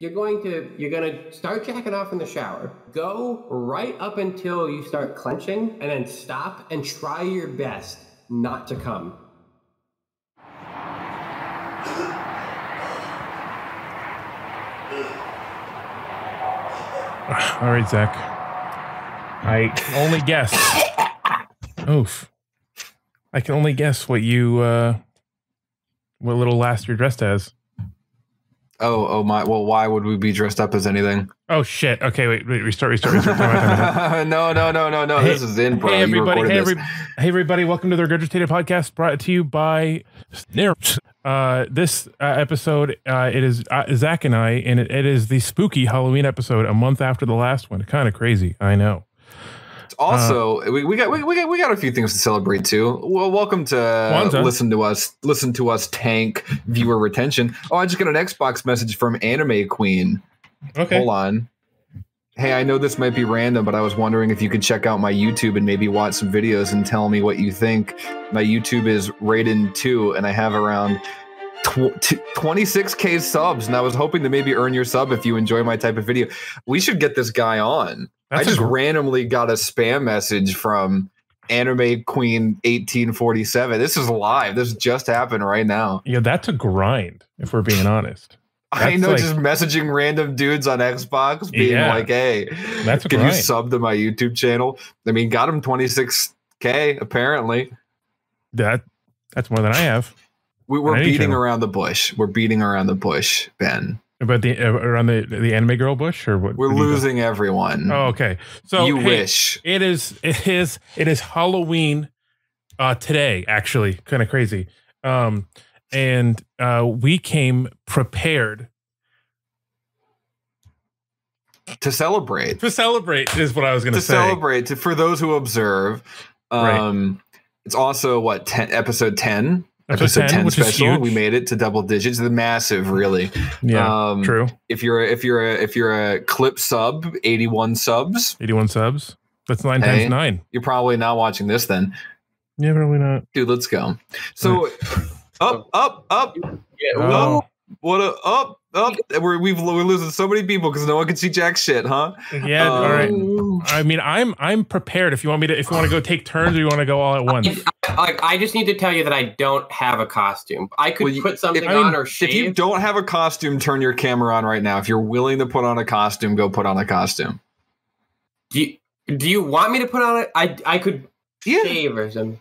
You're going to you're going to start jacking off in the shower. Go right up until you start clenching and then stop and try your best not to come. All right, Zach. I can only guess. Oof. I can only guess what you, uh, what little last you're dressed as. Oh, oh my. Well, why would we be dressed up as anything? Oh shit. Okay, wait, wait. Restart. Restart. Restart. Time out, time no, no, no, no, no. Hey- this is in, bro. Hey everybody! Hey, every, hey everybody! Welcome to the Regurgitated Podcast, brought to you by Snare. Uh, this uh, episode, uh, it is uh, Zach and I, and it, it is the spooky Halloween episode, a month after the last one. Kind of crazy, I know. Also, Uh, we, we got we, we got we got a few things to celebrate too. Well, welcome to Kwanzaa. listen to us listen to us tank viewer retention. Oh, I just got an Xbox message from Anime Queen. Okay. Hold on. Hey, I know this might be random, but I was wondering if you could check out my YouTube and maybe watch some videos and tell me what you think. My YouTube is Raiden2, and I have around 26k subs, and I was hoping to maybe earn your sub if you enjoy my type of video. We should get this guy on. That's I just gr- randomly got a spam message from Anime Queen 1847. This is live. This just happened right now. Yeah, that's a grind. If we're being honest, I know, like- just messaging random dudes on Xbox, being Yeah. like, "Hey, That's can you sub to my YouTube channel?" I mean, got him 26k apparently. that that's more than I have. We, we're beating channel. around the bush. We're beating around the bush, Ben. About the uh, around the the anime girl bush or what? We're what do you got? losing everyone. Oh, okay. So you hey, wish. It is it is it is Halloween uh today actually kind of crazy. Um and uh we came prepared To celebrate. to celebrate is what I was going To say. to celebrate. To, for those who observe. Right. Um, It's also what 10, episode 10? Episode 10, which is special. huge. We made it to double digits. The massive, really. Yeah. um, true. If you're a, if you're a, if you're a clip sub, 81 subs, 81 subs. That's 9 Hey. times 9. you're probably not watching this then. Yeah, probably not. Dude, let's go. So up, up, up. Yeah, Oh. What a up, up. We're we've we're losing so many people because no one can see jack shit, huh? Yeah, all right. Um, I mean, I'm I'm prepared if you want me to if you want to go take turns or you want to go all at once. If- like I just need to tell you that I don't have a costume. I could Well, you- put something if- I mean, on or If you don't have a costume, turn your camera on right now. If you're willing to put on a costume, go put on a costume. Do you, do you want me to put on it? I I could Yeah. shave or something.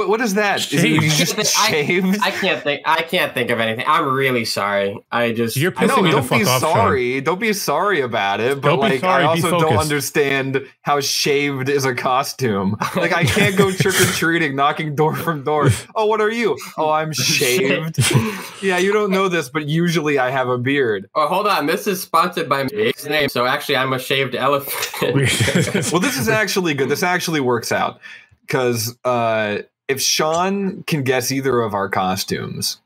What what is that? Is it you Shave. just I- shaved? I can't think. I can't think of anything. I'm really sorry. I just. You're I know, pissing me the don't be fuck off, Sean. sorry. Don't be sorry about it. But Don't be like, sorry, I be also don't understand how shaved is a costume. Like, I can't go trick or treating, knocking door from door. Oh, what are you? Oh, I'm shaved. yeah, you don't know this, but usually I have a beard. Oh, hold on. This is sponsored by Make's name. So actually, I'm a shaved elephant. Well, this is actually good. This actually works out because uh, if Sean can guess either of our costumes,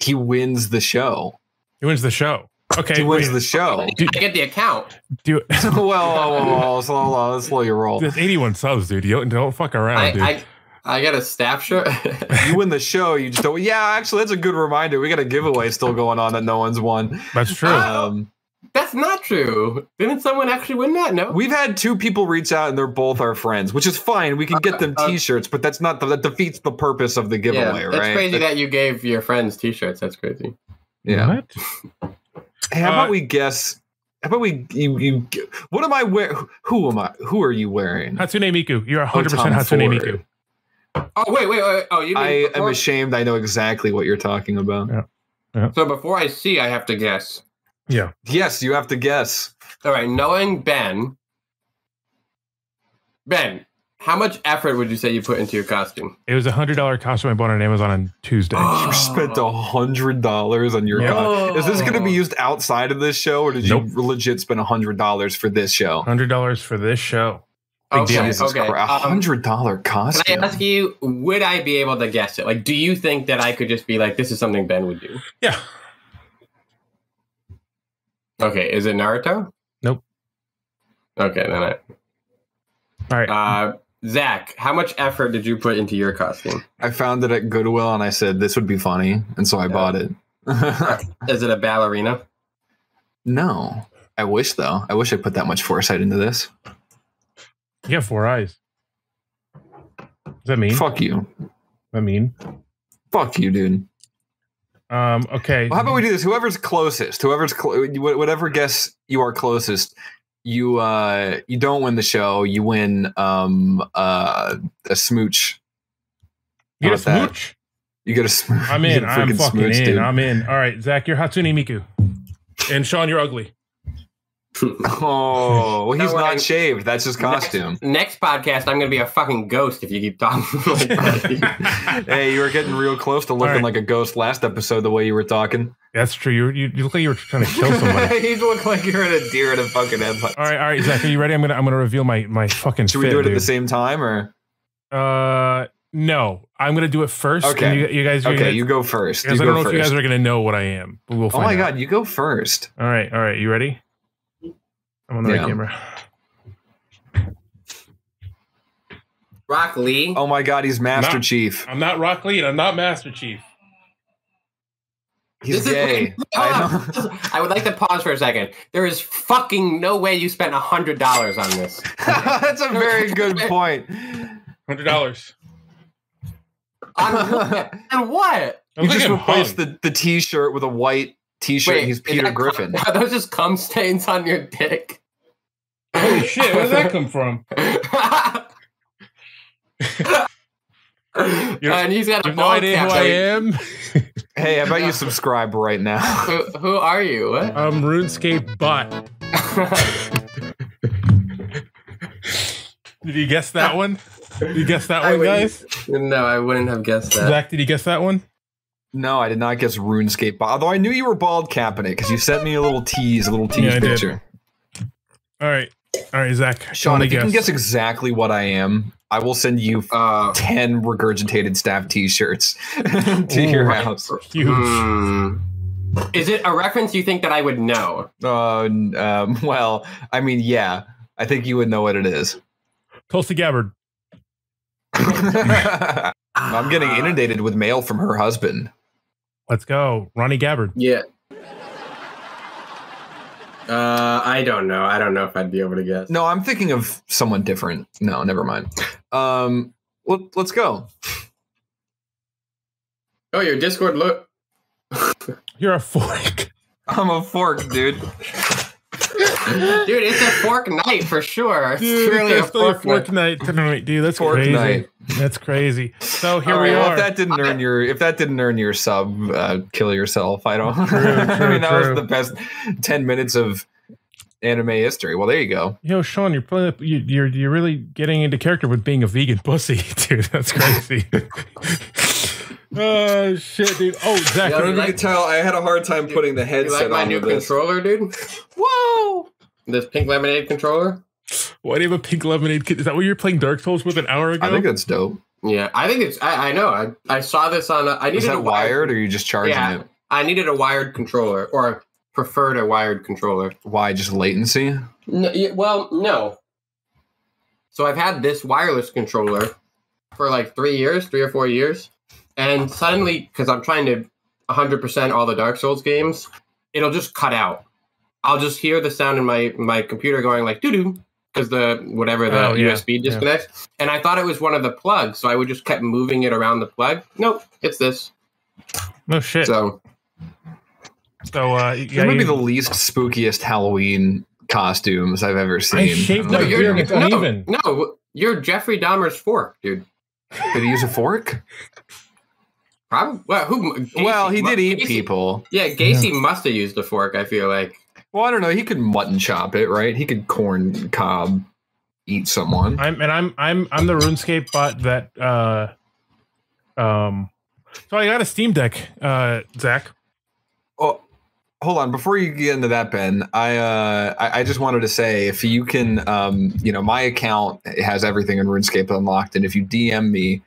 he wins the show. He wins the show. Okay, He wins wait, the show. I get the account. do well, whoa, whoa, whoa, slow, slow, let's slow your roll. That's 81 subs, dude. You don't, don't fuck around, I, dude. I I got a staff shirt. you win the show, you just don't. Yeah, actually, that's a good reminder. We got a giveaway still going on that no one's won. That's true. Um, That's not true. Didn't someone actually win that? No. we've had two people reach out, and they're both our friends, which is fine. We can get them Uh, uh, T-shirts, but that's not that defeats the purpose of the giveaway, yeah, right? It's crazy that you gave your friends T-shirts. That's crazy. yeah. What? Hey, how Uh, about we guess? How about we you you? What am I wearing? Who am I? Who are you wearing? Hatsune Miku. You're 100% Tom Hatsune Ford. Miku. Oh wait, wait, wait. Oh, you. Mean I am ashamed. I know exactly what you're talking about. Yeah. So before I see, I have to guess. Yeah. Yes, you have to guess. All right, knowing Ben. Ben, how much effort would you say you put into your costume? It was a $100 costume I bought on Amazon on Tuesday. You spent a hundred dollars on your. Yeah. co- Is this going to be used outside of this show, or did Nope. you legit spend a hundred dollars for this show? $100 for this show. Big Okay, deal. Jesus okay. A Um, hundred dollar costume. Can costume. I ask you, would I be able to guess it? Like, do you think that I could just be like, this is something Ben would do? Yeah. Okay, is it Naruto? Nope. Okay, then I. All right. Uh, Zach, how much effort did you put into your costume? I found it at Goodwill, and I said this would be funny, and so I Yeah. bought it. Is it a ballerina? No. I wish though. I wish I put that much foresight into this. You have four eyes. Does that mean? Fuck you. I mean. Fuck you, dude. Um. Okay. Well, how about we do this? Whoever's closest, whoever's cl- whatever guess you are closest, you uh you don't win the show. You win um uh a smooch. You get a about that? smooch. You get a smooch. I'm in. I'm fucking smooch, in. dude. I'm in. All right, Zach, you're Hatsune Miku, and Sean, you're ugly. Oh, well, he's Don't worry. not shaved. That's his costume. Next podcast, I'm gonna be a fucking ghost if you keep talking like that. hey, you were getting real close to looking right. like a ghost last episode. The way you were talking, That's true. You, you you look like you were trying to kill somebody. you look like you're in a deer in a fucking headlights. all right, all right, Zach, are you ready? I'm gonna I'm gonna reveal my my fucking. Should we do it at the same time or? Uh, no, I'm gonna do it first. and Okay. you, you guys. Okay, guys, you go first. You because I go don't know first. if you guys are gonna know what I am, but we'll oh my out. god, you go first. All right, all right. You ready? I'm on the Yeah. right camera. Rock Lee. Oh my god, he's Master Not- Chief. I'm not Rock Lee, and I'm not Master Chief. He's This is- gay. I. I would like to pause for a second. There is fucking no way you spent a hundred dollars on this. That's a very good point. Hundred dollars. On what? And what? You just replaced the, the t-shirt with a white t-shirt. and he's Peter that- Griffin. Are those just cum stains on your dick? Holy shit! Where did that come from? and he's got a no idea who. I am. Hey, how about you subscribe right now? Who, who are you? What? I'm RuneScape bot. Did you guess that one? Did you guess that I one, wouldn't- guys? no, I wouldn't have guessed that. Zach, did you guess that one? No, I did not guess RuneScape. Although I knew you were bald capping it because you sent me a little tease, a little tease Yeah, I did. picture. All right, all right, Zach. Sean, wanna if you can guess exactly what I am, I will send you Uh, 10 regurgitated staff t-shirts to your house. huge. hmm. Is it a reference you think that I would know? Uh, um, well, I mean, yeah, I think you would know what it is. Tulsi Gabbard. I'm getting inundated with mail from her husband. Let's go, Ronnie Gabbard. Yeah. Uh, I don't know. I don't know if I'd be able to guess. No, I'm thinking of someone different. No, never mind. Um, let, let's go. Oh, your Discord look. You're a fork. I'm a fork, dude. Dude, it's a fork night for sure. It's Dude, truly a it's definitely fork, fork night. night tonight, dude. That's Fork crazy. night. That's crazy. So here All we right, well, are. if that didn't earn your if that didn't earn your sub, uh, kill yourself. I don't. True, I mean, that true. was the best ten minutes of anime history. Well, there you go. Yo, Sean, you're playing. You, you're you're really getting into character with being a vegan pussy, dude. That's crazy. oh shit, dude. Oh, Zach. Yeah, I don't like- tell. I had a hard time putting the You headset like my on new this. controller, dude? Whoa! This pink lemonade controller? Why do you have a pink lemonade? kit? Is that what you were playing Dark Souls with an hour ago? I think that's dope. Yeah, I think it's. I, I know. I, I saw this on. A, I needed Is that a wired, or are you just charging Yeah. it? I needed a wired controller, or preferred a wired controller. Why? Just latency? No, yeah, well, no. So I've had this wireless controller for like three years, three or four years, and suddenly, because I'm trying to 100% all the Dark Souls games, it'll just cut out. I'll just hear the sound in my my computer going like doo doo because the whatever the Oh, yeah, USB yeah. disconnects, and I thought it was one of the plugs, so I would just kept moving it around the plug. Nope, it's this. no shit. So, So uh, That yeah, might be the least spookiest Halloween costumes I've ever seen. I shaved no, you're beard. No, uneven. no, you're Jeffrey Dahmer's fork, dude. Did he use a fork? Probably. Well, who? Gacy well, he did eat Gacy- people. Yeah, Gacy must have used a fork. I feel like. Well, I don't know. He could mutton chop it, right? He could corn cob eat someone. I'm and I'm I'm I'm the RuneScape bot that uh um so I got a Steam Deck, uh Zach. Oh, hold on. Before you get into that, Ben, I uh, I, I just wanted to say if you can, um, you know, my account has everything in RuneScape unlocked, and if you DM me,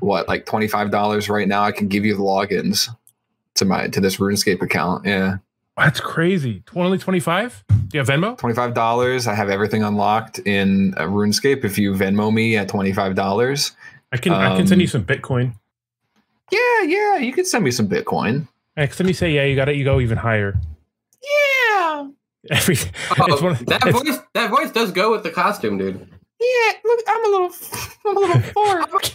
what like twenty five dollars right now, I can give you the logins to my to this RuneScape account. Yeah, That's crazy. Tw- Only 25? Do you have Venmo? twenty five dollars. I have everything unlocked in uh, RuneScape. If you Venmo me at twenty five dollars, I can I can send Um, you some Bitcoin. yeah, yeah, you can send me some Bitcoin. Next time you say yeah, you got it, you go even higher. Yeah. Every it's Oh, one of- that it's- voice, that voice does go with the costume, dude. Yeah. Look, I'm a little, I'm a little fork.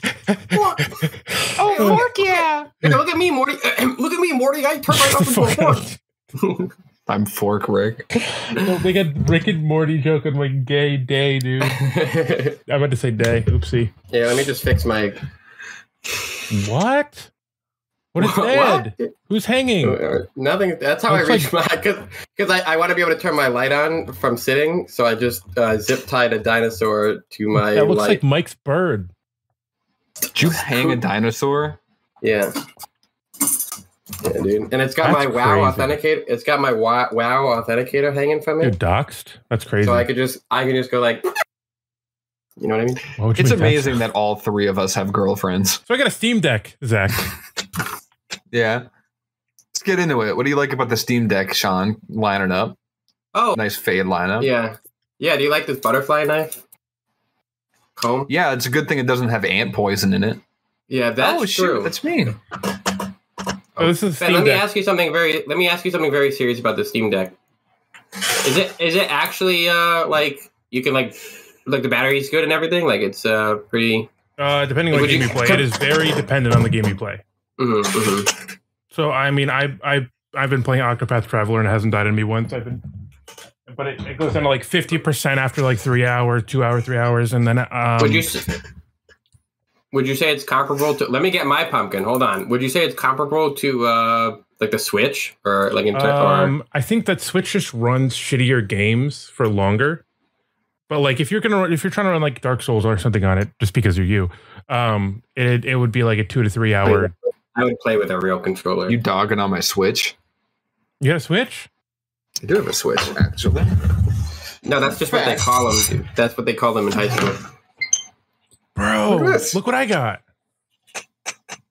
Oh, fork, yeah. Hey, look at me, Morty. look at me, Morty. I turned right up into a fork. I'm Fork Rick. Don't make a Rick and Morty joke on my gay day, dude. yeah, I meant to say day. Oopsie. Yeah, let me just fix my. What? What is What? dead? Who's hanging? Uh, Nothing. That's how I Looks reach my because I, I want to be able to turn my light on from sitting. So I just uh, zip tied a dinosaur to my That looks light. like Mike's bird. Did you hang a dinosaur? yeah. Yeah, dude. And it's got That's my WoW crazy. authenticator. It's got my WoW, WoW authenticator hanging from it. You're it. doxxed. That's crazy. So I could just I can just go like. You know what I mean? Why would you It's make that amazing that all three of us have girlfriends. So I got a Steam Deck, Zach. Yeah. Let's get into it. What do you like about the Steam Deck, Sean? Lining up. Oh, Nice fade lineup. yeah, yeah. Do you like this butterfly knife? Comb. Yeah, it's a good thing it doesn't have ant poison in it. Yeah, that's oh, true. shoot, that's me. Oh, this is Ben, let me ask you something very. Let me ask you something very serious about the Steam Deck. Is it is it actually uh like you can like like the battery's good and everything? Like it's uh pretty. Uh, depending on what game you- you play, it is very dependent on the game you play. mhm, mhm. So I mean, I I I've been playing Octopath Traveler and it hasn't died on me once. I've been, but it, it goes down to like fifty percent after like three hours, two hour, three hours, and then um, would you s- would you say it's comparable to? Let me get my pumpkin. Hold on. Would you say it's comparable to uh like the Switch or like in ter- or Um, I think that Switch just runs shittier games for longer. But like, if you're gonna run, if you're trying to run like Dark Souls or something on it, just because you're you, um, it it would be like a two to three hour. I would play with a real controller. You dogging on my Switch? You got a Switch? I do have a Switch, actually. no, that's just what they call them. That's what they call them in high school. Bro, Look at this. look what I got.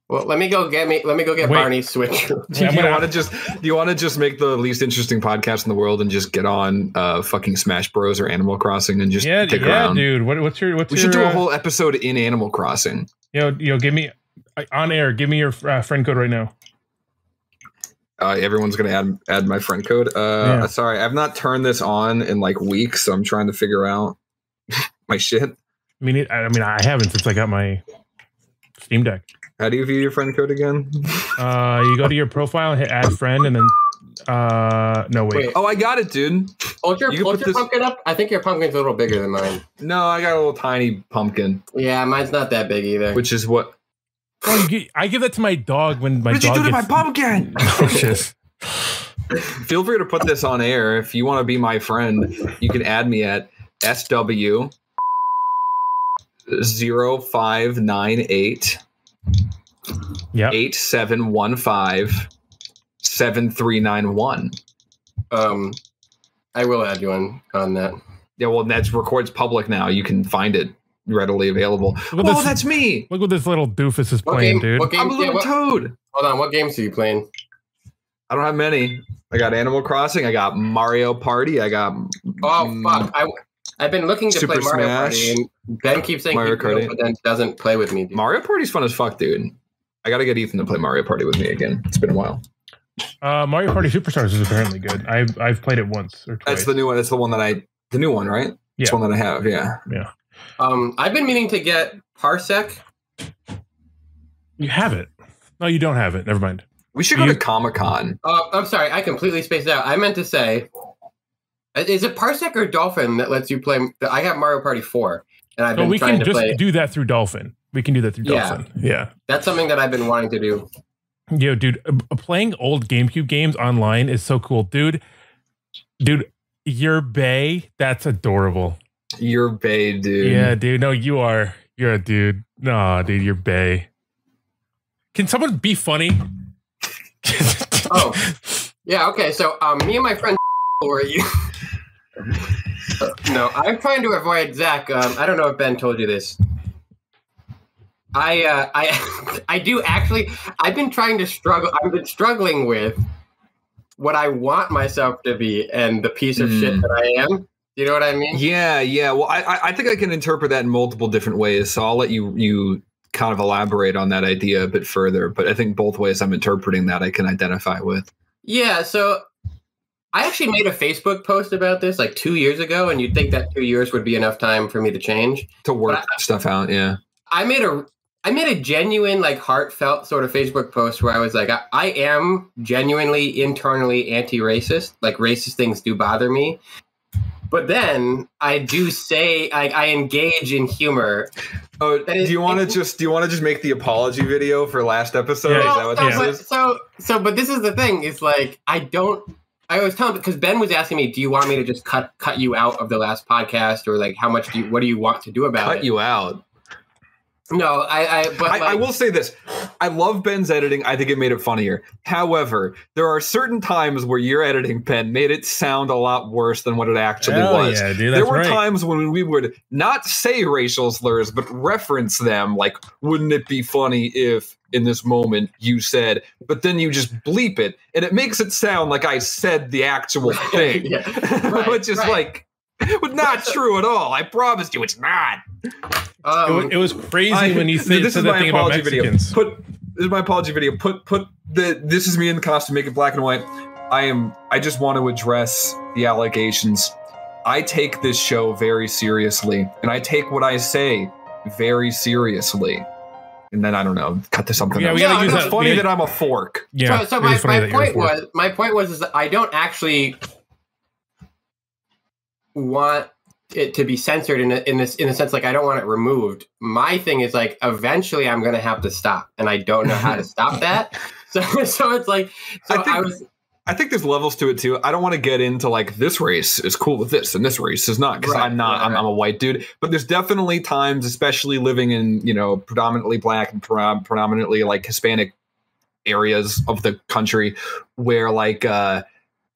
Well, let me go get me. Let me go get Wait. Barney's Switch. Do Yeah, you want to just do you want to just make the least interesting podcast in the world and just get on uh fucking Smash Bros or Animal Crossing and just yeah, dick yeah, around? dude. What, what's your what's We your? should do a uh, whole episode in Animal Crossing. Yo, yo, give me uh, on air. Give me your uh, friend code right now. Uh, everyone's gonna add add my friend code. Uh, Yeah. sorry, I've not turned this on in like weeks, so I'm trying to figure out my shit. I mean, it, I mean, I haven't since I got my Steam Deck. How do you view your friend code again? Uh, you go to your profile and hit add friend, and then uh, no wait. Wait, oh, I got it, dude. hold your, You hold your this- pumpkin up. I think your pumpkin's a little bigger than mine. No, I got a little tiny pumpkin, Yeah, mine's not that big either. which is what. Oh, you get- I give that to my dog when my what did you dog do to my gets pumpkin? nauseous. Feel free to put this on air if you want to be my friend. You can add me at SW 0598 Yep. 8715 7391. um, I will add you on on that. Yeah, well, that's records public now. You can find it readily available. Look at Oh, this- that's me. Look what this little doofus is What playing, game? dude. Game? I'm a yeah, little what- toad. hold on. What games are you playing? I don't have many. I got Animal Crossing. I got Mario Party. I got. Oh mm, fuck! I I've been looking to Super play Mario Smash. Party, and Ben keeps saying Mario he will, Kart. but then doesn't play with me. Dude. Mario Party's fun as fuck, dude. I got to get Ethan to play Mario Party with me again. It's been a while. Uh, Mario Party Superstars is apparently good. I've I've played it once or twice. That's the new one. That's the one that I. The new one, right? It's Yeah. one that I have. Yeah. Um, I've been meaning to get Parsec. you have it. No, you don't have it. Never mind. We should go You- to Comic Con. Uh, I'm sorry, I completely spaced out. I meant to say, is it Parsec or Dolphin that lets you play? I have Mario Party Four, and I've No, been we trying can to just play. do that through Dolphin. We can do that through Yeah. Dolphin. Yeah. That's something that I've been wanting to do. Yo, dude, uh, playing old GameCube games online is so cool, dude. Dude, your Bay, that's adorable. You're Bay, dude. Yeah, dude. No, you are. You're a dude. No, dude, you're Bay. Can someone be funny? Oh. Yeah. Okay. So, um, me and my friend were you. no, I'm trying to avoid Zach. Um, I don't know if Ben told you this. I uh, I I do actually. I've been trying to struggle. I've been struggling with what I want myself to be and the piece of shit Mm. that I am. You know what I mean? Yeah, yeah. Well, I, I- I think I can interpret that in multiple different ways. So I'll let you you kind of elaborate on that idea a bit further. But I think both ways I'm interpreting that I can identify with. Yeah, so I actually made a Facebook post about this like two years ago, and you'd think that two years would be enough time for me to change. to work But stuff out. Yeah. I made a I made a genuine, like heartfelt sort of Facebook post where I was like, I, I am genuinely internally anti-racist. Like racist things do bother me. But then I do say I, I engage in humor. Oh, That do you want to just do you want to just make the apology video for last episode? Yeah. Is that what so, this but, is? so so but this is the thing, is like I don't I was telling because Ben was asking me, do you want me to just cut cut you out of the last podcast or like how much do you what do you want to do about it? Cut it? you out. No, I, I but I, I will say this. I love Ben's editing. I think it made it funnier. However, there are certain times where your editing, Ben, made it sound a lot worse than what it actually Hell was. yeah, dude. there were right. times when we would not say racial slurs, but reference them. Like, wouldn't it be funny if in this moment you said, but then you just bleep it, and it makes it sound like I said the actual thing, Yeah. Right, which is right. like, but not true at all. I promised you, it's not. It um, was, it was crazy I- when you said, this said is that my thing about apology video. Put this is my apology video. Put put the this is me in the costume. Make it black and white. I am. I just want to address the allegations. I take this show very seriously, and I take what I say very seriously. And then I don't know, cut to something. Yeah, else. we gotta Yeah, use it's that. funny we- that I'm a fork. yeah, so, so my, my point was my point was is that I don't actually want it to be censored in a, in this in a sense like I don't want it removed. My thing is like eventually I'm going to have to stop, and I don't know how to stop that. So so it's like so I think- I was I think there's levels to it too. I don't want to get into like this race is cool with this and this race is not because Right, I'm not. right, I'm, right. I'm a white dude. But there's definitely times, especially living in you know predominantly black and pre- predominantly like Hispanic areas of the country, where like uh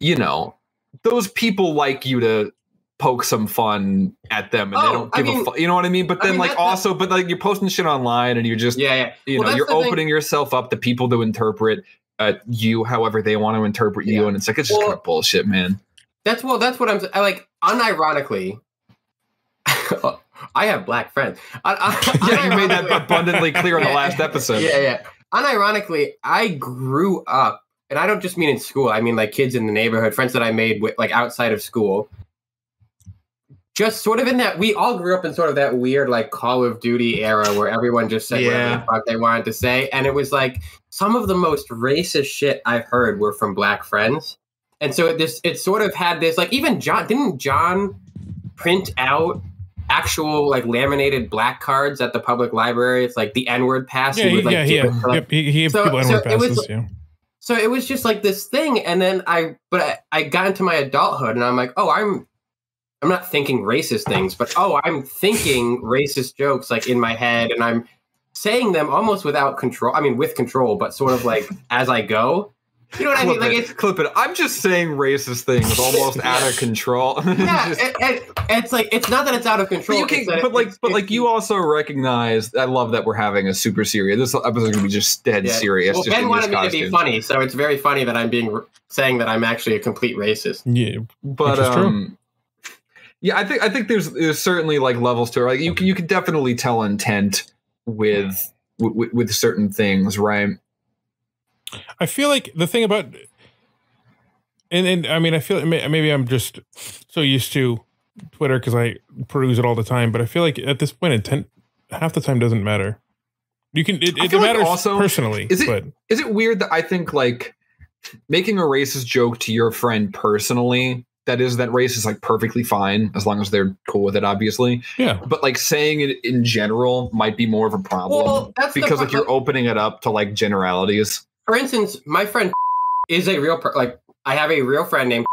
you know those people like you to poke some fun at them and they Oh, don't I give a mean- fu- you know what I mean. But I then mean, like that- that- also, but like you're posting shit online and you're just yeah yeah you Well, know you're the thing. opening yourself up to people to interpret uh, you however they want to interpret you Yeah. and it's like it's just Well- kind of bullshit man That's well. That's what I'm. I like. Unironically, I have black friends. Un- un- yeah you made that abundantly clear in the last episode Yeah, yeah. Unironically, I grew up, and I don't just mean in school. I mean like kids in the neighborhood, friends that I made with like outside of school. Just sort of in that we all grew up in sort of that weird like Call of Duty era where everyone just said whatever the fuck they wanted to say, and it was like some of the most racist shit I've heard were from black friends, and so it this it sort of had this like even John didn't John print out actual like laminated black cards at the public library. It's like the N word pass. Yeah, He would, like, yeah, yeah. it Yep, he, he So- people so N-word it was- passes. Yeah. so it was just like this thing and then i but I, I got into my adulthood and i'm like oh i'm i'm not thinking racist things but oh i'm thinking racist jokes like in my head and i'm saying them almost without control i mean with control but sort of like as i go you know what i mean clip like it's clip it i'm just saying racist things almost out of control yeah Just- it, it, it's like it's not that it's out of but control you it's can, that but like, it's- but it's- like, you also recognize. I love that we're having a super serious. This episode gonna be just dead yeah. serious. well just ben wanted these me to be funny so it's very funny that i'm being saying that i'm actually a complete racist Yeah, but Which is true. um yeah i think i think there's there's certainly like levels to it like you can you can definitely tell intent with with, with certain things right I feel like the thing about, and and I mean, I feel may- maybe I'm just so used to Twitter because I peruse it all the time. But I feel like at this point, intent half the time doesn't matter. You can it, it feel like matters also- personally, is it- but is it weird that i think like making a racist joke to your friend personally that is that race is like perfectly fine as long as they're cool with it obviously. Yeah, but like saying it in general might be more of a problem Well, that's because pro- like you're opening it up to like generalities. For instance, my friend is a real per- like I have a real friend named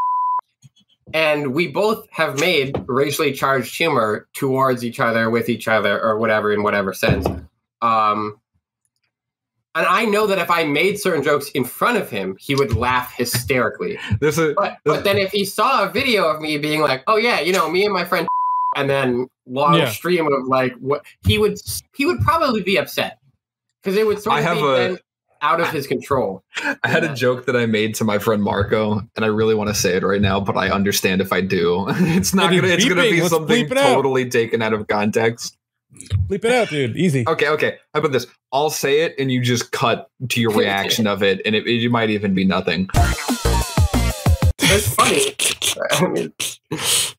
and we both have made racially charged humor towards each other with each other or whatever in whatever sense. Um and I know that if I made certain jokes in front of him, he would laugh hysterically. there's a But but then if he saw a video of me being like, "Oh yeah, you know, me and my friend," and then long Yeah. stream of like what he would he would probably be upset because it would sort I of have be a- then out of his control. I had Yeah. a joke that I made to my friend Marco, and I really want to say it right now, but I understand if I do. It's not is gonna. It's gonna be Let's something totally taken out of context. Bleep it out, dude. Easy. Okay, okay. How about this? I'll say it, and you just cut to your reaction of it, and it, it might even be nothing. it's funny. I mean,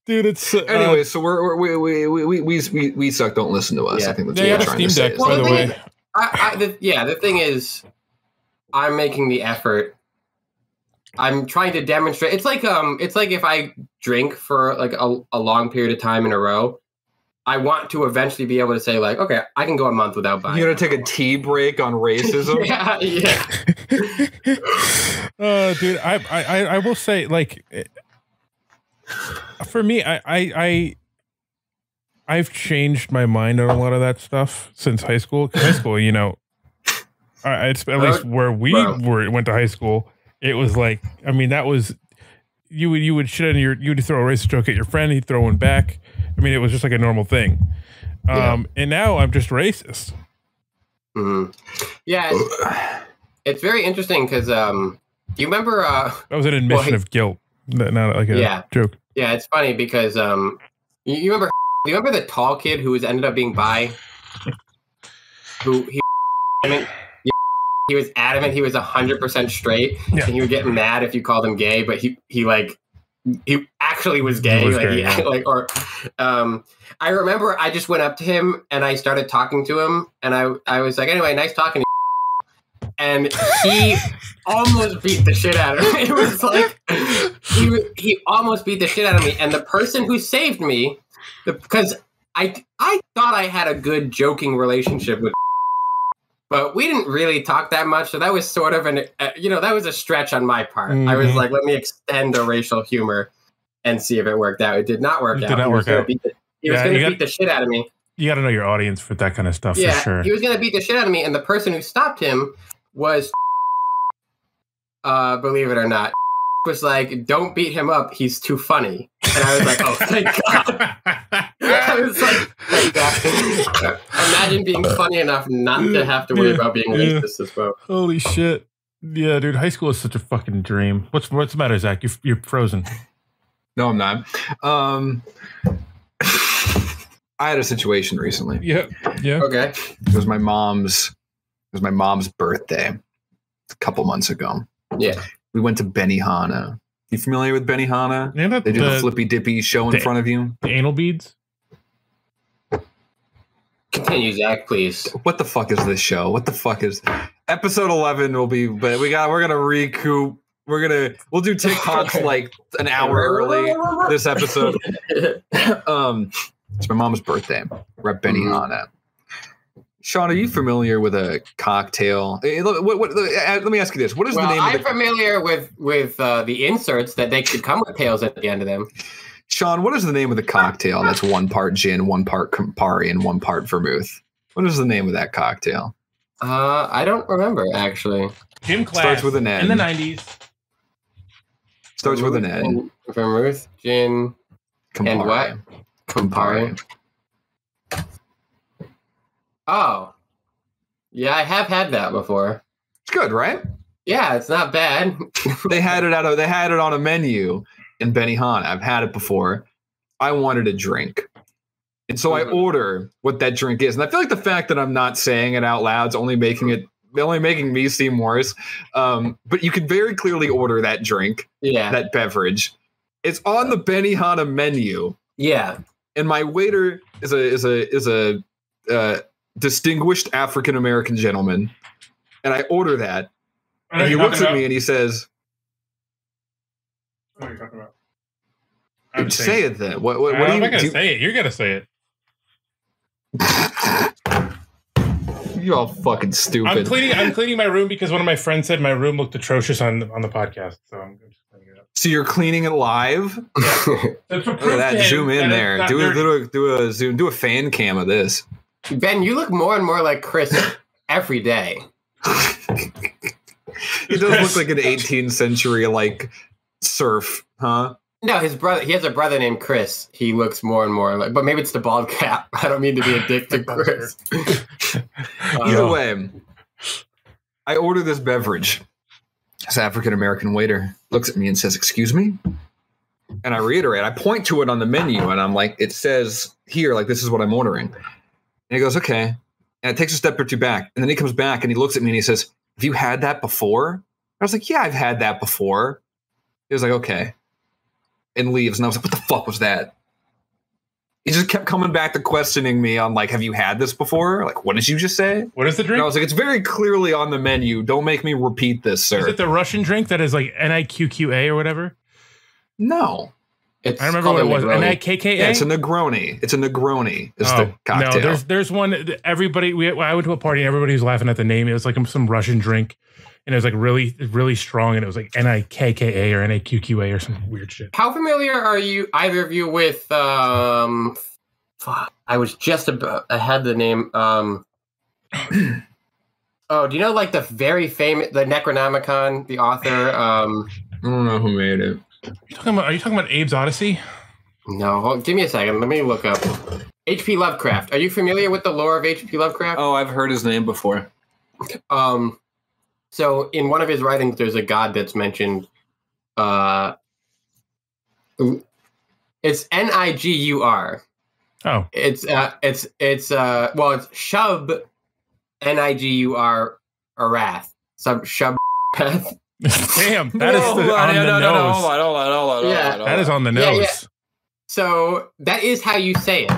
dude. It's uh, Anyway, so we're, we're we, we, we, we, we, we suck. Don't listen to us. Yeah. I think that's They what had we're a trying to Steam say. Deck, is by the the way. thing I, I, the, yeah, the thing is, I'm making the effort. I'm trying to demonstrate. It's like um, it's like if I drink for like a, a long period of time in a row, I want to eventually be able to say like, okay, I can go a month without buying. You're gonna take a tea break on racism. yeah, yeah. uh, dude, I, I, I- I will say, like, eh, for me, I, I, I, I've changed my mind on a lot of that stuff since high school. High school, you know, I, it's at least where we Bro. were went to high school. It was like, I mean, that was you would you would shit on your you would throw a racist joke at your friend, he'd throw one back. I mean, it was just like a normal thing. Yeah. Um, and now I'm just racist. Mhm. Yeah, it's, it's very interesting because um, you remember uh, That was an admission he- of guilt, not not like a Yeah. joke. Yeah, it's funny because um, you, you remember you remember the tall kid who was ended up being bi, who he he was adamant he was hundred percent straight, Yeah. and you would get mad if you called him gay, but he he like he actually was gay, was like, gay, he, yeah. like or um, I remember I just went up to him and I started talking to him, and I I was like, anyway, nice talking to you. And he almost beat the shit out of me. It was like he he almost beat the shit out of me, and the person who saved me, because I I thought I had a good joking relationship with, but we didn't really talk that much, so that was sort of an uh, you know that was a stretch on my part. I was Mhm. like, let me extend the racial humor and see if it worked out. It did not work It out. did not He work out. the- he was going to beat the shit out of me. You got to know your audience for that kind of stuff Yeah, for sure. he was going to beat the shit out of me, and the person who stopped him was, uh, believe it or not, was like, "Don't beat him up. He's too funny." And I was like, "Oh, thank God!" I was like, "Thank God!" Imagine being funny enough not to have to worry Yeah, about being yeah. racist as well. Holy shit! Yeah, dude, high school is such a fucking dream. What's what's the matter, Zach? You're you're frozen. No, I'm not. Um, I had a situation recently. Yeah, yeah. Okay. It was my mom's. It was my mom's birthday a couple months ago. Yeah. We went to Benihana. You familiar with Benihana? And that, They do the, the, flippy dippy show in the- front of you. the anal beads. Continue, Zach, please. What the fuck is this show? What the fuck is episode eleven? Will be, but we got. We're gonna recoup. We're gonna. We'll do TikToks like an hour early this episode. um, it's my mom's birthday. We're at Benihana. Sean, are you familiar with a cocktail? Eh, look, What, what, uh, let me ask you this: What is Well, the name I'm of the familiar with with uh, the inserts that they could come with tails at the end of them. Sean? What is the name of the cocktail that's one part gin, one part Campari, and one part vermouth? What is the name of that cocktail? Uh, I don't remember actually. Gym class Starts with an N. in the nineties. Starts with an N. Vermouth, gin, Campari. And what? Campari. Oh, yeah, I have had that before. It's good, right? Yeah, it's not bad. they had it out of they had it on a menu in Benny Benihana. I've had it before. I wanted a drink. And so I Mhm. order what that drink is. And I feel like the fact that I'm not saying it out loud is only making it only making me seem worse. Um, but you can very clearly order that drink, yeah, that beverage. It's on the Benihana menu, yeah. and my waiter is a is a is a uh, distinguished African American gentleman. And I order that, and he looks at me and he says, What are you talking about? I'm "Say it then. What what, what I'm you not gonna do? say it. You're gonna say it. You're all fucking stupid. I'm cleaning. I'm cleaning my room because one of my friends said my room looked atrocious on on the podcast. So I'm just cleaning it up. so you're cleaning it live? So Look at that. Zoom in that there. Do a, do a do a zoom. Do a fan cam of this. Ben, you look more and more like Chris every day. He does look like an 18th century like serf, huh? No, his brother. He has a brother named Chris. He looks more and more like, but maybe it's the bald cap. I don't mean to be a dick to Chris. Either Uh, way, I order this beverage. This African American waiter looks at me and says, "Excuse me." And I reiterate, I point to it on the menu, and I'm like, "It says here, like this is what I'm ordering." And he goes, "Okay." And it takes a step or two back, and then he comes back and he looks at me and he says, "Have you had that before?" I was like, "Yeah, I've had that before." He was like, "Okay." and leaves. And I was like, what the fuck was that? He just kept coming back to questioning me on like, have you had this before? Like, what did you just say? What is the And drink? I was like, it's very clearly on the menu. Don't make me repeat this, sir. Is it the Russian drink that is like NIQQA or whatever? no. It's I remember called what it was. Negroni. NIKKA? Yeah, it's a Negroni. It's a Negroni. Is Oh, the cocktail. No, there's there's one. Everybody, we I went to a party and everybody was laughing at the name. It was like some Russian drink, and it was like really really strong, and it was like NIKKA or N A Q Q A or some weird shit. How familiar are you, either of you, with? Um, fuck, I was just about. I had the name. Um, oh, do you know like the very famous the Necronomicon, the author? Um, I don't know who made it. You talking about? Are you talking about Abe's Odyssey? no, hold, give me a second. Let me look up. H.P. Lovecraft. Are you familiar with the lore of H.P. Lovecraft? Oh, I've heard his name before. Um, so in one of his writings, there's a god that's mentioned. Uh, it's N I G U R. Oh, It's uh, it's it's uh, well, it's Shub, N I G U R, Arath. Some Shub. Arath. damn! That is the, on the no, no, no, nose. hold on, hold on, hold on, Yeah. That is on the nose. yeah. So that is how you say it.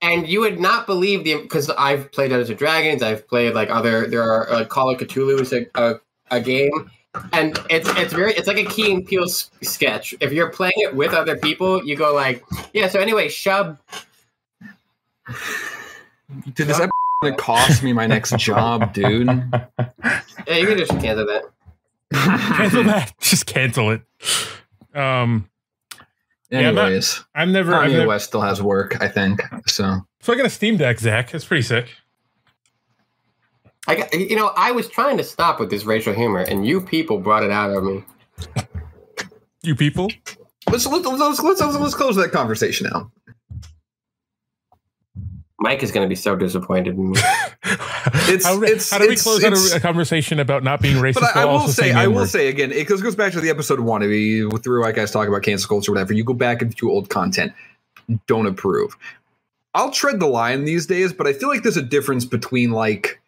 And you would not believe the because I've played Dungeons and Dragons. I've played like other. There are uh, Call of Cthulhu is a, a, a game, and it's it's very it's like a Key and Peele sketch. If you're playing it with other people, you go like, yeah. So anyway, Shub. Did this gonna cost me my next job, dude. Yeah, you can just cancel that. Cancel that. Just cancel it. Um, Yeah, I'm not- I've never. I've Kanye never West still has work, I think. So so I got a Steam Deck, Zach. That's pretty sick. I got, you know I was trying to stop with this racial humor, and you people brought it out of me. You people. let's let's let's let's, let's, let's close that conversation out. Mike is going to be so disappointed in me. It's- how, do- it's- how do we close out a, a conversation about not being racist? But I, I will say, I will N-word? say again, it goes, goes back to the episode one. If you through like guys talk about cancel culture, whatever. You go back into old content, don't approve. I'll tread the line these days, but I feel like there's a difference between like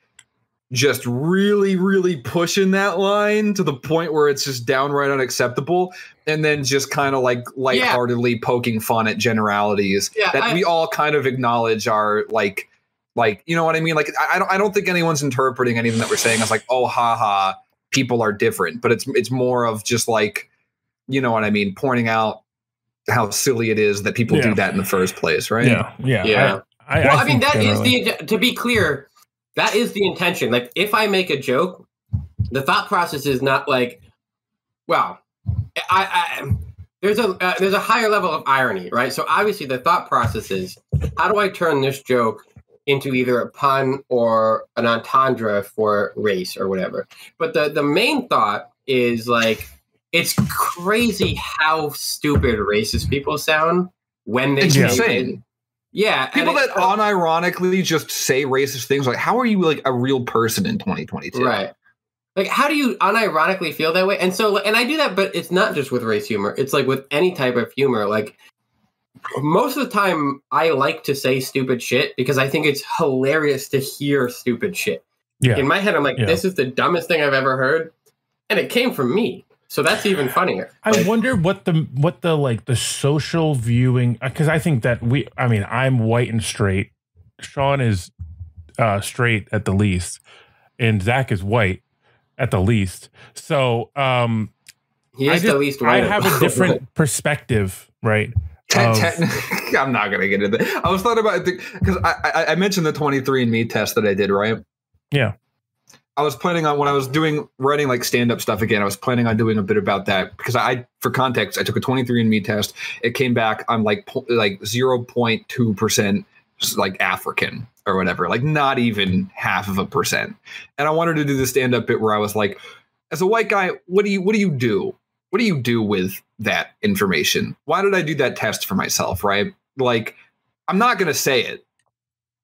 just really, really pushing that line to the point where it's just downright unacceptable, and then just kind of like lightheartedly poking fun at generalities Yeah, that I- we all kind of acknowledge are like like you know what I mean? Like I, I don't I don't think anyone's interpreting anything that we're saying as like, oh haha, people are different. But it's it's more of just like, you know what I mean, pointing out how silly it is that people Yeah. do that in the first place, right? Yeah, yeah, Yeah. I, well, I, think mean, that is generally- the to be clear, that is the intention. Like, if I make a joke, the thought process is not like, well, I, I there's a uh, there's a higher level of irony, right? So obviously, the thought process is, how do I turn this joke into either a pun or an entendre for race or whatever? But the the main thought is like, it's crazy how stupid racist people sound when they It's say insane. Yeah, and People it- that unironically just say racist things, like how are you like a real person in 2022? Right. Like, how do you unironically feel that way? And so, and I do that, but it's not just with race humor. It's like with any type of humor. Like, most of the time, I like to say stupid shit because I think it's hilarious to hear stupid shit. Yeah. In my head, I'm like, Yeah. this is the dumbest thing I've ever heard. And it came from me. So that's even funnier. I Like, wonder what the what the like the social viewing because I think that we I mean I'm white and straight. Sean is uh straight at the least, and Zach is white at the least. So um he I is the just- least I have a different perspective, right? I'm not gonna get into that. I was thought about because I, I I mentioned the 23andMe test that I did, right? Yeah. I was planning on when I was doing writing like stand up stuff again. I was planning on doing a bit about that because I, for context, I took a 23andMe test. It came back I'm like like 0.2 percent like African or whatever, like not even half of a percent. And I wanted to do the stand up bit where I was like, as a white guy, what do you what do you do? What do you do with that information? Why did I do that test for myself? Right? Like, I'm not gonna say it.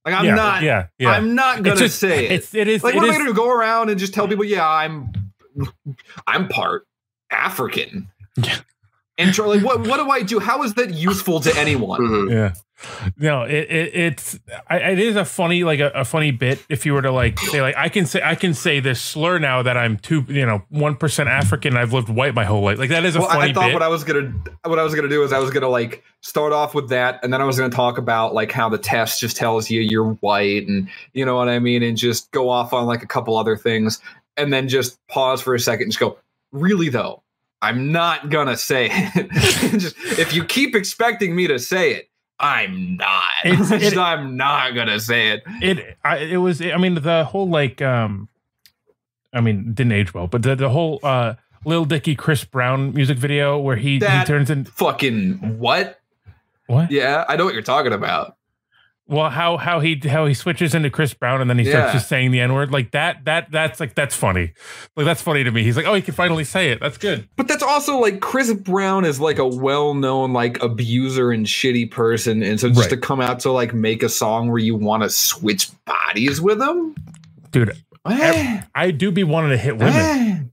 Like I'm yeah, not. Yeah, yeah. I'm not gonna just- say it. It's it is Like, it what am I gonna do? Go around and just tell people, yeah, I'm, I'm part African. Yeah. And try, like, what what do I do? How is that useful to anyone? Mhm. yeah. No, it, it it's I, it is a funny like a, a funny bit if you were to like say like I can say I can say this slur now that I'm two you know one percent African I've lived white my whole life like that is a well, I thought bit. what I was gonna what I was gonna do is I was gonna like start off with that, and then I was gonna talk about like how the test just tells you you're white, and you know what I mean, and just go off on like a couple other things, and then just pause for a second and just go, really though, I'm not gonna say it. just, if you keep expecting me to say it, I'm not. It- I'm not gonna say it. it I, it was I mean the whole like um I mean didn't age well but the the whole uh Lil Dicky Chris Brown music video where he, he turns in Fucking what? what Yeah, I know what you're talking about. Well how how he how he switches into Chris Brown and then he Yeah. starts just saying the n word like that that that's like that's funny like that's funny to me he's like oh he can finally say it that's good But that's also like Chris Brown is like a well-known like abuser and shitty person, and so just Right. to come out to like make a song where you want to switch bodies with him, dude Eh, I do be wanting to hit women eh. can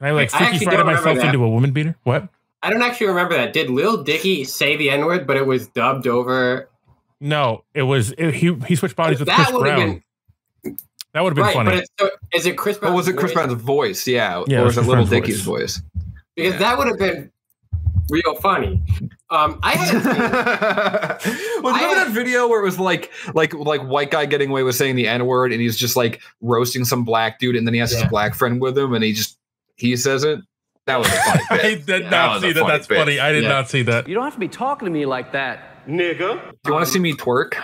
I like I Freaky actually Friday myself into a woman beater what I don't actually remember that. Did Lil Dicky say the N word, but it was dubbed over? No it was it, he he switched bodies with Chris Brown been- that would have been Right, funny but it's, so, is it Chris Brown? But was it Chris Brown's voice? Yeah, Yeah, it or was was it Chris Little Brown's Dicky's voice. voice? Because Yeah. that would have been real funny. Um, I had well, remember that video where it was like, like, like white guy getting away with saying the n word, and he's just like roasting some black dude, and then he has his black friend with him, and he just he says it. That was a funny bit. I did That not was see that. That's bit. funny. I did Yeah. not see that. You don't have to be talking to me like that, nigga. Do you want to see me twerk?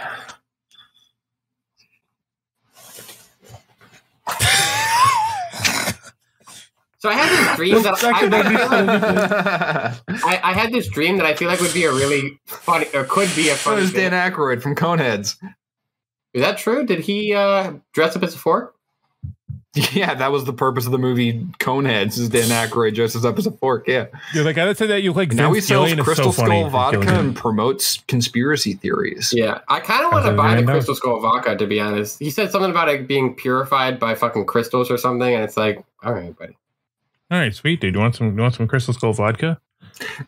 so I had this dream that I, I, feel like- I, I had this dream that I feel like would be a really funny or could be a That funny. was Dan. Aykroyd from Coneheads. Is that true? Did he uh, dress up as a fork? Yeah, that was the purpose of the movie Coneheads. Is Dan Aykroyd dresses up as a fork? Yeah. You're the guy that said that you like And now he sells Gilligan is Crystal so Skull vodka Gilligan. and promotes conspiracy theories. Yeah, I kind of want to buy the random. Crystal Skull vodka. To be honest, he said something about it being purified by fucking crystals or something, and it's like, all right, buddy. All right, sweet dude. You want some? You want some Crystal Skull vodka?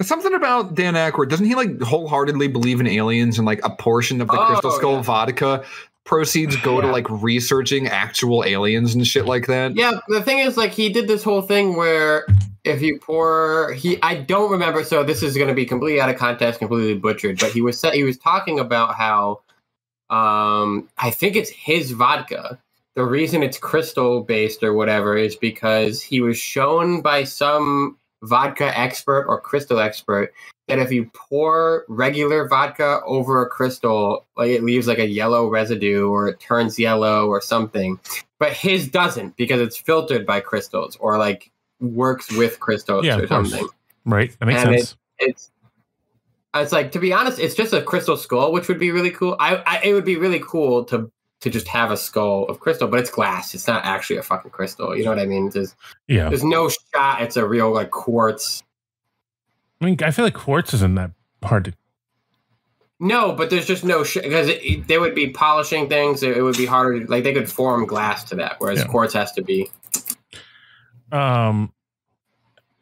Something about Dan Aykroyd. Doesn't he like wholeheartedly believe in aliens and like a portion of the Oh, Crystal Skull yeah. vodka proceeds go to like researching actual aliens and shit like that? Yeah, the thing is, like, he did this whole thing where if you pour, he, I don't remember. So this is going to be completely out of context, completely butchered. But he was he was talking about how, um, I think it's his vodka. The reason it's crystal based or whatever is because he was shown by some vodka expert or crystal expert that if you pour regular vodka over a crystal, like it leaves like a yellow residue or it turns yellow or something. But his doesn't because it's filtered by crystals or like works with crystals Yeah, or something. Right. That makes And it- sense. It's it's like to be honest, it's just a crystal skull, which would be really cool. I, I it would be really cool to to just have a skull of crystal, but it's glass. It's not actually a fucking crystal. You know what I mean? There's yeah. there's no shot. It's a real like quartz. I mean, I feel like quartz isn't that hard to. No, but there's just no because it- they would be polishing things. It, it would be harder. To, like they could form glass to that, whereas Yeah. quartz has to be. Um,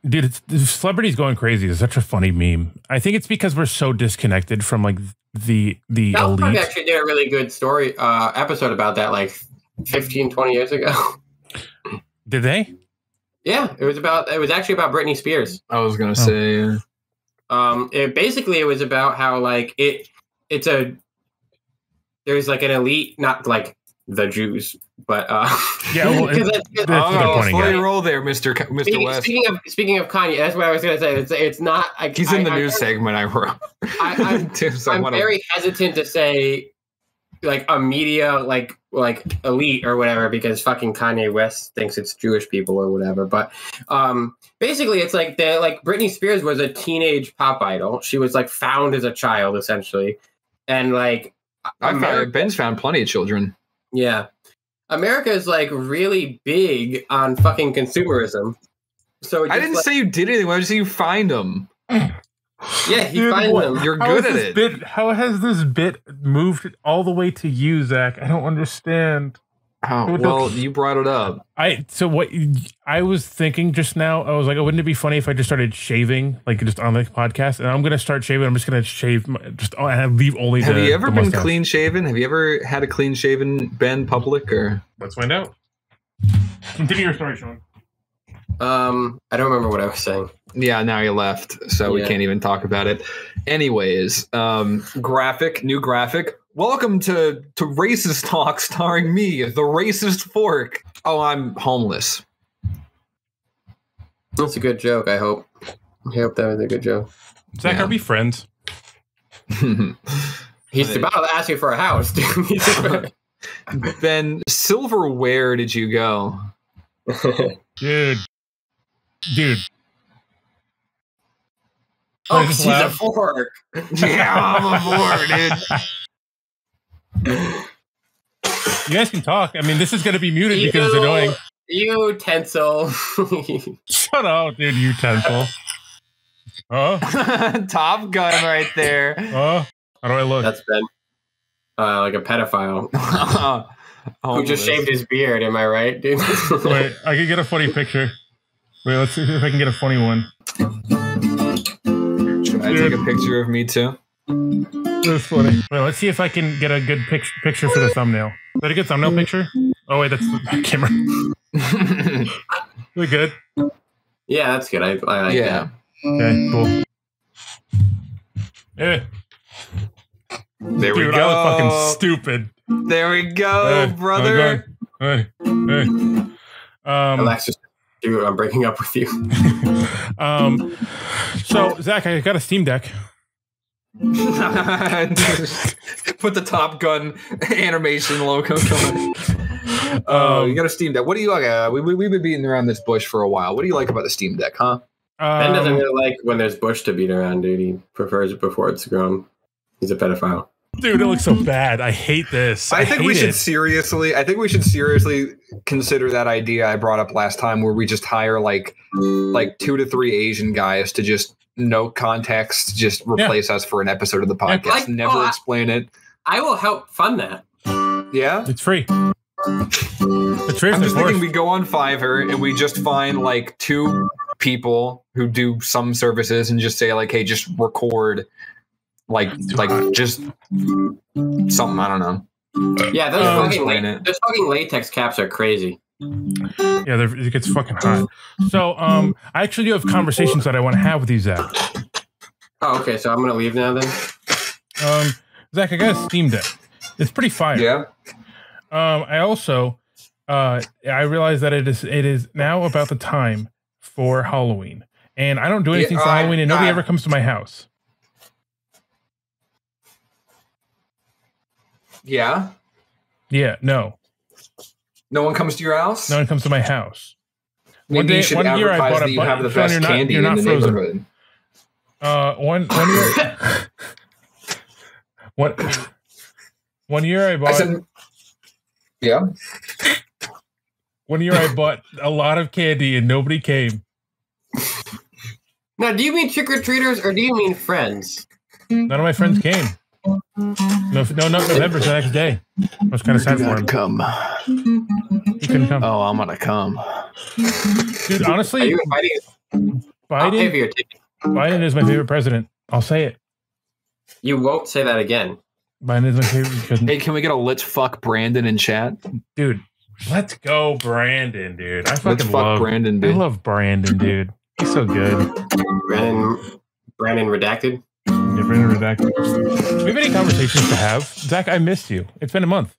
dude, it's, the celebrities going crazy is such a funny meme. I think it's because we're so disconnected from like the the South Park elite. actually did a really good story uh, episode about that, like 15, 20 years ago. Did they? Yeah, it was about. It was actually about Britney Spears. I was Oh. gonna say uh, Um, it basically it was about how like it it's a there's like an elite, not like the Jews, but uh, Yeah, well, it- 'cause it's- it's- That's what they're Oh, pointing slow your roll there, Mister K- Mister Speaking, West. speaking of speaking of Kanye, that's what I was gonna say. It's it's not. I, He's in the I, news segment I wrote. I- I'm- so I I'm very hesitant to say like a media like like elite or whatever because fucking Kanye West thinks it's Jewish people or whatever. But um basically it's like the like Britney Spears was a teenage pop idol. She was like found as a child essentially. And like I found America- Ben's found plenty of children. yeah. America is like really big on fucking consumerism. So I didn't like- say you did anything. I just say you find them? yeah, he Dude, finds them. You're good at it. Bit, how has this bit moved all the way to you, Zach? I don't understand. Oh, well, you brought it up. I so what I was thinking just now. I was like, oh, wouldn't it be funny if I just started shaving, like just on the podcast? And I'm gonna start shaving. I'm just gonna shave, my, just oh, and leave only. Have the, you ever the been clean shaven? Have you ever had a clean shaven Ben public or? Let's find out. Continue your story, Sean. Um, I don't remember what I was saying. Yeah, now you left, so we can't even talk about it. Anyways, um, graphic, new graphic. Welcome to to racist talk, starring me, the racist fork. Oh, I'm homeless. That's a good joke. I hope. I hope that was a good joke. Zach, Yeah. are we friends? He's Right. about to ask you for a house, dude. He's- ben, silver, where did you go? Dude, dude. oh, I just she's a fork. yeah, I'm aboard, dude. You guys can talk. I mean, this is gonna be muted because it's You- annoying. Utensil. Shut up, dude. Utensil. Oh, Top Gun right there. oh. How do I look? That's been uh, like a pedophile who just shaved his beard. Am I right, dude? Wait, I can get a funny picture. Wait, let's see if I can get a funny one. I take a picture of me too. That's funny. Wait, let's see if I can get a good pic- picture for the thumbnail. Is that a good thumbnail picture? Oh wait, that's the camera. We good? yeah, that's good. I, I like yeah. Okay, cool. Yeah, There dude, we I look fucking stupid. There we go, Hey, Oh, brother. Hey, eh, eh. hey. Um, that. Alexis, dude, I'm breaking up with you. um, so Zach, I got a Steam Deck. Put the Top Gun animation logo going. Oh, Um, you got a Steam Deck. What do you like? Uh, we, we, we've been beating around this bush for a while. What do you like about the Steam Deck, huh? Ben doesn't Um, really like when there's bush to beat around, dude. He prefers it before it's grown. He's a pedophile. Dude, it looks so bad. I hate this. I, I think hate we should it. seriously. I think we should seriously consider that idea I brought up last time, where we just hire like like two to three Asian guys to just no context, just replace us for an episode of the podcast. Like- Never oh, I- explain it. I will help fund that. Yeah. It's free. It's free. I'm just thinking we go on Fiverr and we just find like two people who do some services and just say like, hey, just record like like just something. I don't know. Yeah, those, Um, fucking, la- those fucking latex caps are crazy. Yeah, they're- it gets fucking hot. So, um, I actually do have conversations that I want to have with you, Zach. Oh, okay. So I'm gonna leave now then. Um, Zach, I got a Steam Deck. It's pretty fire. Yeah. Um, I also, uh, I realize that it is it is now about the time for Halloween, and I don't do Yeah, anything for I- Halloween, and nobody I- ever comes to my house. Yeah. Yeah, no, No one comes to your house. no one comes to my house. Maybe one day- you should one year I advertise bought a that you bu- have the best you're not- candy you're in not the frozen. neighborhood. Uh, one one year, one one year I I bought said, yeah. one year I bought a lot of candy and nobody came. Now, do you mean trick or treaters or do you mean friends? None of my friends came. No, no, not November. The next day. I was kind of sad for him. come. He couldn't come. Oh, I'm gonna come. Dude, Are honestly, you inviting? I'll pay for Biden, your ticket. Biden is my favorite president. I'll say it. You won't say that again. Biden is my favorite. Because, Hey, can we get a let's fuck Brandon in chat? dude, let's go, Brandon, dude. I Let's fucking fuck love. Brandon, I love Brandon, dude. He's so good. Brandon, Brandon redacted. Yeah, Brandon redacted. Do we have any conversations to have? Zach, I missed you. It's been a month.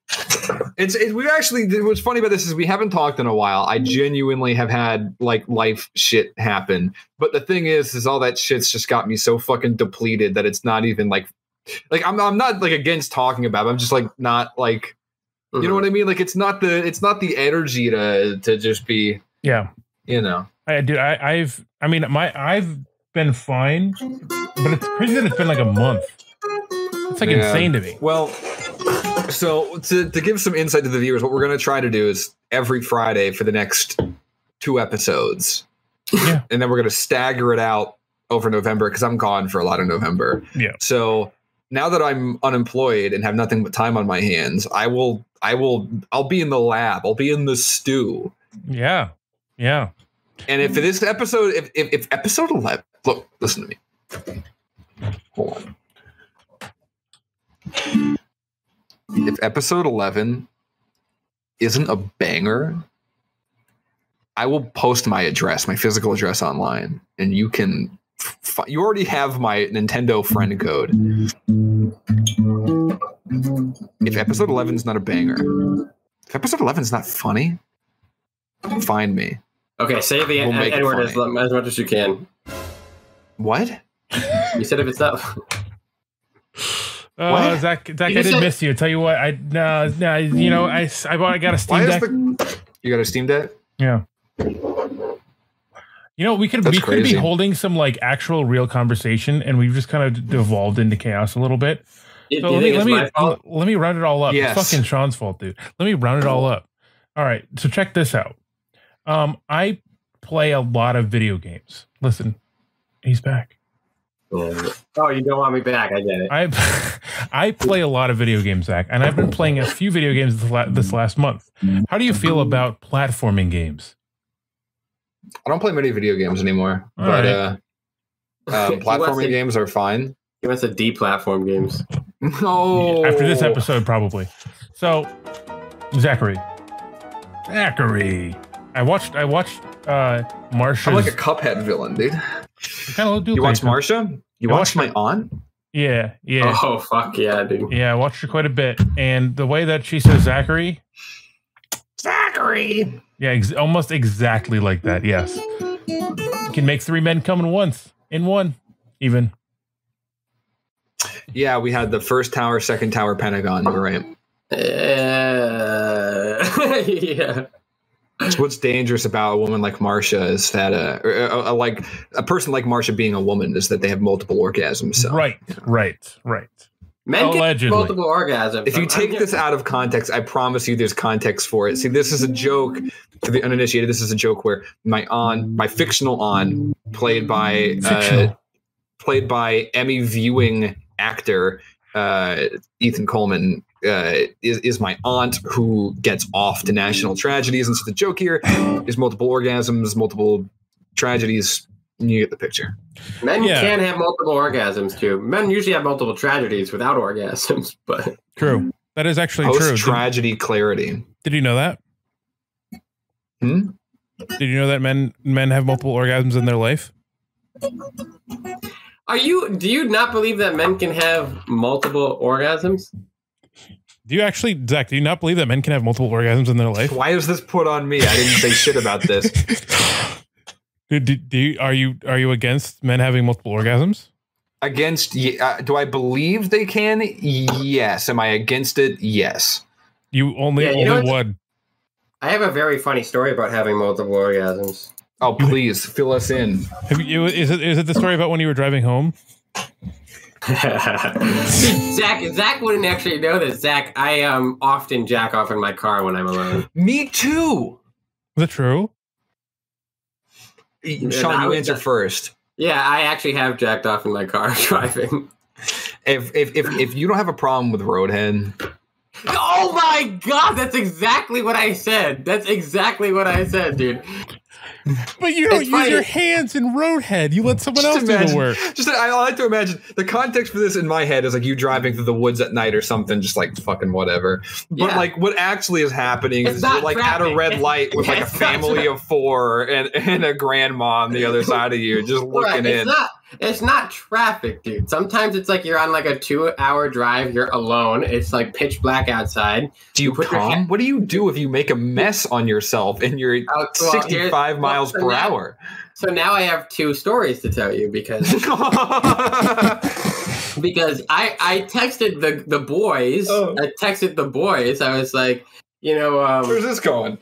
It's it, we actually. What's funny about this is we haven't talked in a while. I genuinely have had like life shit happen, but the thing is, is all that shit's just got me so fucking depleted that it's not even like, like I'm I'm not like against talking about. It. I'm just like not like you Mm-hmm. know what I mean. Like it's not the it's not the energy to to just be Yeah, you know. I do. I, I've. I mean, my I've been fine, but it's crazy that it's been like a month. It's like Yeah. insane to me. Well, so to, to give some insight to the viewers, what we're going to try to do is every Friday for the next two episodes. Yeah. And then we're going to stagger it out over November because I'm gone for a lot of November. Yeah. So now that I'm unemployed and have nothing but time on my hands, I will I will. I'll be in the lab. I'll be in the stew. Yeah. Yeah. And if this episode, if, if, if episode 11, look, listen to me. Hold on. If episode 11 isn't a banger, I will post my address, my physical address online, and you can. F- you already have my Nintendo friend code. If episode 11 is not a banger, if episode 11 is not funny, find me. Okay, say the We'll make it N word as, as much as you can. What? You said if it's not. Oh, What? Zach, Zach, I did said- miss you. Tell you what, I no, no, you know, I, I bought, I got a Steam Why is Deck. the. You got a Steam Deck? yeah. You know, we could That's we could be holding some like actual real conversation, and we've just kind of devolved into chaos a little bit. Do So let me let me my fault? let me round it all up. Yes. It's fucking Sean's fault, dude. Let me round it all up. All right, so check this out. Um, I play a lot of video games. Listen, he's back. Oh, you don't want me back. I get it. I I play a lot of video games, Zach, and I've been playing a few video games this, la- this last month. How do you feel about platforming games? I don't play many video games anymore, All but right. uh, um, He wants platforming games are fine. He wants to deplatform games. No. After this episode, probably. So, Zachary, Zachary, I watched I watched uh Marsha's. I'm like a Cuphead villain, dude. Kind of do You watch things. Marsha? You I watched watched my aunt? Yeah, yeah. Oh fuck yeah, dude. Yeah, I watched her quite a bit, and the way that she says Zachary, Zachary. yeah, ex- almost exactly like that. Yes, can make three men come in once, in one, even. Yeah, we had the first tower, second tower, Pentagon. You're right. Uh, yeah. That's what's dangerous about a woman like Marsha is that uh, or, uh, uh, like a person like Marsha being a woman is that they have multiple orgasms. So right, right, right. Men can have Allegedly. multiple orgasms. if you take I'm- this out of context, I promise you there's context for it. See, this is a joke to the uninitiated. This is a joke where my aunt, my fictional on, played by uh, played by Emmy viewing actor uh, Ethan Coleman. Uh, is, is my aunt who gets off to national tragedies. And so the joke here is multiple orgasms, multiple tragedies. You get the picture. men Yeah. can have multiple orgasms too. Men usually have multiple tragedies without orgasms, but True. That is actually true. Post Did, tragedy clarity. did you know that? Hmm? Did you know that men men have multiple orgasms in their life? are you? Do you not believe that men can have multiple orgasms? Do you actually, Zach? Do you not believe that men can have multiple orgasms in their life? Why is this put on me? I didn't say shit about this. Do, do, do you, are you are you against men having multiple orgasms? Against, uh, do I believe they can? Yes. Am I against it? Yes. You only Yeah, you only what's- one. I have a very funny story about having multiple orgasms. Oh, please fill us in. Have you, is it is it the story about when you were driving home? Zach, Zach wouldn't actually know this. Zach, I um often jack off in my car when I'm alone. Me too. Is it true? Sean, I you answer just- first. Yeah, I actually have jacked off in my car driving. If, if if if you don't have a problem with Roadhead, Oh my god, that's exactly what I said. That's exactly what I said, dude. But you don't It's use funny. your hands in Roadhead. You let someone else just do the work. Just I like to imagine the context for this in my head is like you driving through the woods at night or something, just like fucking whatever. But Yeah. like what actually is happening It's is you're like at a red light with like a family of four and and a grandma on the other side of you, just looking Right, in. not it's not traffic, dude. Sometimes it's like you're on like a two hour drive, you're alone, it's like pitch black outside. Do you You put your What do you do if you make a mess on yourself and you're Oh, well, 65 miles well, so per now- hour? So now I have two stories to tell you because because I I texted the the boys. Oh. I texted the boys. I was like, you know, Where's um, this going?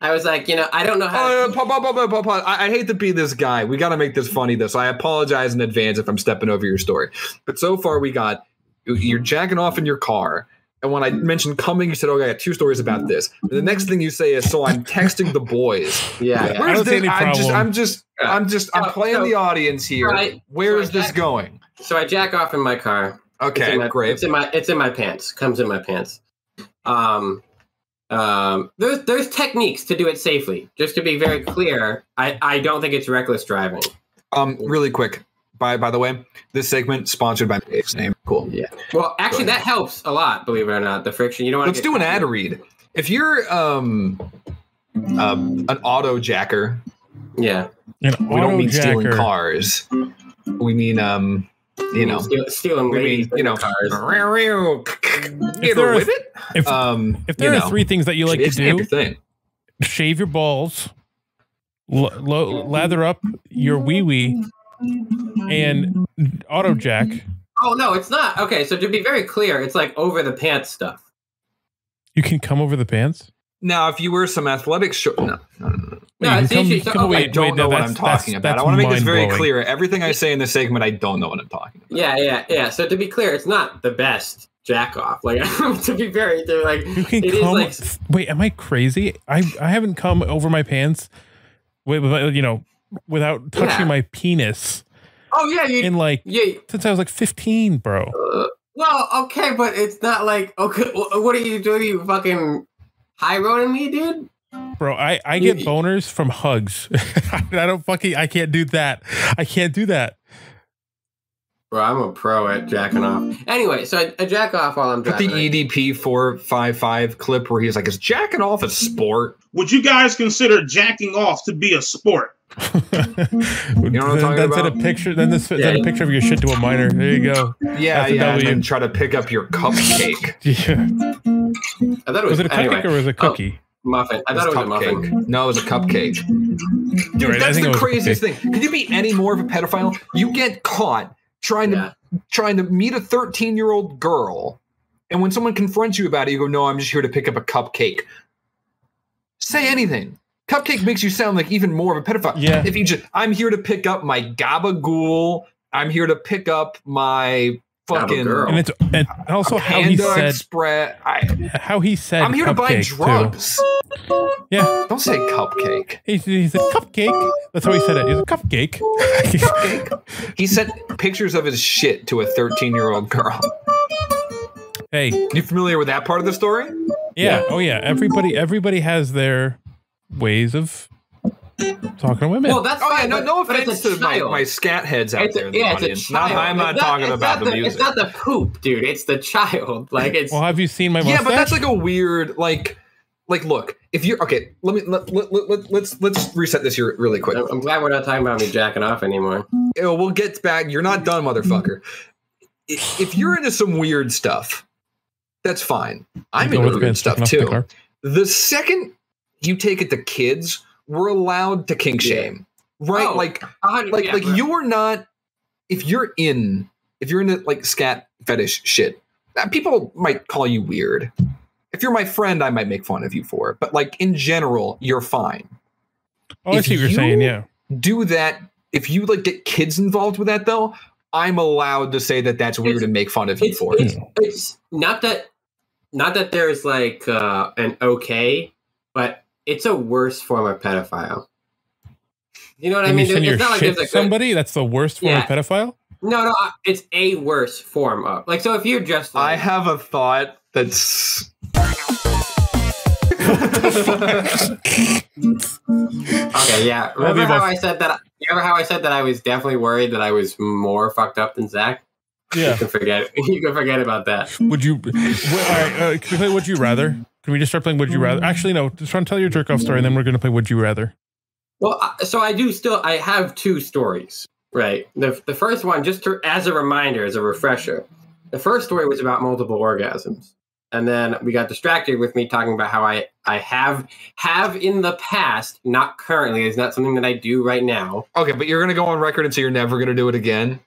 I was like, you know, I don't know how. Oh, pop, pop, pop, pop, pop, pop. I, I hate to be this guy. We got to make this funny, though. So I apologize in advance if I'm stepping over your story. But so far, we got you're jacking off in your car. And when I mentioned coming, you said, "Okay, I got two stories about this." And the next thing you say is, "So I'm texting the boys." yeah, I yeah. Where's don't see this? any I'm just. I'm just, I'm just, I'm playing so- the audience here. Right. Where So is I this going? So I jack off in my car. It's Okay, in my, great. It's in my it's in my pants. Comes in my pants. Um, Um, there's there's techniques to do it safely. Just to be very clear, I, I don't think it's reckless driving. Um, really quick. By by the way, this segment sponsored by Dave's name. Cool. Yeah. Well, actually, that helps a lot. Believe it or not, the friction. You don't want. Let's do an ad read. If you're um, um an auto jacker, Yeah. An we don't mean stealing cars. We mean um, you know, Steal, stealing ladies you know, cars. get there a are- rivet. If, Um, if there you are know, three things that you like to do, thing. shave your balls, l- lo- lather up your wee wee, and auto jack. Oh no, it's not. Okay, so to be very clear, it's like over the pants stuff. You can come over the pants. Now, if you wear some athletic shorts, no, no, no, no. No, you it's can come, you come- okay, I don't wait, know no, what I'm talking that's- about. I want to make this very mind-blowing. clear. Everything I say in this segment, I don't know what I'm talking about. Yeah, yeah, yeah. So to be clear, it's not the best jack off. Like to be very, they're like You can it is come. like wait, am I crazy? I I haven't come over my pants. Wait, without- you know, without touching Yeah. my penis oh yeah, you in like yeah. since I was like 15, bro. Uh, well, okay, but it's not like okay. What are you doing? You fucking high roading me, dude? Bro, I, I get boners from hugs. I don't fucking I can't do that. I can't do that. Bro, I'm a pro at jacking off. Anyway, so I, I jack off while I'm Put the. EDP four five five clip where he's like, "Is jacking off a sport?" Would you guys consider jacking off to be a sport? you know what I'm talking then send a picture. Then this Yeah. send a picture of your shit to a minor. There you go. Yeah, That's a yeah, and then try to pick up your cupcake. Yeah. I thought it was, Was it a cupcake anyway, or was it a Oh, cookie? muffin. I It was thought it was a muffin. No, it was a cupcake. Dude, right, that's the craziest thing. Could you be any more of a pedophile? You get caught trying Yeah. to trying to meet a 13 year old girl, and when someone confronts you about it, you go, "No, I'm just here to pick up a cupcake." Say anything. Cupcake makes you sound like even more of a pedophile. Yeah. If you just, I'm here to pick up my gabagool. I'm here to pick up my fucking Gabagool. And it's and also how he said Express. I, how he said I'm here to buy cupcake, too. drugs. Yeah. Don't say cupcake. He, he said cupcake. That's how he said it. He's a cupcake. He sent pictures of his shit to a 13 year old girl. hey, You familiar with that part of the story? yeah. Oh yeah. Everybody everybody has their ways of talking to women. Well, that's Oh yeah, no, no offense to my, my scat heads out It's there a, in the yeah, it's audience. a Not. I'm not It's talking about not the, the music. It's not the poop, dude. It's the child. Like it's. well, have you seen my yeah, but that's like a weird like like look. If you're okay, let me let, let, let, let, let's let's reset this here really quick. I'm I'm glad we're not talking about me jacking off anymore. Oh, we'll get back. You're not done, motherfucker. If you're into some weird stuff, that's fine. I'm into weird stuff taking off the too. The second you take it to kids, we're allowed to kink Yeah. shame, right? Oh, like, A like, yeah, like bro. you are not. If you're in, if you're into like scat fetish shit, uh, people might call you weird. If you're my friend, I might make fun of you for it. But like in general, you're fine. Oh, I if see what you're you- saying. Yeah. Do that. If you like get kids involved with that, though, I'm allowed to say that that's weird It's- and make fun of you It's, for it. it's, it's not that not that there's like uh, an okay, but it's a worse form of pedophile. You know what I mean? you send It's your not like shit there's to a good, somebody, that's the worst form Yeah. of pedophile. no, no. uh, It's a worse form of like. So if you're just I have a thought that's. okay, yeah. Remember how I said that? You remember how I said that I was definitely worried that I was more fucked up than Zach? Yeah, You Yeah. can forget. You can forget about that. Would you? All right. Uh, can we play Would You Rather? Can we just start playing Would You Rather? Mm. Actually, no. Just try and tell your jerk off story, and then we're gonna play Would You Rather. Well, uh, so I do still. I have two stories, right? The the first one, just to, as a reminder, as a refresher, the first story was about multiple orgasms, and then we got distracted with me talking about how I I have have in the past, not currently. It's not something that I do right now. Okay, but you're gonna go on record and say you're never gonna do it again.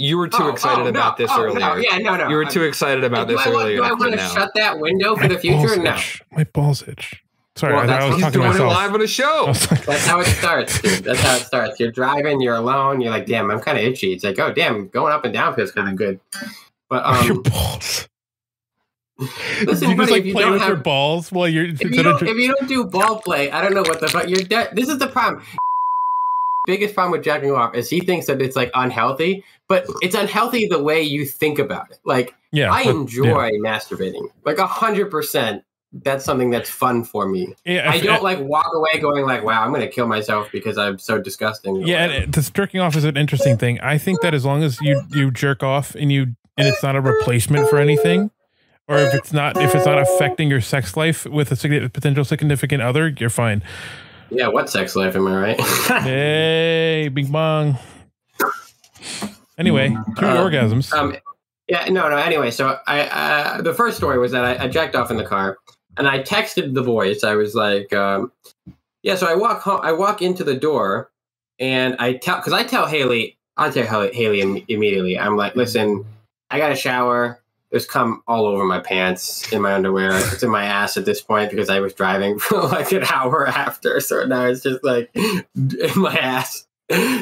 You were too Oh, excited oh, about no, this oh, earlier. No, yeah, no, no. You were I- too excited about this I earlier. Do I to want to shut that window for My the future? balls No. itch. My balls itch. Sorry, Well, I, that's- I was He's talking to doing it myself. live on a I show. like, That's how it starts, dude. That's how it starts. You're driving, you're alone, you're like, damn, I'm kind of itchy. It's like, oh, damn, going up and down feels kind of good. But your um, balls. listen, you buddy, just like you play don't with your balls while you're. if you don't, if you don't do ball play, I don't know what the fuck you're. De- this is the problem. Biggest problem with jacking off is he thinks that it's like unhealthy, but it's unhealthy the way you think about it. Like yeah, I enjoy masturbating, like a hundred percent. that's something that's fun for me. Yeah, I don't like walk away going like, "Wow, I'm gonna kill myself because I'm so disgusting." Yeah, and this jerking off is an interesting thing. I think that as long as you you jerk off and you and it's not a replacement for anything, or if it's not if it's not affecting your sex life with a potential significant other, you're fine. Yeah. What sex life? Am I right? Hey, bing bong. Anyway, two Um, orgasms. Um, yeah, no, no. Anyway, so I uh, the first story was that I, I jacked off in the car, and I texted the voice. I was like, um, "Yeah." So I walk home. I walk into the door, and I tell because I tell Haley, I tell Haley, Haley im- immediately. I'm like, "Listen, I got a shower. There's cum all over my pants, in my underwear. It's in my ass at this point because I was driving for like an hour after. So now it's just like in my ass."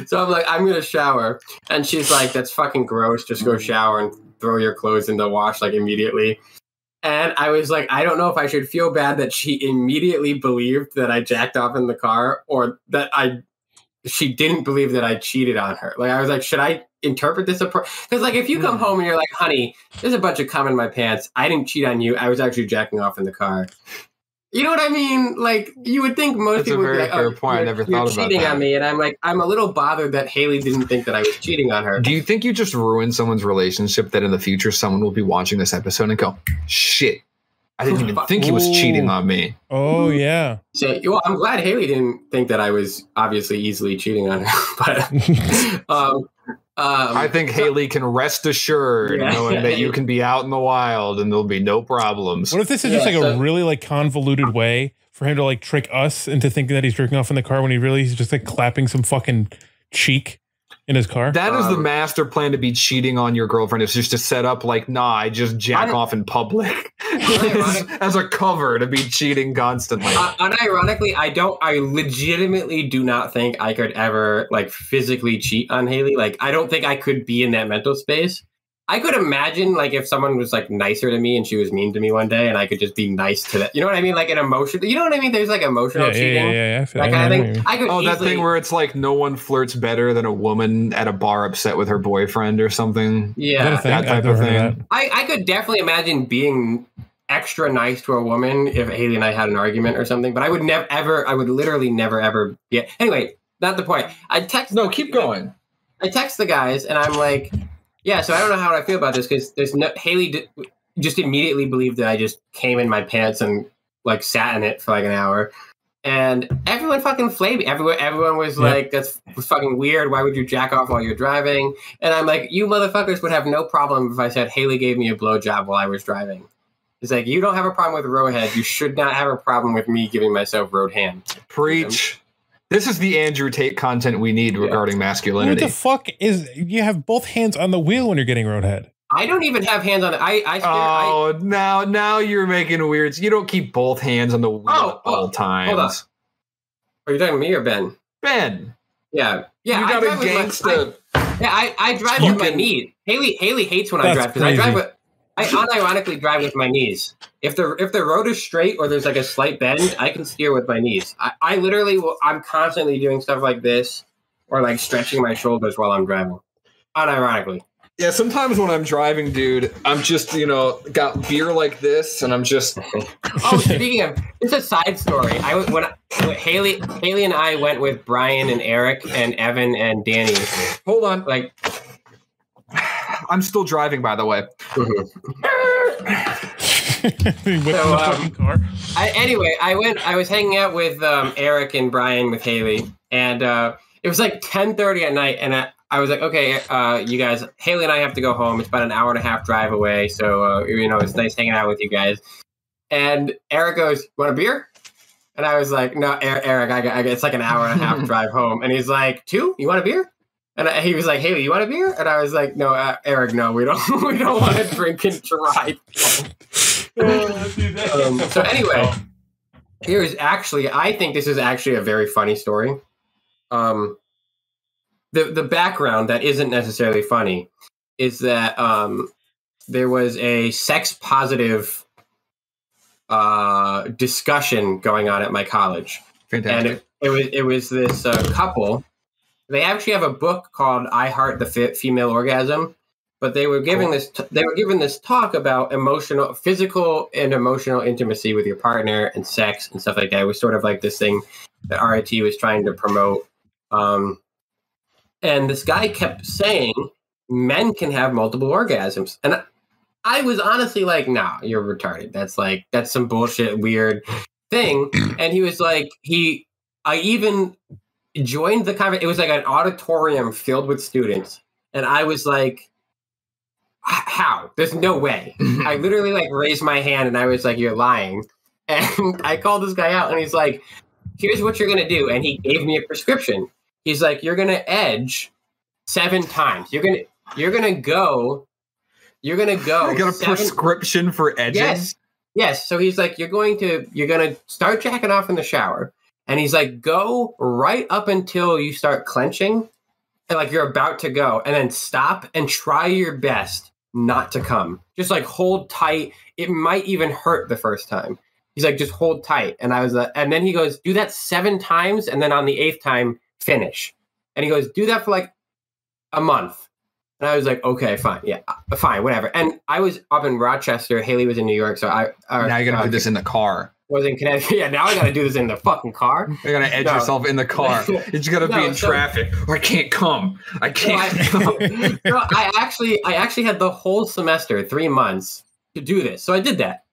So I'm like, I'm gonna shower. And she's like, that's fucking gross. Just go shower and throw your clothes in the wash like immediately. And I was like, I don't know if I should feel bad that she immediately believed that I jacked off in the car or that I she didn't believe that I cheated on her. Like I was like, should I interpret this approach? Because like if you come home and you're like, honey, there's a bunch of cum in my pants. I didn't cheat on you. I was actually jacking off in the car. You know what I mean? Like you would think most That's a people would be like, fair oh, point. I you're- never you're thought about cheating that. on me, and I'm like, I'm a little bothered that Haley didn't think that I was cheating on her. Do you think you just ruined someone's relationship that in the future someone will be watching this episode and go, shit, I didn't even think he was cheating on me? oh yeah. So, well, I'm glad Haley didn't think that I was obviously easily cheating on her, but um, um, I think Haley can rest assured Yeah. knowing that you can be out in the wild and there'll be no problems. What if this is just Yeah, like a really like convoluted way for him to like trick us into thinking that he's jerking off in the car when he really is just like clapping some fucking cheek in his car? That is the Um, master plan to be cheating on your girlfriend. It's just to set up like, nah, I just jack I- off in public Ironic. as a cover to be cheating constantly. uh, unironically, I don't. I legitimately do not think I could ever like physically cheat on Haley. Like, I don't think I could be in that mental space. I could imagine like if someone was like nicer to me and she was mean to me one day, and I could just be nice to that. You know what I mean? Like an emotion. You know what I mean? There's like emotional yeah, yeah, cheating. yeah, yeah, yeah. I feel- That I kind know of thing. I could Oh, that thing where it's like no one flirts better than a woman at a bar upset with her boyfriend or something. Is that yeah, thing? that type I've of of thing. I, I could definitely imagine being extra nice to a woman if Haley and I had an argument or something, but I would never ever I would literally never ever get anyway, not the point. I text No, keep going. I text the guys and I'm like, yeah, so I don't know how I feel about this because there's no Haley d- just immediately believed that I just came in my pants and like sat in it for like an hour. And everyone fucking flamed me. Everyone, everyone was Yeah. like, "That's fucking weird. Why would you jack off while you're driving?" And I'm like, "You motherfuckers would have no problem if I said Haley gave me a blowjob while I was driving." It's like you don't have a problem with roadhead. You should not have a problem with me giving myself road hand. Preach. This is the Andrew Tate content we need regarding What masculinity. the fuck is you have both hands on the wheel when you're getting roadhead? I don't even have hands on. The, I I, steer, I Oh, now now you're making weird. You don't keep both hands on the wheel Oh, at oh, all oh, times. hold on. Are you talking to me or Ben? Ben, Yeah, yeah. you I got drive a with my- gangsta. Yeah, I, I drive You with my knees. Haley Haley hates when I drive because I drive with. I unironically drive with my knees. If the if the road is straight or there's like a slight bend, I can steer with my knees. I, I literally will. I'm constantly doing stuff like this or like stretching my shoulders while I'm driving. Unironically. Yeah, sometimes when I'm driving, dude, I'm just you know got beer like this, and I'm just Oh, speaking of, it's a side story. I went- when, I- when Haley Haley and I went with Brian and Eric and Evan and Danny. hold on. Like, I'm still driving, by the way. Mm-hmm. Whip in the So, um. I, anyway, I went. I was hanging out with um, Eric and Brian with Haley, and uh, it was like ten thirty at night, and I, I was like, okay, uh, you guys, Haley and I have to go home. It's about an hour and a half drive away, so uh, you know it's nice hanging out with you guys. And Eric goes, "Want a beer?" And I was like, "No, Er- Eric, I got, I it's like an hour and a half drive home." And he's like, two? You want a beer?" And he was like, "Haley, you want a beer?" And I was like, "No, uh, Eric, no, we don't, we don't want to drink and drive." Um, so anyway, here is actually I think this is actually a very funny story. Um, the the background that isn't necessarily funny is that um, there was a sex positive uh, discussion going on at my college, and it, it was it was this uh, couple. They actually have a book called "I Heart the Fe- Female Orgasm," but they were giving this t- they were giving this talk about emotional, physical, and emotional intimacy with your partner and sex and stuff like that. It was sort of like this thing that RIT was trying to promote. Um, and this guy kept saying men can have multiple orgasms, and I, I was honestly like, "Nah, you're retarded. That's like that's some bullshit, weird thing." And he was like, he, I even joined the conversation. It was like an auditorium filled with students, and I was like, "How? There's no way." I literally like raised my hand, and I was like, "You're lying." And I called this guy out, and he's like, "Here's what you're gonna do," and he gave me a prescription. He's like, "You're gonna edge seven times. You're gonna you're gonna go. You're gonna go. I got a seven- prescription for edging. Yes. Yes. So he's like, you're going to you're gonna start jacking off in the shower. And he's like, go right up until you start clenching. And like you're about to go. And then stop and try your best not to come. Just like hold tight. It might even hurt the first time. He's like, just hold tight. And I was uh, and then he goes, do that seven times, and then on the eighth time, finish. And he goes, do that for like a month. And I was like, okay, fine, yeah, uh, fine, whatever. And I was up in Rochester. Haley was in New York, so I uh, Now you're gonna put this in the car. Was in Connecticut. Yeah, now I got to do this in the fucking car. You're gonna edge No. yourself in the car. You're just gonna No, be in so- traffic. Or I can't come. I can't I, come. no, I actually, I actually had the whole semester, three months, to do this. So I did that.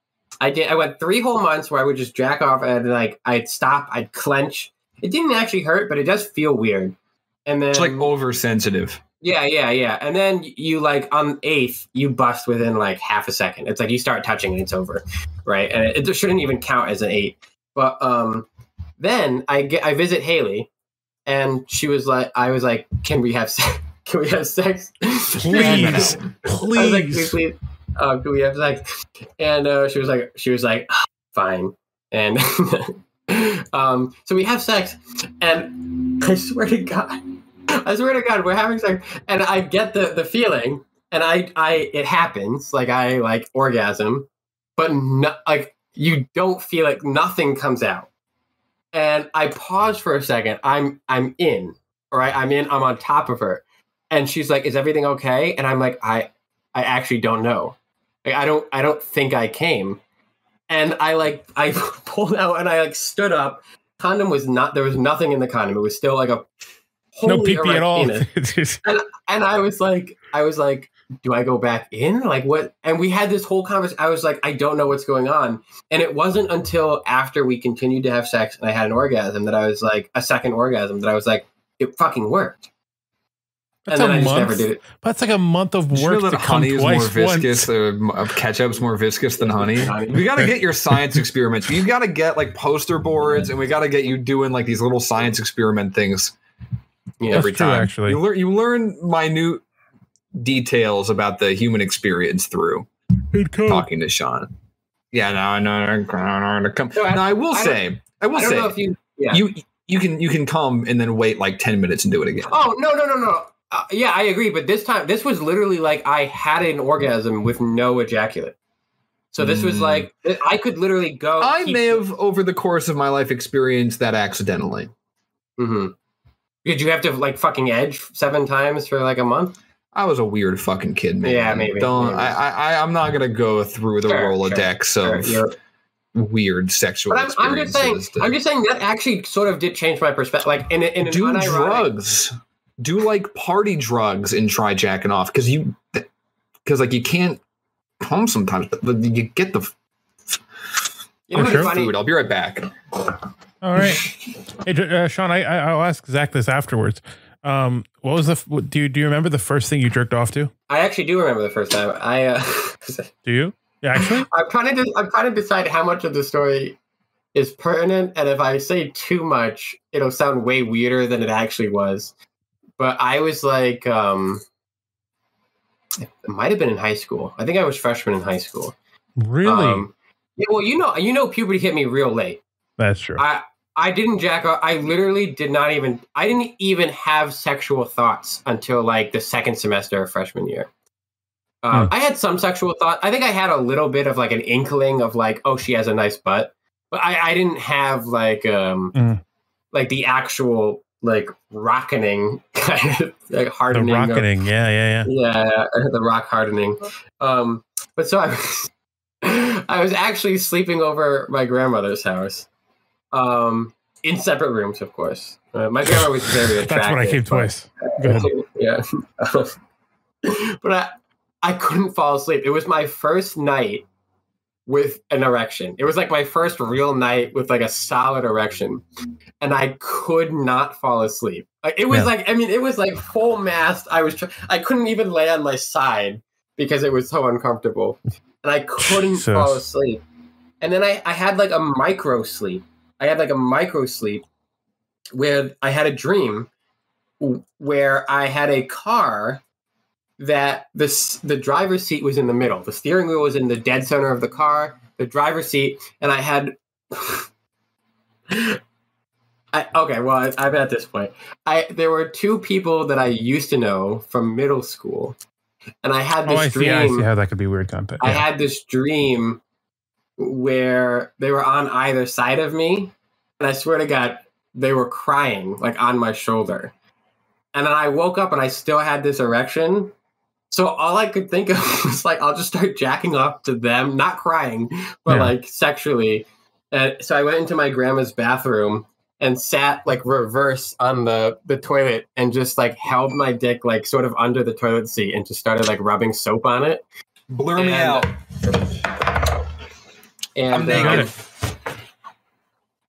I did. I went three whole months where I would just jack off and like I'd stop, I'd clench. It didn't actually hurt, but it does feel weird. And then It's like oversensitive. Yeah, yeah, yeah. And then you like on eighth, you bust within like half a second. It's like you start touching and it's over, right? And it, it shouldn't even count as an eight. But um, then I get I visit Haley, and she was like, I was like, can we have sex? Can we have sex? Please, was like, please. please, please, uh, can we have sex? And uh, she was like, she was like, "Ah, fine. And um, so we have sex, and I swear to God, I swear to God, we're having sex, and I get the the feeling, and I I it happens, like I like orgasm, but no, like you don't feel like nothing comes out, and I pause for a second. I'm I'm in, all right. I'm in. I'm on top of her, and she's like, "Is everything okay?" And I'm like, "I I actually don't know. Like, I don't I don't think I came." And I like I pulled out and I like stood up. Condom was not there was nothing in the condom. It was still like a no wholly pee pee erect at all. penis. It's And I was like, I was like, do I go back in? Like what? And we had this whole conversation. I was like, I don't know what's going on. And it wasn't until after we continued to have sex and I had an orgasm that I was like, a second orgasm that I was like, it fucking worked. That's and then a I just month. never did it. That's like a month of Did you work know to that come honey is more twice viscous? once. Uh, ketchup's more viscous than honey. Honey. We got to get your science experiments. You got to get like poster boards, and we got to get you doing like these little science experiment things Yeah. every That's true, time. actually. you learn you learn minute details about the human experience through talking to Sean. Yeah, no, no, no, no, no, come. No, I- No, I will I say, I will I say, if you. Yeah. you you can you can come and then wait like ten minutes and do it again. Oh no no no no. Uh, yeah, I agree. But this time, this was literally like I had an orgasm with no ejaculate. So this was Mm. like I could literally go. I may have over the course of my life experienced that accidentally. hmm Did you have to like fucking edge seven times for like a month? I was a weird fucking kid, man. Yeah, maybe, Don't maybe. I? I I'm not gonna go through the Sure, rolodex Sure, of you're- weird sexual But I'm, I'm just saying. experiences. I'm just saying that actually sort of did change my perspective. Like in, in do unironic- drugs. Do like party drugs and try jacking off because you because like you can't come sometimes, but you get the You know Sure. food. I'll be right back. All right. Hey, uh, Sean, I, I'll ask Zach this afterwards. Um, what was the do you do you remember the first thing you jerked off to? I actually do remember the first time. I uh, Do you? Yeah, actually. I'm trying to I'm trying to decide how much of the story is pertinent, and if I say too much, it'll sound way weirder than it actually was. But I was like, um, it might have been in high school. I think I was freshman in high school. Really? Um, yeah, well, you know, you know, puberty hit me real late. That's true. I I didn't jack off. I literally did not even. I didn't even have sexual thoughts until like the second semester of freshman year. Um, I had some sexual thought. I think I had a little bit of like an inkling of like, oh, she has a nice butt, but I, I didn't have like um Mm. like the actual like rocketing kind of like The hardening. of- Yeah, yeah, yeah. yeah, the rock hardening. Um, but so I was, I was actually sleeping over my grandmother's house, um, in separate rooms, of course. Uh, my grandma was very attractive. That's when I came twice. Go ahead. yeah. but I, I couldn't fall asleep. It was my first night with an erection. It was like my first real night with like a solid erection. And I could not fall asleep. Like it was Yeah. like I mean it was like full mast. I was tr- I couldn't even lay on my side because it was so uncomfortable. And I couldn't Jesus. fall asleep. And then I, I had like a micro sleep. I had like a micro sleep where I had a dream where I had a car that the the driver's seat was in the middle. The steering wheel was in the dead center of the car. The driver's seat, and I had. I, okay, well, I, I'm at this point. I there were two people that I used to know from middle school, and I had Oh, this I see. dream. I see how that could be weird content. I Yeah. had this dream where they were on either side of me, and I swear to God, they were crying like on my shoulder. And then I woke up and I still had this erection. So all I could think of was like, I'll just start jacking off to them, not crying, but Yeah. like sexually. And so I went into my grandma's bathroom and sat like reverse on the the toilet and just like held my dick like sort of under the toilet seat and just started like rubbing soap on it. Blur me And- out. And I'm um, naked.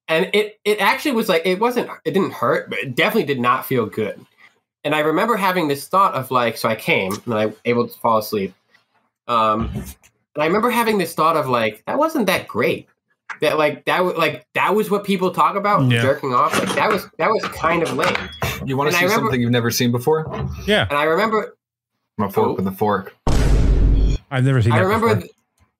and it it actually was like it wasn't it didn't hurt, but it definitely did not feel good. And I remember having this thought of like, so I came and I able to fall asleep. Um, and I remember having this thought of like, that wasn't that great. That like that was like that was what people talk about Yeah. jerking off. Like that was that was kind of lame. You want to I see remember- something you've never seen before? yeah. And I remember A fork Oh. with a fork. I've never seen I remember, before. th-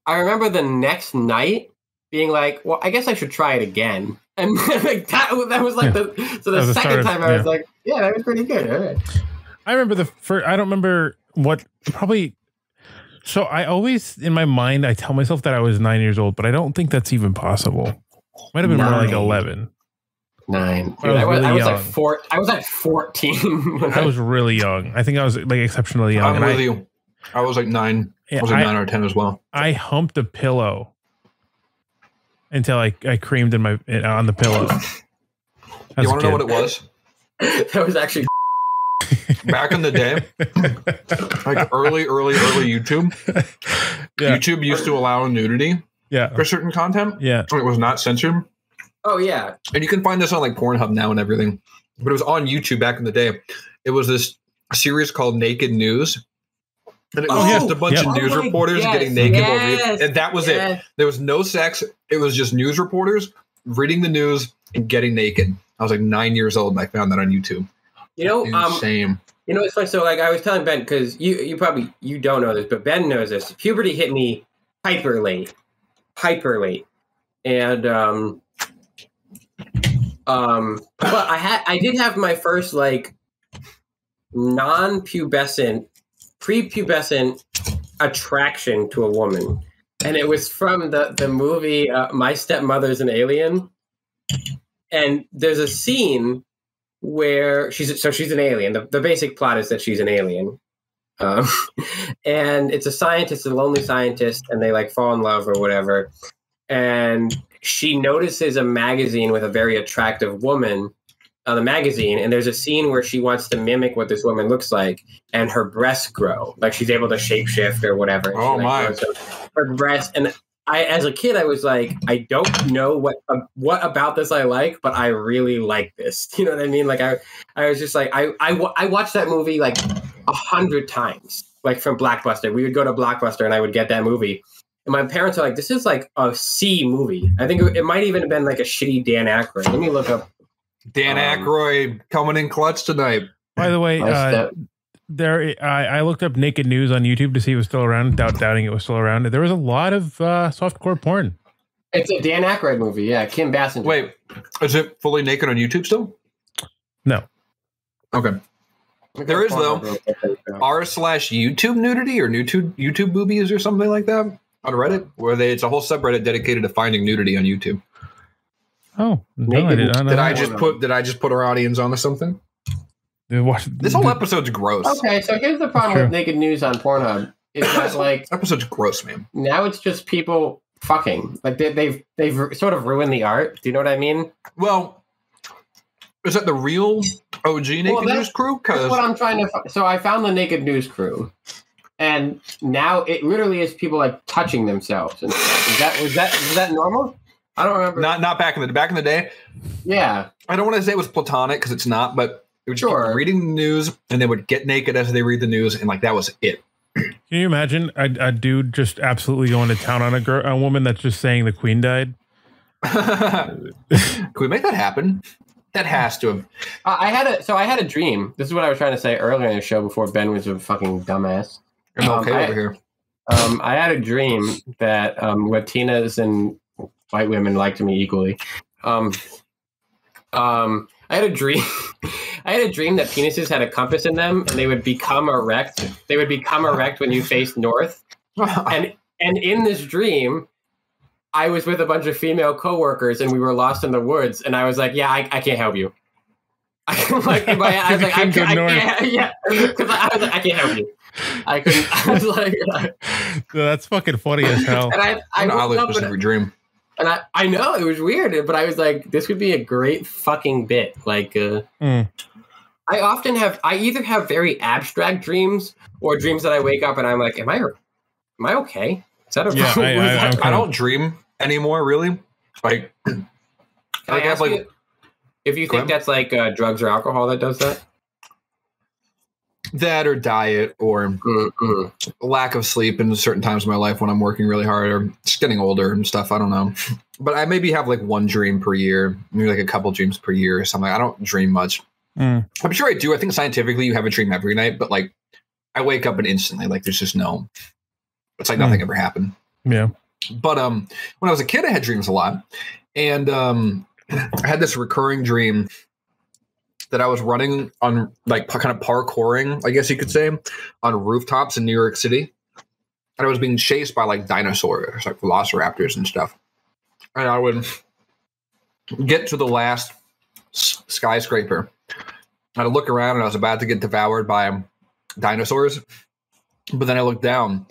I remember the next night being like, "Well, I guess I should try it again." And like that, that was like the so That was the the start second of- time I was yeah. like, "Yeah, that was pretty good." All right. I remember the first. I don't remember what. Probably. So I always, in my mind, I tell myself that I was nine years old, but I don't think that's even possible. Might have been more like eleven. Nine. I was I was, I was like four. I was at fourteen. when I was really young. I think I was like exceptionally young. I'm and with I, you. I was like nine. Yeah, I was like I- nine or ten as well. I humped a pillow until I, I creamed in my on the pillow. As you want to know what it was? that was actually Back in the day, like early, early, early YouTube. Yeah, YouTube used to allow nudity yeah, for certain content. yeah. It was not censored. Oh yeah. And you can find this on like Pornhub now and everything. But it was on YouTube back in the day. It was this series called Naked News. And it was Oh, just a bunch yeah. of news Oh reporters yes, getting naked. yes, and that was it. There was no sex. It was just news reporters reading the news and getting naked. I was like nine years old and I found that on YouTube. You know, um, Insane. you know, it's funny. So, like, I was telling Ben because you, you probably you don't know this, but Ben knows this. Puberty hit me hyper late, hyper late, and um, um, but I had, I did have my first like non-pubescent, pre-pubescent attraction to a woman, and it was from the the movie uh, My Stepmother's an Alien, and there's a scene where she's so she's an alien. The, the basic plot is that she's an alien, um, and it's a scientist, a lonely scientist, and they like fall in love or whatever. And she notices a magazine with a very attractive woman on the magazine, and there's a scene where she wants to mimic what this woman looks like, and her breasts grow, like she's able to shapeshift or whatever. she, Oh, like, my. her- her breasts, and I, as a kid, I was like, I don't know what uh, what about this I like, but I really like this. You know what I mean? Like I, I was just like, I, I, I watched that movie like a hundred times, like from Blockbuster. We would go to Blockbuster, and I would get that movie. And my parents are like, "This is like a C movie." I think it, it might even have been like a shitty Dan Aykroyd. Let me look up. Dan um, Aykroyd coming in clutch tonight. By the way, uh, there I, I looked up naked news on YouTube to see if it was still around. Doubt doubting it was still around. There was a lot of uh, softcore porn. It's a Dan Aykroyd movie. Yeah, Kim Basinger. Wait, is it fully naked on YouTube still? No. Okay. There is, though. though. R slash YouTube nudity or YouTube YouTube boobies or something like that on Reddit, where they it's a whole subreddit dedicated to finding nudity on YouTube. Oh, no, I did not know Did I just put did I just put our audience onto something? Did watch- This whole did- episode's gross. Okay, so here's the problem with naked news on Pornhub is that like This episode's gross, man. now it's just people fucking like they, they've they've sort of ruined the art. Do you know what I mean? Well, is that the real OG Naked Well, News crew? Because what I'm trying to. fi- So I found the naked news crew, and now it literally is people like touching themselves. And is that was that was that normal? I don't remember. not not back in the back in the day. yeah, I don't want to say it was platonic because it's not, but it would just keep Sure. reading the news and they would get naked as they read the news, and like that was it. Can you imagine a, a dude just absolutely going to town on a girl, a woman that's just saying the queen died? Can we make that happen? That has to have. I I had a so I had a dream. This is what I was trying to say earlier in the show before Ben was a fucking dumbass. I'm Um, okay I- over here. Um, I had a dream that um, Latinas and white women liked me equally. Um, um, I had a dream. I had a dream that penises had a compass in them, and they would become erect. They would become erect when you faced north. And and in this dream, I was with a bunch of female coworkers, and we were lost in the woods. And I was like, "Yeah, I, I can't help you." I'm like, in my head, I was like, I, couldn't I can't, yeah, because I was like, I can't help you. I couldn't. I was like, That's fucking funny as hell. and I, I An woke oddly up and, specific dream. And I, I know it was weird, but I was like, this would be a great fucking bit. Like, uh, Mm. I often have, I either have very abstract dreams or dreams that I wake up and I'm like, am I, am I okay? Is that a Yeah, I- I- I'm I don't dream anymore, really. Like, Can I I have, like- you if you think ahead. that's like uh, drugs or alcohol that does that? That or diet or Mm-mm. lack of sleep in certain times of my life when I'm working really hard or just getting older and stuff. I don't know. But I maybe have like one dream per year, maybe like a couple dreams per year or something. I don't dream much. Mm. I'm sure I do. I think scientifically you have a dream every night, but like I wake up and instantly like there's just no it's like nothing ever happened. Yeah. But um when I was a kid I had dreams a lot. And um I had this recurring dream that I was running on like kind of parkouring, I guess you could say, on rooftops in New York City. And I was being chased by like dinosaurs, like velociraptors and stuff. And I would get to the last skyscraper. I'd look around and I was about to get devoured by dinosaurs. But then I look down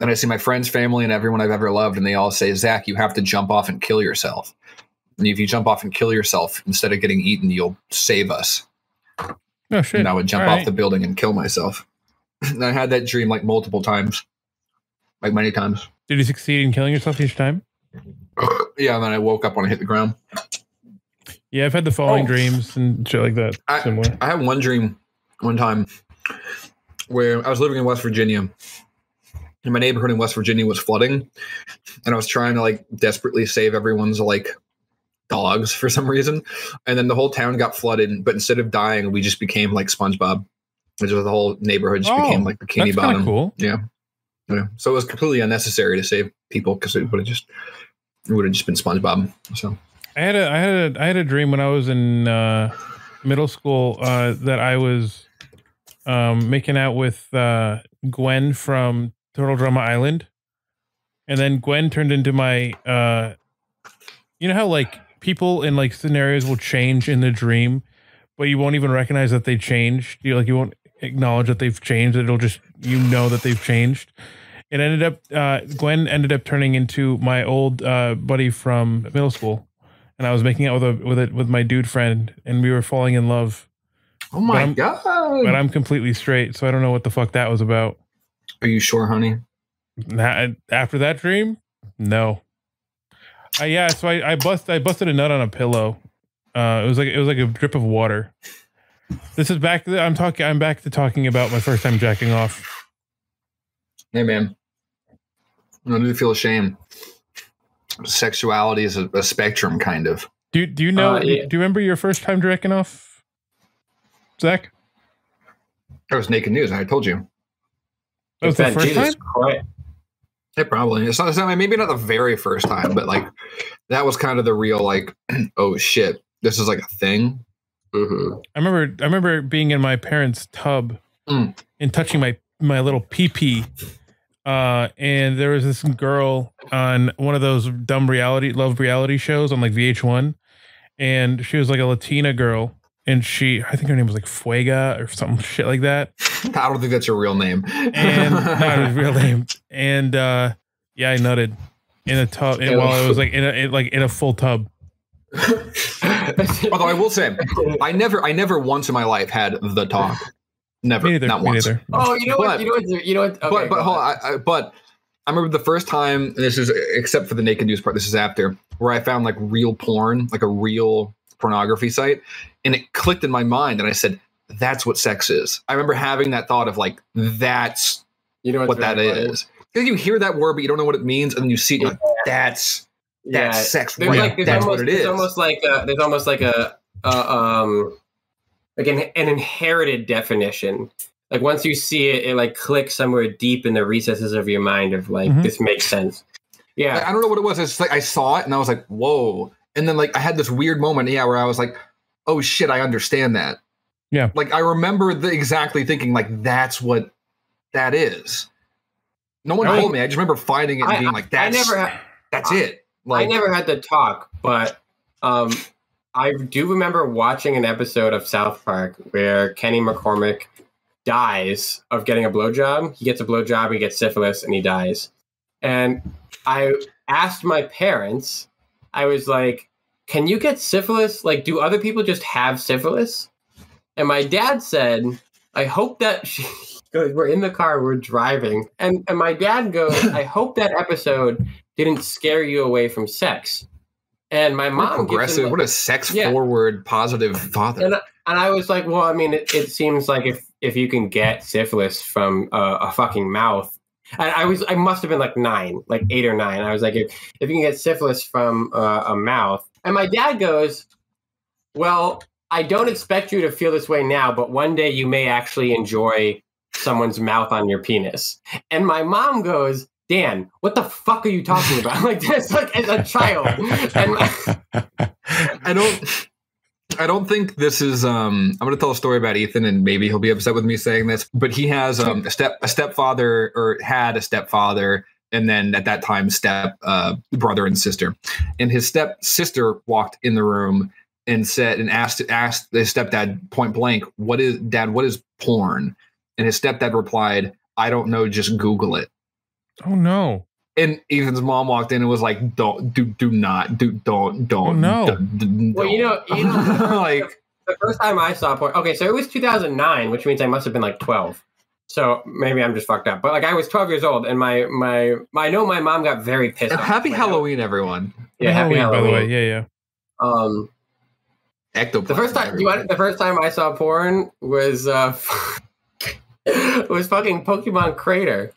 and I see my friends, family, and everyone I've ever loved, and they all say, Zach, you have to jump off and kill yourself. And if you jump off and kill yourself instead of getting eaten, you'll save us. Oh shit. And I would jump All off right. the building and kill myself. and I had that dream like multiple times, like many times. Did you succeed in killing yourself each time? yeah, and then I woke up when I hit the ground. Yeah, I've had the following Oh. dreams and shit like that. I- Similar. I had one dream one time where I was living in West Virginia and my neighborhood in West Virginia was flooding and I was trying to like desperately save everyone's like dogs for some reason. And then the whole town got flooded but instead of dying we just became like SpongeBob. Which was the whole neighborhood just Oh, became like Bikini Bottom. cool. yeah. Yeah. So it was completely unnecessary to save people because it would have just it would have just been SpongeBob. So. I had a I had a I had a dream when I was in uh, middle school uh, that I was um, making out with uh, Gwen from Total Drama Island, and then Gwen turned into my. Uh, you know how like people in like scenarios will change in the dream, but you won't even recognize that they changed. You like you won't acknowledge that they've changed. It'll just you know that they've changed. It ended up uh, Gwen ended up turning into my old uh, buddy from middle school and I was making out with a with it with my dude friend, and we were falling in love. oh my I'm- god But I'm completely straight, so I don't know what the fuck that was about. are you sure honey Na- After that dream, no. Uh, yeah, so I I bust I busted a nut on a pillow. Uh, it was like it was like a drip of water. This is back. I'm talking. I'm back to talking about my first time jacking off. Hey, man. I need to feel ashamed. Sexuality is a, a spectrum, kind of. Do do you know? Uh, yeah. Do you remember your first time jacking off, Zach? That was naked news. I told you. That was the first Jesus time. Christ. Yeah, probably. It's not, it's not. Maybe not the very first time, but like that was kind of the real like, oh shit, this is like a thing. Mhm. I remember I remember being in my parents' tub Mm. and touching my my little pee pee. Uh, and there was this girl on one of those dumb reality love reality shows on like VH1, and she was like a Latina girl, and she I think her name was like Fuega or something shit like that, I don't think that's your real name. and not her real name. And uh, yeah, I nutted in a tub and while I was like in a in, like in a full tub. Although I will say, I never, I never once in my life had the talk. Never, Me neither. not Me once. neither. oh, you know But- what? You know what? You know what? Okay, but but hold on, I, I, but I remember the first time. And this is except for the naked news part. This is after where I found like real porn, like a real pornography site, and it clicked in my mind, and I said, "That's what sex is." I remember having that thought of like, "That's You know what what's that funny? is." Because you hear that word, but you don't know what it means, and then you see it, you're like, "That's Yeah, that's sex, there's right? like there's that's almost what it there's is." almost like a, there's almost like a, a um like an, an inherited definition. Like once you see it, it like clicks somewhere deep in the recesses of your mind of like Mhm. this makes sense. Yeah, Like, I don't know what it was. It's just like I saw it and I was like, whoa. And then like I had this weird moment, yeah, where I was like, oh shit, I understand that. Yeah. Like I remember the, exactly thinking like that's what that is. No one I- told me. I just remember finding it and I- being like, I that's never ha- that's it. I never had the talk, but um, I do remember watching an episode of South Park where Kenny McCormick dies of getting a blowjob. He gets a blowjob, he gets syphilis, and he dies. And I asked my parents, I was like, "Can you get syphilis? Like, do other people just have syphilis?" And my dad said, "I hope that." She, goes, we're in the car, we're driving, and and my dad goes, "I hope that episode didn't scare you away from sex." And my mom gives him, progressive, like- what a sex Yeah. forward, positive father. and, and I was like, well, I mean, it, it seems like if if you can get syphilis from a, a fucking mouth, and I was I must have been like nine, like eight or nine. I was like, if if you can get syphilis from uh, a mouth, and my dad goes, well, I don't expect you to feel this way now, but one day you may actually enjoy someone's mouth on your penis. And my mom goes. Dan, what the fuck are you talking about? Like this, like as a child, and I don't I don't think this is um I'm gonna tell a story about Ethan and maybe he'll be upset with me saying this, but he has um a step a stepfather or had a stepfather and then at that time step uh brother and sister. And his step sister walked in the room and said and asked asked his stepdad point blank, what is dad, what is porn? And his stepdad replied, I don't know, just Google it. Oh no. And Ethan's mom walked in and was like, "Don't do do not do don't don't Oh, no. don't- don't." Well, you know- you know- like the first time I saw porn. Okay, so it was 2009, which means I must have been like 12. So maybe I'm just fucked up. But like I was 12 years old, and my my, my I know my mom got very pissed. off. happy Like, Halloween, everyone. Yeah, happy Halloween. by the way. Yeah, yeah. Um, Ectoplasm. the first time you want, the first time I saw porn was uh was fucking Pokemon Crater.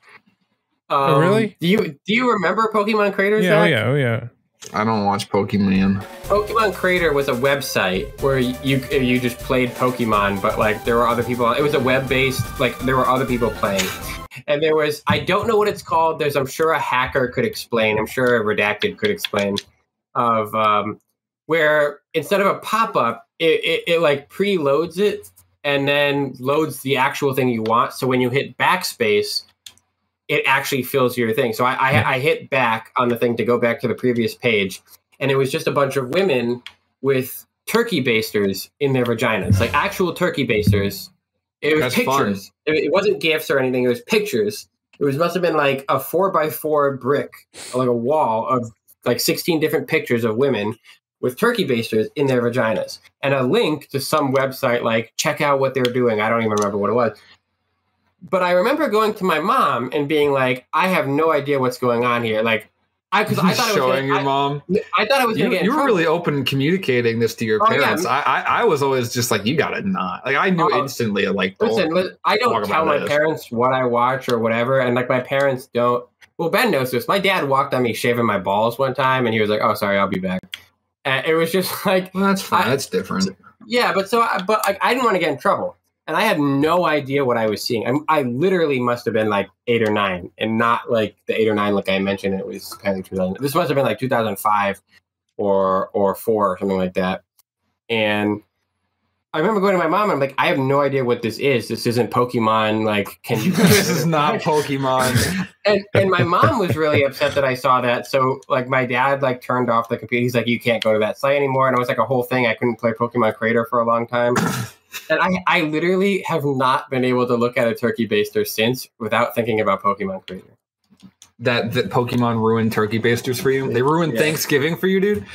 Um, Oh, really? Do you do you remember Pokemon Crater? Yeah, oh yeah, oh yeah. I don't watch Pokemon. Pokemon Crater was a website where you you just played Pokemon, but like there were other people. It was a web based like there were other people playing, and there was I don't know what it's called. There's I'm sure a hacker could explain. I'm sure a redacted could explain of um, where instead of a pop up, it, it, it like preloads it and then loads the actual thing you want. So when you hit backspace, it actually fills your thing. So I, I, I hit back on the thing to go back to the previous page, and it was just a bunch of women with turkey basters in their vaginas, like actual turkey basters. It was That's pictures. It, it wasn't gifs or anything. It was pictures. It was must have been like a four by four brick, like a wall of like sixteen different pictures of women with turkey basters in their vaginas, and a link to some website like check out what they're doing. I don't even remember what it was. But I remember going to my mom and being like, "I have no idea what's going on here." Like, I because I thought it was showing gonna, your mom. I, I thought I was You, going to get. in you were really open communicating this to your Oh, yeah. parents. I, I I was always just like, you gotta not. Like I knew Oh, instantly. Like, don't- Listen, I don't tell my this. parents what I watch or whatever, and like my parents don't. Well, Ben knows this. My dad walked on me shaving my balls one time, and he was like, "Oh, sorry, I'll be back." And it was just like, well, that's fine. I- that's different. yeah, but so, I- but like, I didn't want to get in trouble, and I had no idea what I was seeing. I, I literally must have been like eight or nine, and not like the eight or nine like I mentioned. It was kind of 2000. This must have been like 2005 or or four or something like that, and I remember going to my mom. and I'm like, I have no idea what this is. This isn't Pokemon. Like, can you? this is not Pokemon. and and my mom was really upset that I saw that. So like my dad like turned off the computer. He's like, you can't go to that site anymore. And it was like a whole thing. I couldn't play Pokemon Crater for a long time. And I I literally have not been able to look at a turkey baster since without thinking about Pokemon Crater. that that Pokemon ruined turkey basters for you. They ruined Yeah. Thanksgiving for you, dude.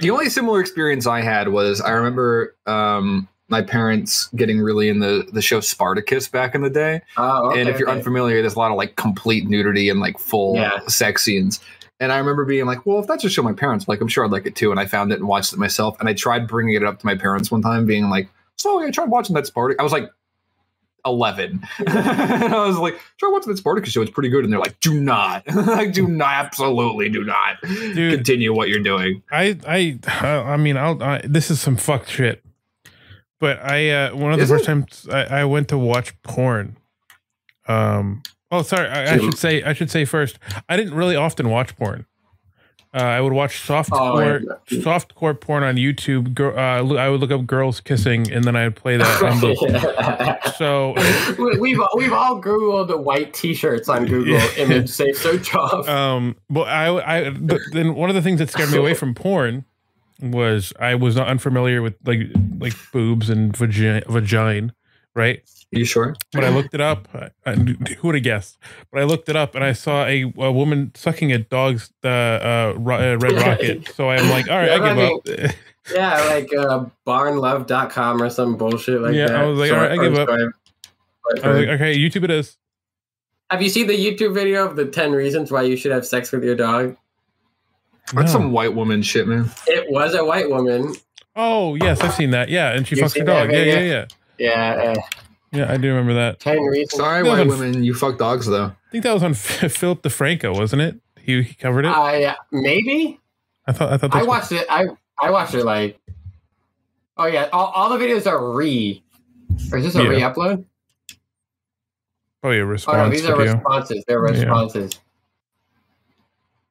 The only similar experience I had was I remember um, my parents getting really in the the show Spartacus back in the day. Oh, okay, and if you're okay. unfamiliar, there's a lot of like complete nudity and like full Yeah. sex scenes. And I remember being like, well, if that's a show my parents like, I'm sure I'd like it too. And I found it and watched it myself. And I tried bringing it up to my parents one time, being like, so I tried watching that Spartacus. I was like 11. and I was like, try watching that Spartacus show. It's pretty good. And they're like, do not. like, do not. Absolutely do not. Dude. Continue what you're doing. I I I mean I'll I, this is some fucked shit. But I uh one of the Is first it? times I, I went to watch porn. Um oh sorry, I, I should say I should say first. I didn't really often watch porn. Uh, I would watch softcore Oh, softcore porn on YouTube. Gir- Uh, I would look up girls kissing, and then I'd play that. on the, so We- we've we've all googled white T-shirts on Google Yeah. image safe search off. um but i i but then one of the things that scared me away from porn was i was not unfamiliar with like like boobs and vagina vagina right you sure? but i looked it up I, I, who would have guessed but i looked it up and i saw a, a woman sucking a dog's uh, uh, uh red rocket so i'm like all right i give up yeah, like uh, barnlove.com or some bullshit like Yeah, that. I was like, So all right, I give up. subscribe. I was like okay youtube it is Have you seen the YouTube video of the 10 reasons why you should have sex with your dog? That's No. some white woman shit, man. It was a white woman. oh yes i've seen that yeah and she You've fucks her seen that dog yeah yeah yeah Yeah, uh, yeah i do remember that 10 reasons. Sorry, white I'm- women. You fuck dogs, though. i think that was on philip defranco wasn't it he, he covered it I maybe i thought i thought I that's watched it. I I watched it like. Oh yeah, all, all the videos are re. Or is this a Yeah. re-upload? Oh yeah, Oh no, these are responses. They're Yeah.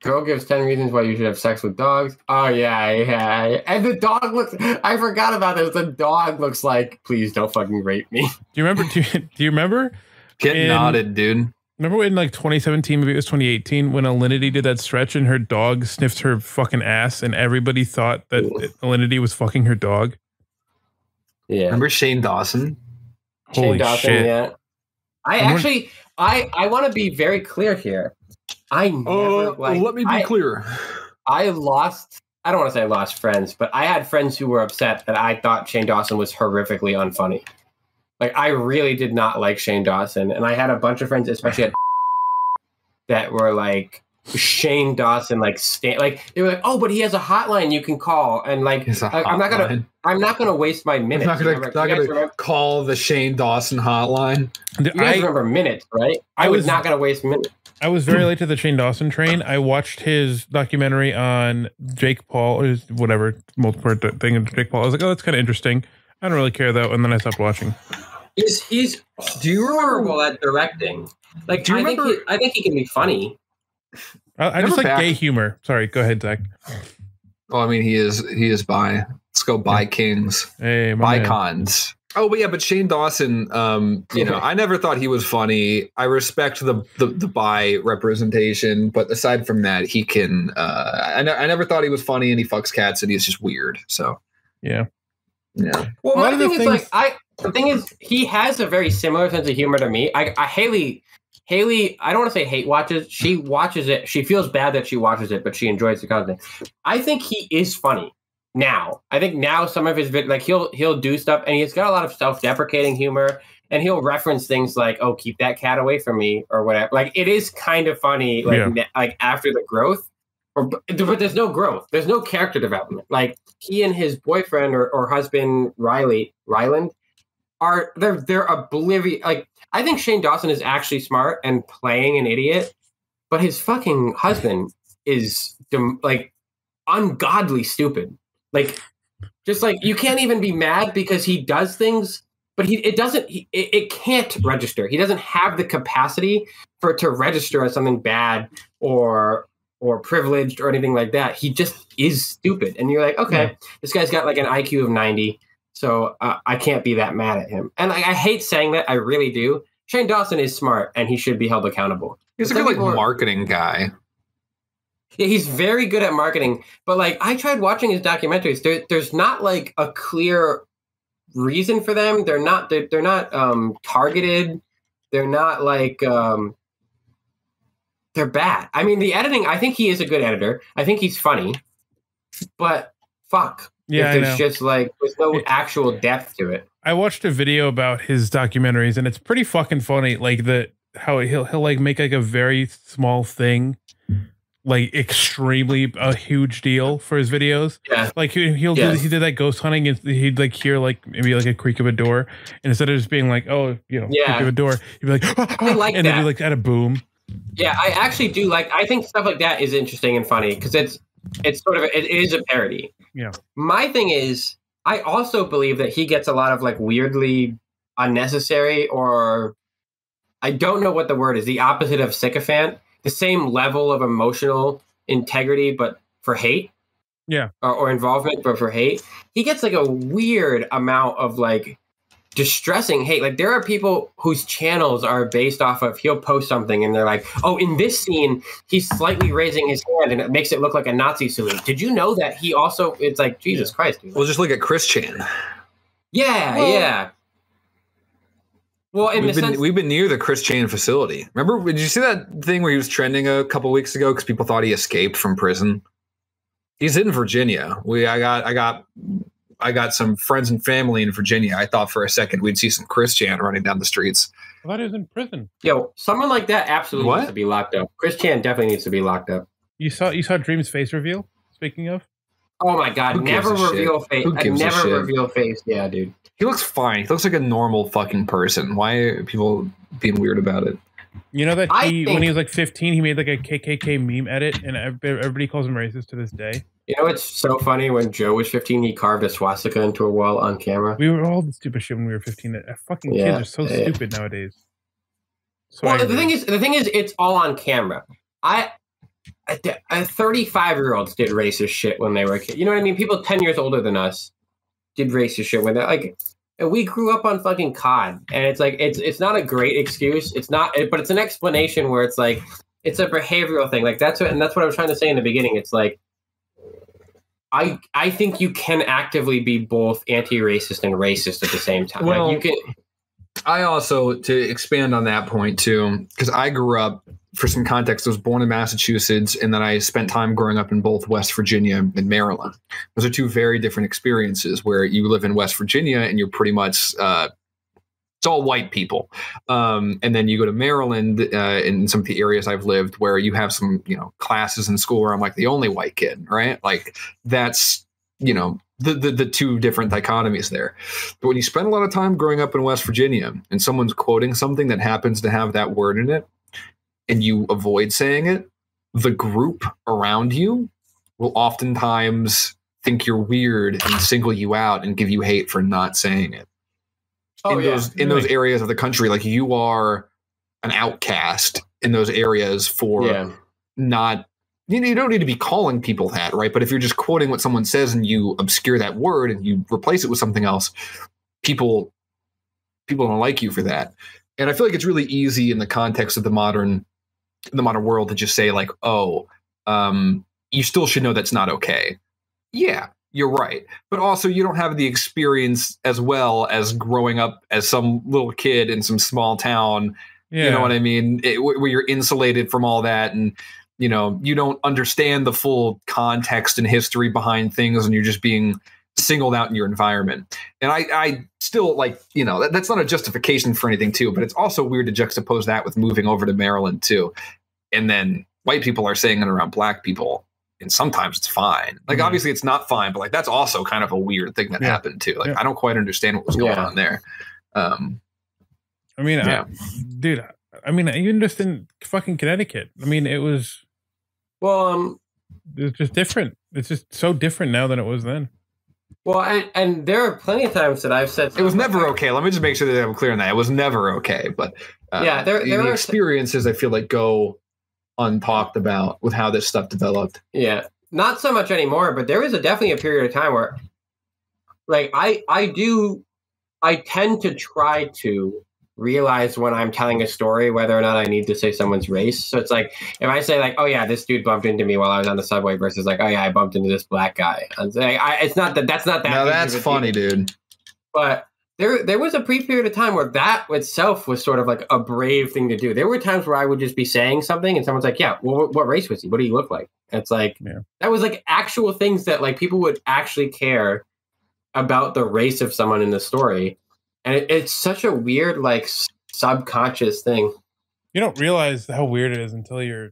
Responses. Girl gives ten reasons why you should have sex with dogs. Oh yeah, yeah. And the dog looks. I forgot about this. The dog looks like, please don't fucking rape me. Do you remember? Do you, do you remember? Get In- nodded, dude. Remember in like 2017, maybe it was 2018, when Alinity did that stretch and her dog sniffed her fucking ass, and everybody thought that Ooh. Alinity was fucking her dog. Yeah. Remember Shane Dawson? Shane Dawson, shit! Yeah. I I'm actually, I I want to be very clear here. I never uh, like. Oh, let me be I, clear. I lost. I don't want to say I lost friends, but I had friends who were upset that I thought Shane Dawson was horrifically unfunny. Like I really did not like Shane Dawson, and I had a bunch of friends, especially at that were like Shane Dawson, like sta- like they were like, oh, but he has a hotline you can call, and like It's a I, I'm not gonna, hotline. I'm not gonna waste my I'm minutes. not gonna, Remember- not you, guys gonna remember, call the Shane Dawson hotline. you guys I, remember minutes, right? I, I was was- not gonna waste minutes. I was very late to the Shane Dawson train. I watched his documentary on Jake Paul, or whatever multiple part thing of Jake Paul. I was like, oh, that's kind of interesting. I don't really care though, and then I stopped watching. He's he's Do you horrible remember? at directing. Like Do you I think he, remember- I think he can be funny. I, I just like back- gay humor. Sorry, go ahead, Zach. Well, I mean, he is he is by. Let's go by Kings, Hey, by man. cons. Oh, but yeah, but Shane Dawson, um, you know, I never thought he was funny. I respect the the, the bi representation, but aside from that, he can. Uh, I, ne- I never thought he was funny, and he fucks cats, and he's just weird. So Yeah. yeah, Well, my of the thing is things- like I the thing is he has a very similar sense of humor to me. I, I Haley Haley, I don't want to say hate watches. She watches it. She feels bad that she watches it, but she enjoys the content. I think he is funny now. I think now some of his vid like he'll he'll do stuff and he's got a lot of self-deprecating humor and he'll reference things like oh keep that cat away from me or whatever. Like it is kind of funny like Yeah. like after the growth. Or, but there's no growth. There's no character development. Like he and his boyfriend or, or husband Riley Ryland are they're they're oblivious. Like I think Shane Dawson is actually smart and playing an idiot, but his fucking husband is like ungodly stupid. Like just like you can't even be mad because he does things, but he it doesn't he, it, it can't register. He doesn't have the capacity for it to register as something bad or or privileged or anything like that. He just is stupid. And you're like, okay, this guy's got like an IQ of 90 So uh, I can't be that mad at him. And I, I hate saying that. I really do. Shane Dawson is smart and he should be held accountable. He's a good like marketing guy. Yeah, he's very good at marketing. But like, I tried watching his documentaries. There, there's not like a clear reason for them. They're not. They're, they're not um, targeted. They're not like. Um, they're bad. I mean, the editing. I think he is a good editor. I think he's funny. But fuck, Yeah, there's just like there's no It- actual depth to it. I watched a video about his documentaries and it's pretty fucking funny. Like the how he'll he'll like make like a very small thing, like extremely a huge deal for his videos. Yeah. Like he, he'll Yes. do, he did that ghost hunting and he'd like hear like maybe like a creak of a door and instead of just being like oh you know Yeah. creak of a door he'd be like ah, ah, I like and it'd be like at a boom. Yeah, I actually do like. I think stuff like that is interesting and funny because it's it's sort of it is a parody. Yeah. My thing is, I also believe that he gets a lot of like weirdly unnecessary or I don't know what the word is. The opposite of sycophant. The same level of emotional integrity, but for hate. Yeah. Or, or involvement, but for hate. He gets like a weird amount of like distressing hate. Like there are people whose channels are based off of he'll post something and they're like, "Oh, in this scene, he's slightly raising his hand and it makes it look like a Nazi salute." Did you know that he also? It's like Jesus Christ, dude. Well, just look at Chris Chan. Yeah, Well- yeah. Well, in We've the been, sense, we've been near the Chris Chan facility. Remember, did you see that thing where he was trending a couple weeks ago because people thought he escaped from prison? He's in Virginia. We, I got, I got, I got some friends and family in Virginia. I thought for a second we'd see some Chris Chan running down the streets. I thought he was in prison. yo, someone like that absolutely What? needs to be locked up. Chris Chan definitely needs to be locked up. You saw you saw Dream's face reveal. Speaking of, Oh my god, Who gives never a shit? reveal face. Who I gives a never shit? reveal face. Yeah, dude. He looks fine. He looks like a normal fucking person. Why are people being weird about it? You know that he when he was like 15, he made like a KKK meme edit, and everybody calls him racist to this day. You know it's so funny? When Joe was 15, he carved a swastika into a wall on camera. We were all the stupid shit when we were 15. Uh, Fucking Yeah, kids are so yeah. stupid nowadays. So Well, the thing is, the thing is, it's all on camera. I, a 35 year olds did racist shit when they were kids. You know what I mean? People 10 years older than us did racist shit when they're like, and we grew up on fucking COD, and it's like it's it's not a great excuse. It's not, but it's an explanation where it's like it's a behavioral thing. Like that's what, and that's what I was trying to say in the beginning. It's like. I, I think you can actively be both anti-racist and racist at the same time. Well, like you can, I also, to expand on that point too, because I grew up, for some context, I was born in Massachusetts and then I spent time growing up in both West Virginia and Maryland. Those are two very different experiences where you live in West Virginia and you're pretty much, uh, it's all white people. Um, and then you go to Maryland uh, in some of the areas I've lived where you have some, you know, classes in school where I'm like the only white kid, right? Like that's, you know, the, the, the two different dichotomies there. But when you spend a lot of time growing up in West Virginia and someone's quoting something that happens to have that word in it and you avoid saying it, the group around you will oftentimes think you're weird and single you out and give you hate for not saying it. Oh, in yeah. those in those areas of the country, like you are an outcast in those areas for yeah. not you, know, you don't need to be calling people that, right? But if you're just quoting what someone says and you obscure that word and you replace it with something else, people people don't like you for that. And I feel like it's really easy in the context of the modern the modern world to just say like, "Oh, um, you still should know that's not okay." Yeah, you're right. But also you don't have the experience as well as growing up as some little kid in some small town yeah. you know what I mean? It, where you're insulated from all that, and you know you don't understand the full context and history behind things, and you're just being singled out in your environment. And I, I still like, you know, that, that's not a justification for anything too, but it's also weird to juxtapose that with moving over to Maryland too, and then white people are saying it around black people. And sometimes it's fine. Like Mhm. obviously it's not fine, but like that's also kind of a weird thing that Yeah. happened too. Like Yeah. I don't quite understand what was going Yeah. on there. Um, I mean, I- dude. I mean, even just in fucking Connecticut. I mean, it was Well, um, it's just different. It's just so different now than it was then. Well, and, and there are plenty of times that I've said It was never okay. Let me just make sure that I'm clear on that. It was never okay. But uh, Yeah, there- there the are- experiences I feel like go untalked about with how this stuff developed. Yeah, not so much anymore, but there was a definitely a period of time where like I I do I tend to try to realize when I'm telling a story whether or not I need to say someone's race. So it's like if I say like, oh yeah, this dude bumped into me while I was on the subway versus like, oh yeah, I bumped into this black guy. I'm saying, I, it's not that that's not that. Now big of that's funny, deal. dude. But there there was a brief period of time where that itself was sort of like a brave thing to do. There were times where I would just be saying something and someone's like, yeah, well, what, what race was he? What do you look like? And it's like Yeah. that was like actual things that like people would actually care about the race of someone in the story. And it, it's such a weird like s- subconscious thing. You don't realize how weird it is until you're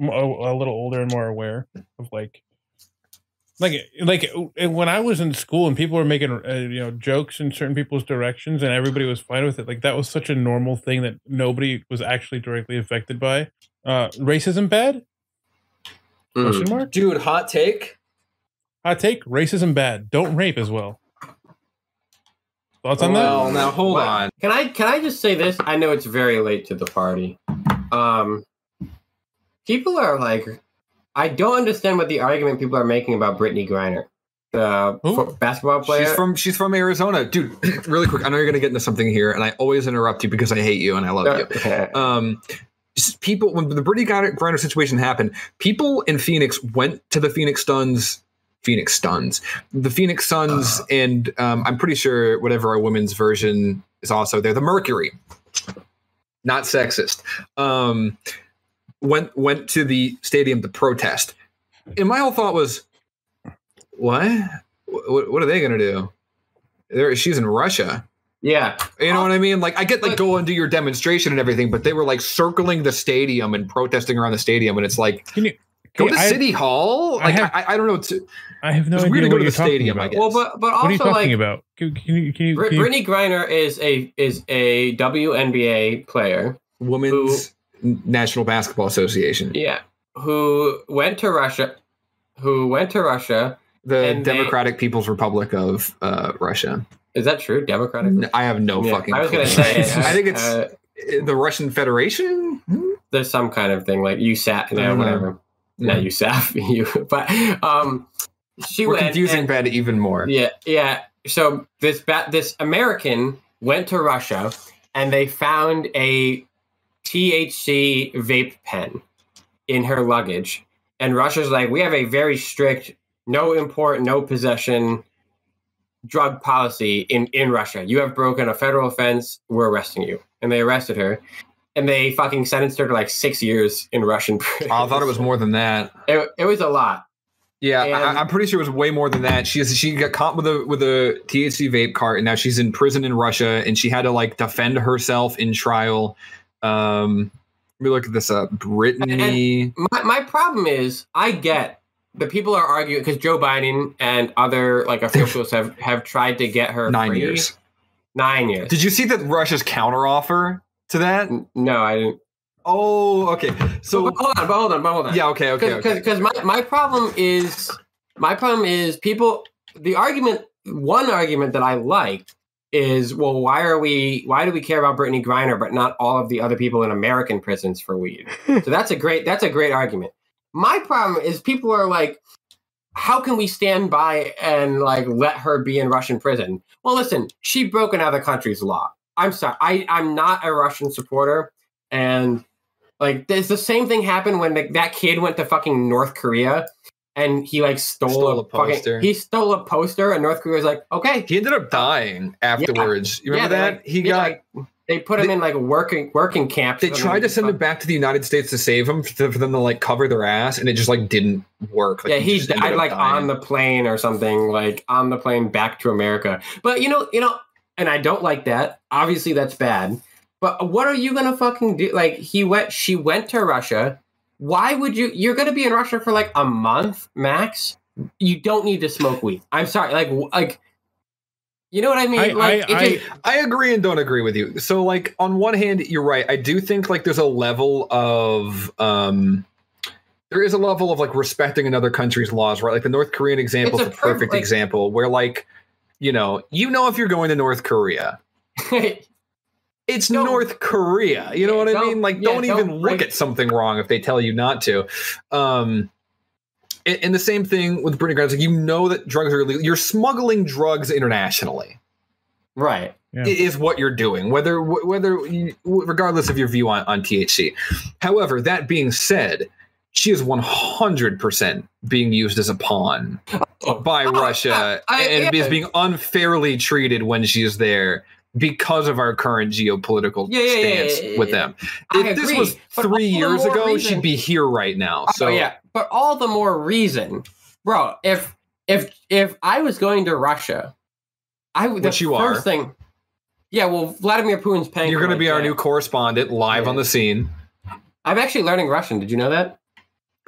a little older and more aware of like, like, like uh, when I was in school and people were making uh, you know jokes in certain people's directions and everybody was fine with it. Like that was such a normal thing that nobody was actually directly affected by. Uh, racism bad? Mm. Question mark. Dude, hot take. Hot take: racism bad. Don't rape as well. Thoughts on Well, that? now hold What? on. Can I can I just say this? I know it's very late to the party. Um, people are like, I don't understand what the argument people are making about Brittney Griner, the Who? basketball player. She's from she's from Arizona, dude. really quick, I know you're gonna get into something here, and I always interrupt you because I hate you and I love you. Um, people when the Brittney Griner Griner situation happened, people in Phoenix went to the Phoenix Suns. Phoenix Suns, the Phoenix Suns, and um, I'm pretty sure whatever our women's version is also there. The Mercury, not sexist. Um, went went to the stadium to protest, and my whole thought was, what? What, what are they gonna do? There, she's in Russia. yeah, You know what I mean? Like, I get like But- go and do your demonstration and everything, but they were like circling the stadium and protesting around the stadium, and it's like you go okay, to I, City Hall. I Like, I, have- I, don't know. It's, I have no It's idea weird to what go to you're the talking stadium, I about. guess. well, but but also What are you also talking like about? Can, can you can you, can you Brittney Griner is a is a WNBA player. Women's National Basketball Association, Yeah, who went to Russia, who went to Russia. the And they- Democratic People's Republic of uh, Russia. Is that true? Democratic. I have no Yeah, fucking. I was gonna clue. say. I think it's uh, the Russian Federation. there's some kind of thing like you sat no, don't know. Not USAF, you. But um, she We're went confusing and- bed even more. Yeah, yeah. So this ba- this American went to Russia and they found a THC vape pen in her luggage. And Russia's like, we have a very strict no import, no possession drug policy in, in Russia. You have broken a federal offense, we're arresting you. And they arrested her. And they fucking sentenced her to like six years in Russian prison. I thought it was more than that. It, it was a lot. Yeah, And- I, I'm pretty sure it was way more than that. She she got caught with a with a THC vape cart, and now she's in prison in Russia, and she had to like defend herself in trial. Um, let me look at this up. Brittney. my, my problem is I get the people are arguing because Joe Biden and other like officials have have tried to get her Nine free. years. Nine years. Did you see that Russia's counteroffer to that? N- no, I didn't. Oh, okay. So but hold on, but hold on, but hold on. yeah, okay, okay, okay. Because my, my problem is my problem is people the argument one argument that I like is well why are we why do we care about Brittney Griner but not all of the other people in American prisons for weed? so that's a great that's a great argument. My problem is people are like how can we stand by and like let her be in Russian prison? Well, listen, she broke another country's law. I'm sorry. I, I'm not a Russian supporter. And like, there's the same thing happened when the, that kid went to fucking North Korea and he like stole, Stole a, a poster. Fucking, he stole a poster and North Korea was like, okay. He ended up dying afterwards. You remember Yeah, that? like- he got like- they put him they- in like working working camp. they tried to send him back to the United States to save him for, for them to like cover their ass, and it just like didn't work. Like, yeah, he ended died like dying. on the plane or something, like on the plane back to America. But you know, you know, and I don't like that. Obviously, that's bad. But what are you gonna fucking do? Like he went, she went to Russia. Why would you? You're gonna be in Russia for like a month max. You don't need to smoke weed. I'm sorry, like like. You know what I mean? I- like I- it just, I agree and don't agree with you. So like on one hand, you're right. I do think like there's a level of um there is a level of like respecting another country's laws, right? Like the North Korean example is a a perfect like- example where like you know, you know if you're going to North Korea. It's Don't- North Korea. You know Yeah, what I mean? Like yeah, don't even don't look break- at something wrong if they tell you not to. Um And, and the same thing with Brittney Griner. Like you know that drugs are illegal. You're smuggling drugs internationally. Right. Yeah. Is what you're doing, whether whether you, regardless of your view on, on THC. However, that being said, she is 100% being used as a pawn by Oh, Russia I- I and is being unfairly treated when she's there because of our current geopolitical Yeah, yeah, stance yeah, with them. I If this agree, was three years ago, reason- she'd be here right now. Oh, so oh yeah, but all the more reason, bro. If if if I was going to Russia, I would. The Which you first are. thing. Yeah, well, Vladimir Putin's paying. you're going to be our new correspondent live on the scene. I'm actually learning Russian. Did you know that?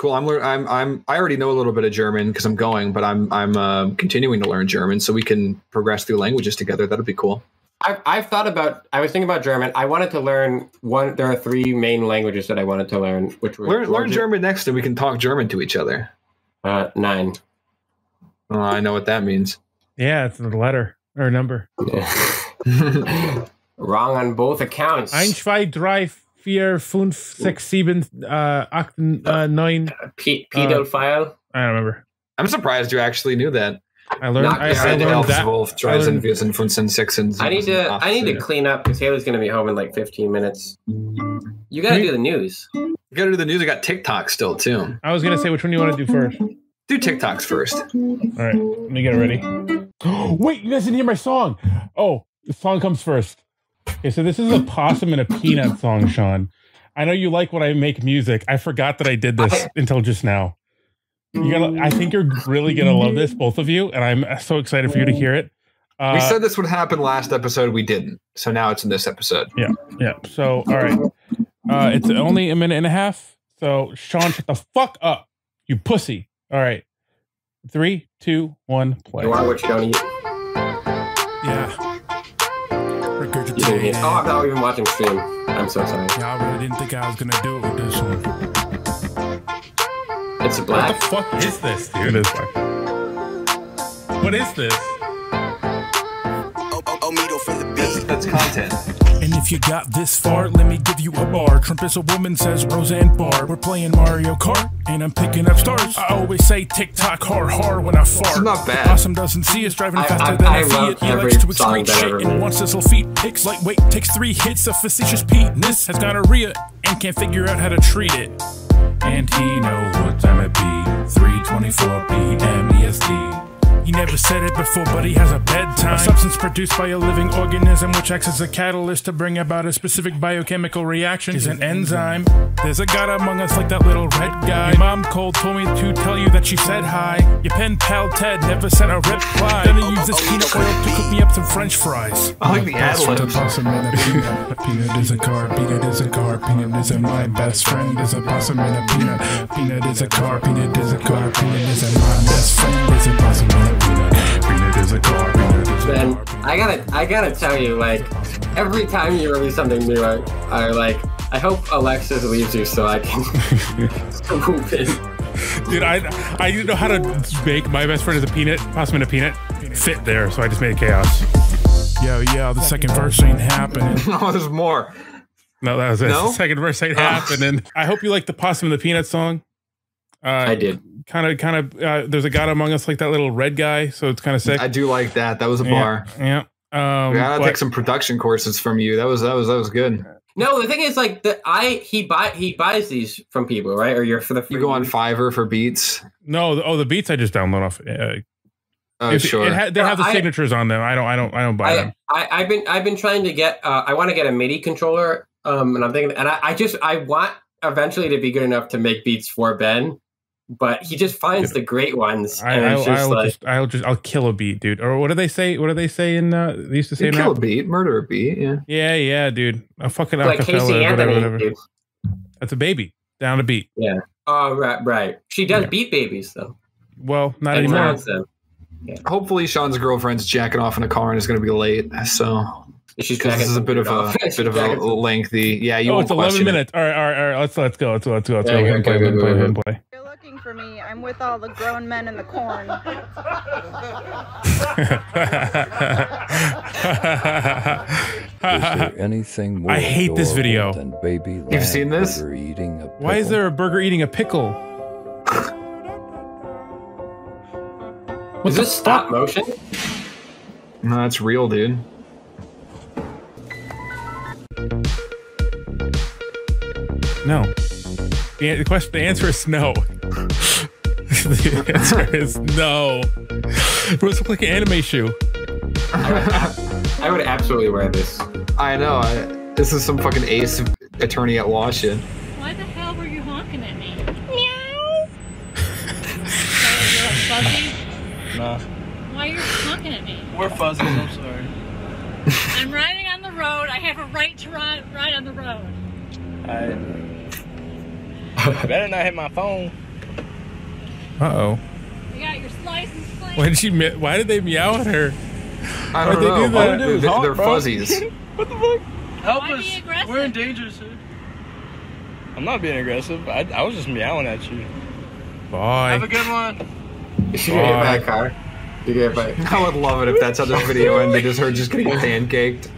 Cool. I'm. lear- I'm. I'm. I already know a little bit of German because I'm going, but I'm. I'm uh, continuing to learn German so we can progress through languages together. That'd be cool. I've, I've thought about. I was thinking about German. I wanted to learn one. There are three main languages that I wanted to learn, which were Learn. Learn German next, and we can talk German to each other. Uh, nine. Oh, I know what that means. Yeah, it's a letter or a number. Wrong on both accounts. Ein, zwei, drei, vier, fünf, sechs, sieben, uh, acht, uh, nine. P- pedophile. I don't remember. I'm surprised you actually knew that. I learned. Not I, I Send learned Elf, that. Wolf, I Dreisen, learned- Wiesen, Funsen, Sixen. I need to. I need to clean up because Haley's going to be home in like 15 minutes. You got to Me- do the news. You got to do the news. I got TikTok still too. I was gonna say which one you want to do first. Do TikToks first. All right, let me get it ready. Wait, you guys didn't hear my song. Oh, the song comes first. Okay, so this is a possum and a peanut song, Sean. I know you like when I make music. I forgot that I did this until just now. You gotta. I think you're really gonna love this, both of you, and I'm so excited for you to hear it. Uh, we said this would happen last episode. We didn't. So now it's in this episode. Yeah. Yeah. So, all right. Uh, it's only a minute and a half. So, Sean, shut the fuck up, you pussy. All right. Three, two, one, play. You are what you don't eat. Yeah. You didn't eat. Regurgitated. Oh, I thought we've been watching stream. I'm so sorry. Yeah, I really didn't think I was gonna do it with this one. It's What black. the fuck is this, dude? It is black. What is this? That's content. And if you got this far, let me give you a bar. Trump is a woman, says Roseanne Barr. We're playing Mario Kart, and I'm picking up stars. I always say TikTok hard hard when I fart. is not bad. Possum doesn't see us driving I- faster I- than I a love Fiat. He likes to excrete shit and wants his little feet picks. Lightweight takes three hits of facetious penis. Has gonorrhea and can't figure out how to treat it. And he know what time it be. 3:24 p.m. EST. He never said it before, but he has a bedtime. A substance produced by a living organism which acts as a catalyst to bring about a specific biochemical reaction is an enzyme. There's a god among us like that little red guy. Your mom cold told me to tell you that she said hi. Your pen pal Ted never sent a reply. Gonna use this peanut oil to cook me up some french fries. I like the ad Best friend, libs. possum and a peanut. Peanut is a car, peanut is a car, peanut is a my best friend is a possum and a peanut. Peanut is a car, peanut is a car, peanut is a my best friend is a possum and a Ben, car. I gotta, I gotta tell you, like, every time you release something new, I, I like, I hope Alexis leaves you so I can swoop in. Dude, I I didn't know how to make my best friend is a peanut, possum and a peanut fit there, so I just made chaos. Yo, yo, the second verse ain't happening. No, there's more. No, that was it. No? The second verse ain't happening. I hope you like the possum and the peanut song. Uh, I did. Kind of, kind of. Uh, there's a god among us like that little red guy, so it's kind of sick. I do like that. That was a bar. Yeah. yeah. Um, We gotta but- take some production courses from you. That was that was that was good. No, the thing is, like, the I he buy he buys these from people, right? Or you're for the free You go on use? Fiverr for beats. no, the, oh, the beats I just download off. Uh, Oh if- sure. it ha- they Well, have the I- signatures on them. I don't, I don't, I don't buy them. I, I I've been I've been trying to get uh, I want to get a MIDI controller um and I'm thinking and I, I just I want eventually to be good enough to make beats for Ben, but he just finds the great ones I, and I, just I'll, like just, I'll just, I'll kill a beat, dude. Or what do they say? What do they say in? Uh, they used to say in kill rap? a beat, murder a beat. Yeah. Yeah, yeah, dude. A fucking like Casey whatever, Anthony. whatever. Dude. That's a baby down a beat. Yeah. Oh right, right. She does Yeah. beat babies though. Well, not and anymore. rounds them. Hopefully, Sean's girlfriend's jacking off in a car and is going to be late. So She's this is a bit of a bit of a lengthy. Yeah, you oh, it's eleven question it. minutes. All right, all right, all right. Let's let's go. Let's let's go. Let's go. Yeah, Let him go, play. go, Let him go, play. go. Let play. You're looking for me. I'm with all the grown men in the corn. Is there anything more I hate this video. Than baby You've seen this? eating a Why is there a burger eating a pickle? Is this stop motion? No, that's real, dude. No. The, the question. The answer is no. the answer is no. It looks like an anime shoe. I would absolutely wear this. I know. I, this is some fucking ace attorney at law shit. Why the hell were you honking at me? Meow. You're like fuzzy? Nah. Why are you honking at me? We're fuzzies, I'm sorry. I'm riding on the road. I have a right to ride, ride on the road. I better not hit my phone. Uh oh. You got your license plate. Why did she? me- Why did they meow at her? I Why'd don't they know. do that? would they- Honk, they're fuzzies. what the fuck? Help Why us. We're in danger, sir. I'm not being aggressive. I, I was just meowing at you. Bye. Have a good one. You should get hit by a car. You get hit by. I would love it if that's how this video ended. Is her just getting pancaked.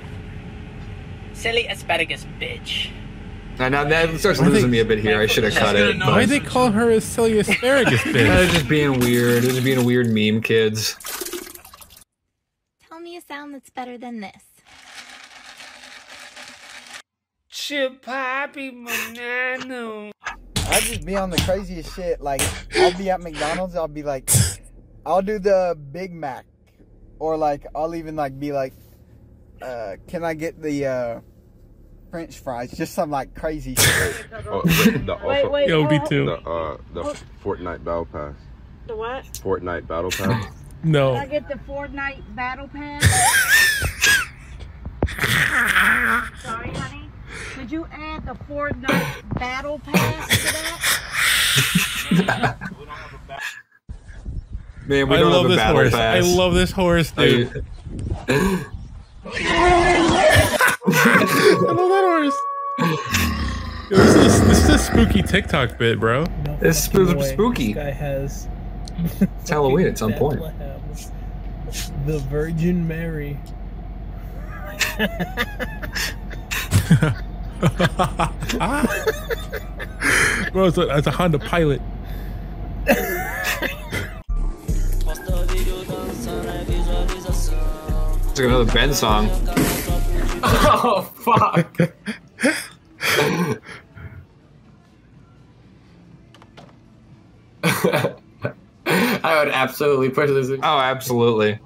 Silly asparagus bitch. And now that starts losing me a bit here. I should have cut it. Why they call her a silly asparagus That bitch? is just being weird. It's just being a weird meme, kids. Tell me a sound that's better than this. Chip Happy Banana. I just be on the craziest shit. Like I'll be at McDonald's, I'll be like, I'll do the Big Mac, or like I'll even like be like, uh, can I get the uh, French fries? Just some like crazy shit. Oh, the, the Wait, wait, Yo, me hold- too. The, uh, the Fortnite Battle Pass. The what? Fortnite Battle Pass. No. Can I get the Fortnite Battle Pass? Sorry, honey. Could you add the Fortnite Battle Pass to that? Man, we I don't love have a this battle horse. pass. I love this horse, dude. I- I love that horse. Yo, this is this is a spooky TikTok bit, bro. No It's spoo- spooky. This guy has. It's Halloween. It's on point. The Virgin Mary. Bro, it's a, it's a Honda Pilot. It's like another Ben song. Oh fuck! I would absolutely push this. In. Oh, absolutely.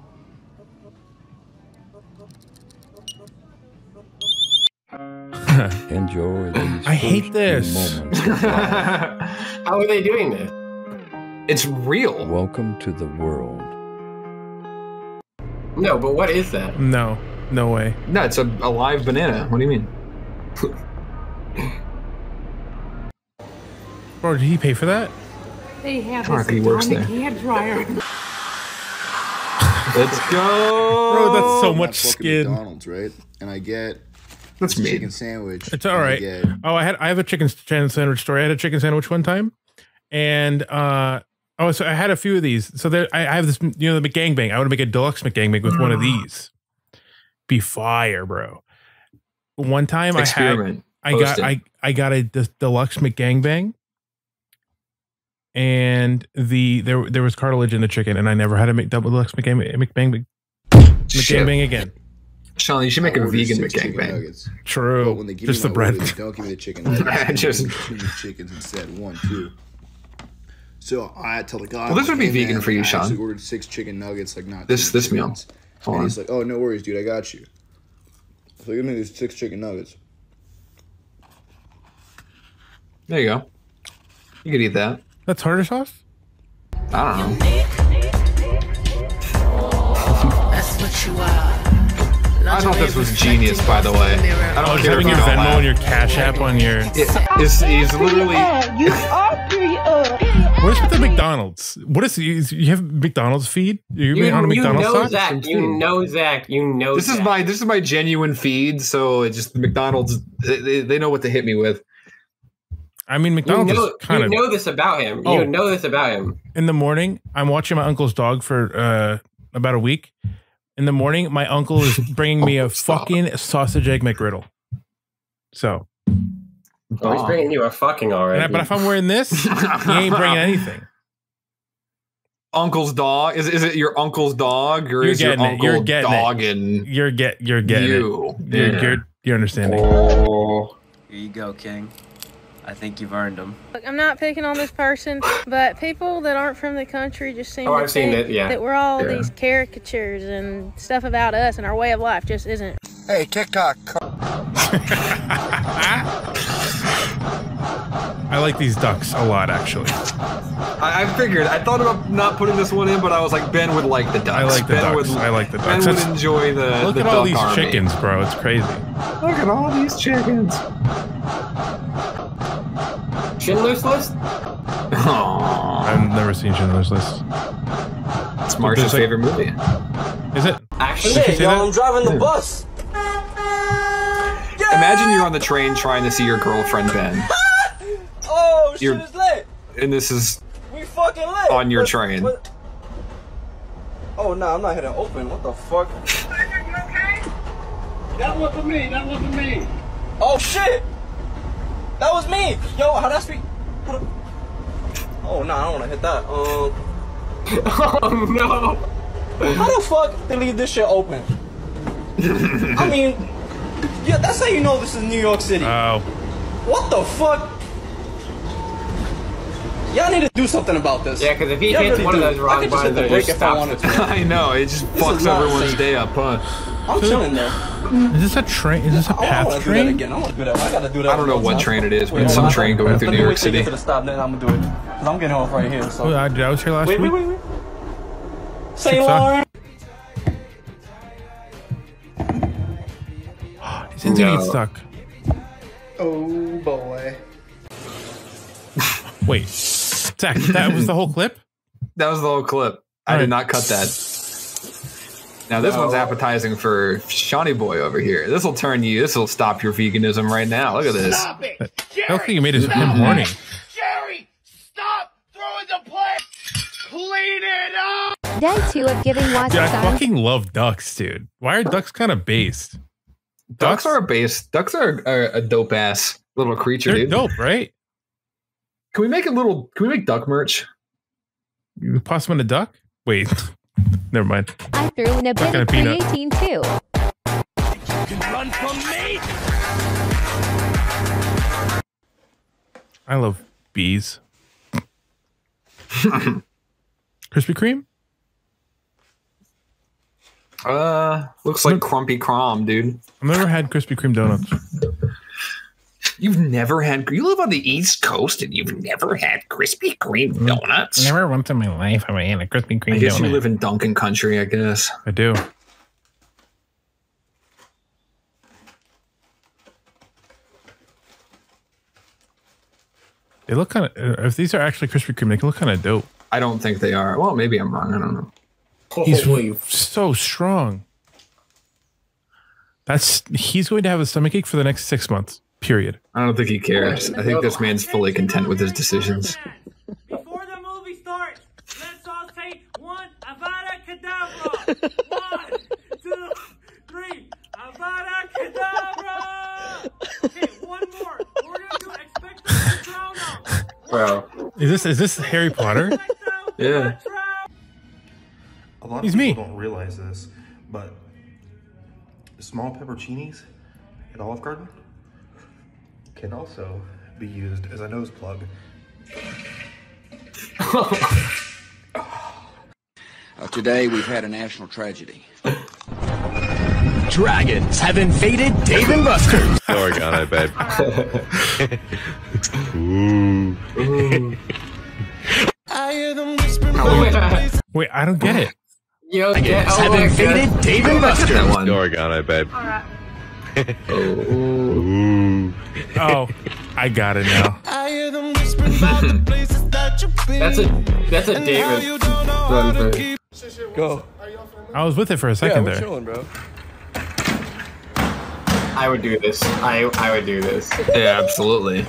Enjoy these. I hate this. moments of life. How are they doing this? It's real. Welcome to the world. No, but what is that? No, no way. No, it's a, a live banana. What do you mean? Bro, did he pay for that? They have Mark, he works there. hair dryer. Let's go. Bro, that's so much at skin. McDonald's, right? And I get That's a me. chicken sandwich. It's all right. I get- Oh, I had I have a chicken chicken sandwich story. I had a chicken sandwich one time, and uh oh, so I had a few of these. So there, I, I have this, you know, the McGangbang. I want to make a deluxe McGangbang with one of these. Be fire, bro. One time I had, I Post got it. I I got a de- deluxe McGangbang, and the there there was cartilage in the chicken, and I never had a Mc, double deluxe McGangbang McBang McGangbang again. Sean, you should make I a ordered vegan six chicken McGangbang. nuggets. True. But when they give Just me the my order, bread. they don't give me the chicken. Just- They two chickens instead. One, two. So I tell the guy. Well, this I'm would be vegan man, for you, I Sean." actually ordered six chicken nuggets, like not This two this meal. Chickens. Hold and on. he's like, "Oh, no worries, dude. I got you." So give me these six chicken nuggets. There you go. You could eat that. That's tartar sauce. I don't know. That's what you are. I thought this was genius, by the way. I Oh, don't just care if you your don't Venmo laugh. and your Cash App on your. It- is he's literally You you up. What is with the McDonald's? What is you you have McDonald's feed? You're You, on a McDonald's you McDonald's know side? Zach. You know Zach. You know. this is my this is my genuine feed, so it just McDonald's they, they- they know what to hit me with. I mean, You McDonald's know, is kind you of know this about him. Oh. You know this about him. in the morning. I'm watching my uncle's dog for uh, about a week. In the morning, my uncle is bringing me a fucking sausage egg McGriddle. So, Oh, he's bringing you a fucking already. and I- but if I'm wearing this, he ain't bringing anything. uncle's dog? Is is it your uncle's dog or You're is your getting it. uncle You're getting it. dogging You're get you're getting you? it. You're, Yeah. you're you're understanding. Oh. Here you go, King. I think you've earned them. Look, I'm not picking on this person, but people that aren't from the country just seem Oh, to I've seen think it, yeah. that we're all Yeah. these caricatures and stuff about us and our way of life just isn't. Hey, TikTok. I like these ducks a lot, actually. I, I figured. I thought about not putting this one in, but I was like, Ben would like the ducks. I like the ben ducks. Would, I like the ducks. Ben ducks. would enjoy the. Look the at all these army. chickens, bro. It's crazy. Look at all these chickens. Schindler's List? I've never seen Schindler's List. It's Marsha's There's, like- favorite movie. Is it? Actually, Did you say that? driving the bus. Imagine you're on the train trying to see your girlfriend, Ben, Oh, shit You're- is lit. and this is We fucking lit. on your But- train. but- Oh, no, I'm not hitting open. What the fuck? That wasn't me. That wasn't me. Oh, shit. That was me. Yo, how'd that speak? Oh, no, I don't want to hit that. Um, oh no! how the fuck they leave this shit open? I mean, yeah, that's how you know this is New York City. Oh. What the fuck? Y'all need to do something about this. Yeah, because if he Y'all hits really one of those wrong I could just hit buttons, the it brake if I wanted to. I know it just This fucks everyone's safe. day up, huh? I'm chilling though. Is this a train? Is this a path want to do that train? again. I want to do that. I gotta do that. I don't know what time. train it is, but Wait, it's some train going through New York wait till you City. get to the stop, then I'm gonna do it. Cause I'm getting off right here. So. I, I was here last wait, week. wait, wait, wait. St. Chicks on. Laurent. His engine No. stuck. Oh boy. Wait, Zach, that was the whole clip. That was the whole clip. I Alright. did not cut that. Now this one's appetizing for Shawnee Boy over here. This will turn you. This will stop your veganism right now. Look at this. Stop it! Jerry, I don't think you made his him horny. Jerry, stop throwing the plate! Clean it up! Day two of giving lots Dude, of I fucking love ducks, dude. Why are ducks kind of based? Ducks are a base. Ducks are, are a dope ass little creature, They're dude. dope, right? Can we make a little? Can we make duck merch? You Possum and a duck? Wait, never mind. I threw in a bit of a peanut. creatine too. You can run from me! I love bees. Krispy Kreme? Uh, looks like Crumpy Crom, dude. I've never had Krispy Kreme donuts. You've never had. You live on the East Coast and you've never had Krispy Kreme donuts. Never once in my life have I had a Krispy Kreme I guess you live in Dunkin' country. I guess. I do. They look kind of. If these are actually Krispy Kreme, they can look kind of dope. I don't think they are. Well, maybe I'm wrong. I don't know. He's Holy so strong. That's he's going to have a stomach ache for the next six months. Period. I don't think he cares. I think this man's fully content with his decisions. Before the movie starts, let's all say one Avada Kedavra. One, two, three. Avada Kedavra. Okay, one more. We're gonna do Expecto Patronum. Bro. Is this is this Harry Potter? Yeah. A lot He's of me. people don't realize this, but small pepperoncinis at Olive Garden can also be used as a nose plug. Uh, today we've had a national tragedy. Dragons have invaded Dave and Buster's. Oregon, I bet. I hear them whispering. Wait, I don't get it. Yo, Dragons get, oh have my invaded God. Dave and Buster's. That. Oregon, I bet. Oh, I got it now. I hear them whispering about the places that you've been. That's a that's a David you don't know how run to thing. keep. Go. I was with it for a second yeah, we're there. chilling, bro. I would do this. I I would do this. Yeah, absolutely.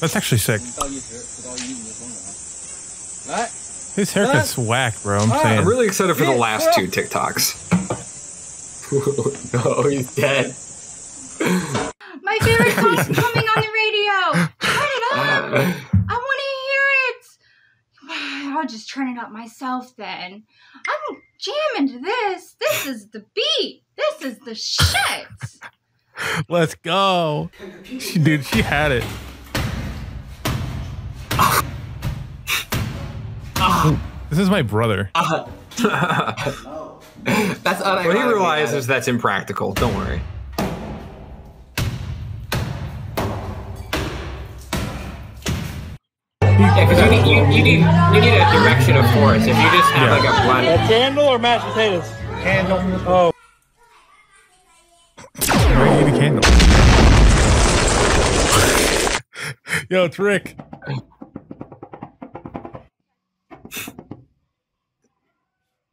That's actually sick. Alright. His haircut's whack, bro. I'm saying. I'm really excited for the last two TikToks. oh, he's dead. My favorite song's coming on the radio. Turn it up. I want to hear it. I'll just turn it up myself then. I'm jamming to this. This is the beat. This is the shit. Let's go. She, dude, she had it. This is my brother. That's Well, he realizes that's impractical. Don't worry. Yeah, because you need, you, you need you need a direction of force. If you just have like a blunt, A candle or mashed potatoes? Candle. Oh. I need a candle. Yo, it's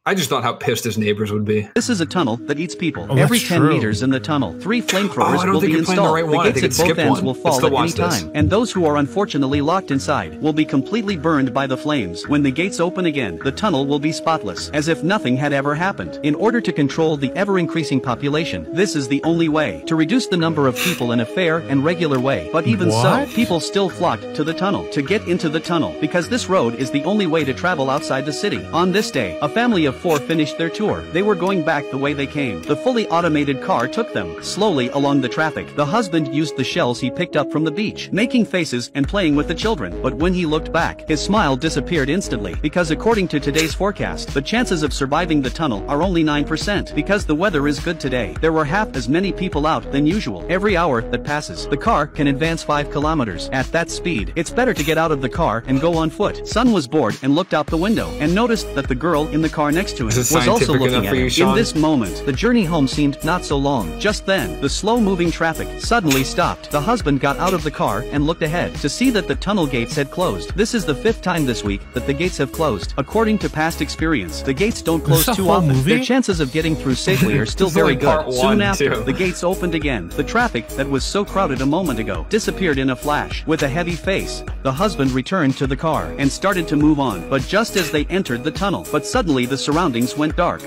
I just thought how pissed his neighbors would be. This is a tunnel that eats people. Oh, Every 10 true. meters in the tunnel, three Oh, I flamethrowers don't will think be you're playing the installed. right one. I The think gates it's at both ends one. will fall at any watch this. time, and those who are unfortunately locked inside will be completely burned by the flames. When the gates open again, the tunnel will be spotless, as if nothing had ever happened. In order to control the ever-increasing population, this is the only way to reduce the number of people in a fair and regular way. But even What? so, people still flocked to the tunnel to get into the tunnel because this road is the only way to travel outside the city. On this day, a family of four finished their tour. They were going back the way they came. The fully automated car took them slowly along the traffic. The husband used the shells he picked up from the beach, making faces and playing with the children. But when he looked back, his smile disappeared instantly because according to today's forecast, the chances of surviving the tunnel are only 9% because the weather is good today. There were half as many people out than usual. Every hour that passes, the car can advance 5 kilometers. At that speed, it's better to get out of the car and go on foot. Son was bored and looked out the window and noticed that the girl in the car next to him was also looking at for you, him. In this moment, the journey home seemed not so long. Just then, the slow-moving traffic suddenly stopped. The husband got out of the car and looked ahead to see that the tunnel gates had closed. This is the fifth time this week that the gates have closed. According to past experience, the gates don't close too often. movie? Their chances of getting through safely are still very only part good. one, Soon after, too. the gates opened again. The traffic that was so crowded a moment ago disappeared in a flash. With a heavy face, the husband returned to the car and started to move on. But just as they entered the tunnel, but suddenly the surroundings went dark.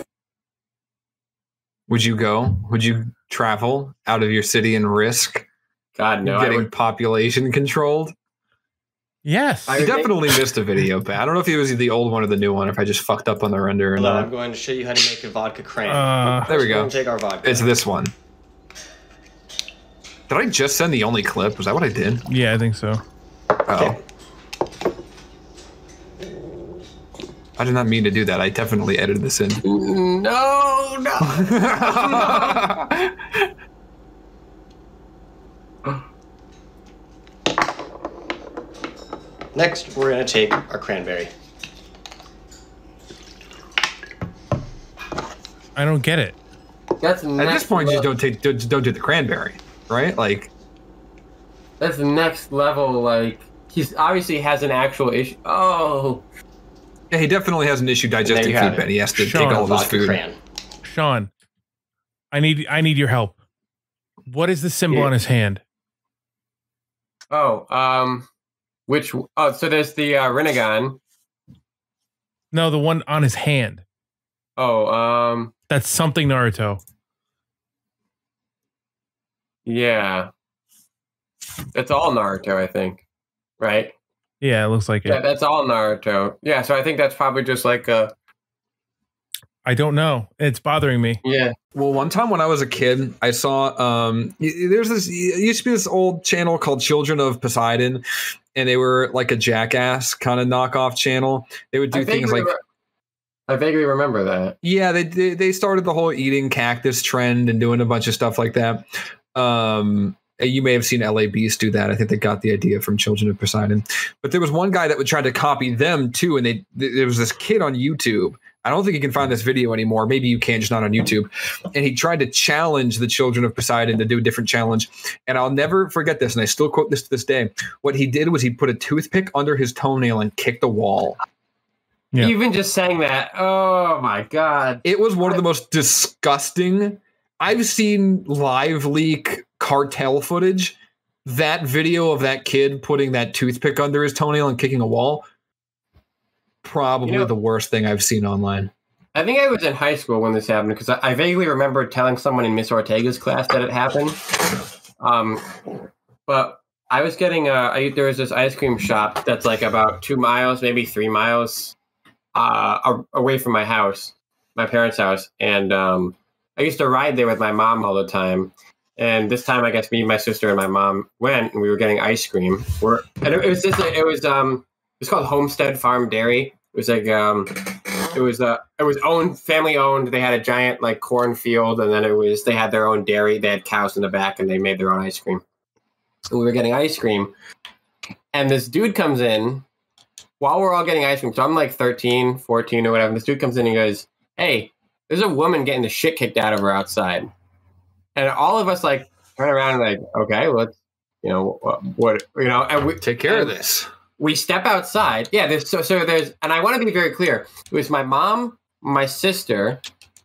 Would you go? Would you travel out of your city and risk God no, I getting would, population controlled? Yes. I definitely missed a video, but I don't know if it was the old one or the new one. If I just fucked up on the render or Hold on, I'm going to show you how to make a vodka cran. Uh, There we go. Take our vodka. It's this one. Did I just send the only clip? Was that what I did? Yeah, I think so. Oh. I did not mean to do that. I definitely edited this in. no, no. Next, we're going to take our cranberry. I don't get it. That's At this point, you just don't take don't, don't do the cranberry, right? Like That's the next level. Like he's obviously has an actual issue. Oh, yeah, he definitely has an issue digesting food, it. Ben. He has to Sean, take all of his food. cran. Sean, I need I need your help. What is the symbol Yeah. on his hand? Oh, um, which? Oh, so there's the uh, Rinnegan. No, the one on his hand. Oh, um, That's something Naruto. yeah. It's all Naruto, I think. Right? Yeah, it looks like it. Yeah, that's all Naruto. Yeah, so I think that's probably just like a I don't know. It's bothering me. yeah. Well, one time when I was a kid, I saw um y- y- there's this it used to be this old channel called Children of Poseidon, and they were like a jackass kind of knockoff channel. They would do I things like re- I vaguely remember that. yeah, they, they they started the whole eating cactus trend and doing a bunch of stuff like that. Um, you may have seen LA Beast do that. I think they got the idea from Children of Poseidon. But there was one guy that would try to copy them too, and they there was this kid on YouTube. I don't think you can find this video anymore. Maybe you can, just not on YouTube. And he tried to challenge the Children of Poseidon to do a different challenge. And I'll never forget this, and I still quote this to this day. What he did was he put a toothpick under his toenail and kicked the wall. Yeah. Even just saying that, oh my god. It was one of the most disgusting. I've seen live leak cartel footage. That video of that kid putting that toothpick under his toenail and kicking a wall, probably You know- the worst thing I've seen online. I think I was in high school when this happened because I, I vaguely remember telling someone in Miss Ortega's class that it happened. Um, but I was getting uh, I, there was this ice cream shop that's like about two miles, maybe three miles uh, a- away from my house, my parents' house, and um, I used to ride there with my mom all the time. And this time, I guess me, my sister, and my mom went, and we were getting ice cream. We're, and it, was just it was um it was called Homestead Farm Dairy. It was like um it was uh it was owned family owned. They had a giant like cornfield, and then it was they had their own dairy. They had cows in the back, and they made their own ice cream. And we were getting ice cream, and this dude comes in while we're all getting ice cream. So I'm like 13, 14 or whatever. And This dude comes in and goes, Hey, there's a woman getting the shit kicked out of her outside. And all of us like turn around and like, okay, well, let's, you know, what, what you know, and we take care of this. We step outside. Yeah. There's so, so there's, and I want to be very clear. It was my mom, my sister,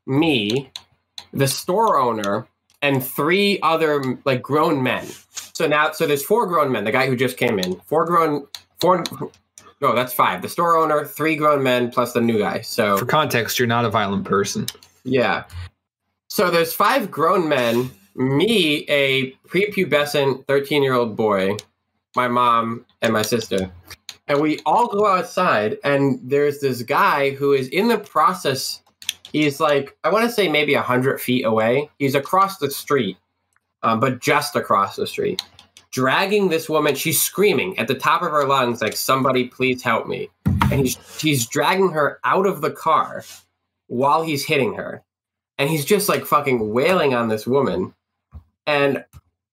me, the store owner, and three other like grown men. So now, so there's four grown men. The guy who just came in, four grown, four. No, that's five. The store owner, three grown men, plus the new guy. So For context, you're not a violent person. yeah. So there's five grown men, me, a prepubescent 13 year old boy, my mom, and my sister. And we all go outside, and there's this guy who is in the process. He's like, I want to say maybe 100 feet away. He's across the street, um, but just across the street, dragging this woman. She's screaming at the top of her lungs, like, somebody please help me. And he's, he's dragging her out of the car while he's hitting her and he's just like fucking wailing on this woman. And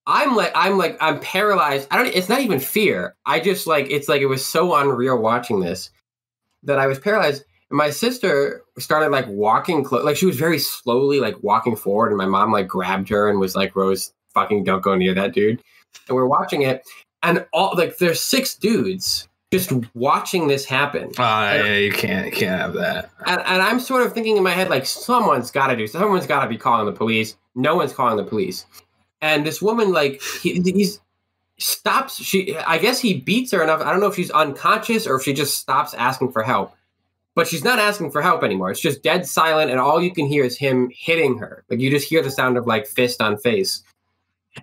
i'm like i'm like i'm paralyzed. I don't it's not even fear. I just like it's like it was so unreal watching this that i was paralyzed. And my sister started like walking close like she was very slowly like walking forward and my mom like grabbed her and was like rose fucking don't go near that dude. And we're watching it and all like there's six dudes just watching this happen Uh, yeah, you can't you can't have that. and, and I'm sort of thinking in my head, like, someone's got to do, someone's got to be calling the police. No one's calling the police. And this woman, like, he, he's stops. She, I guess he beats her enough. I don't know if she's unconscious or if she just stops asking for help. But she's not asking for help anymore. It's just dead silent, and all you can hear is him hitting her. Like you just hear the sound of like fist on face.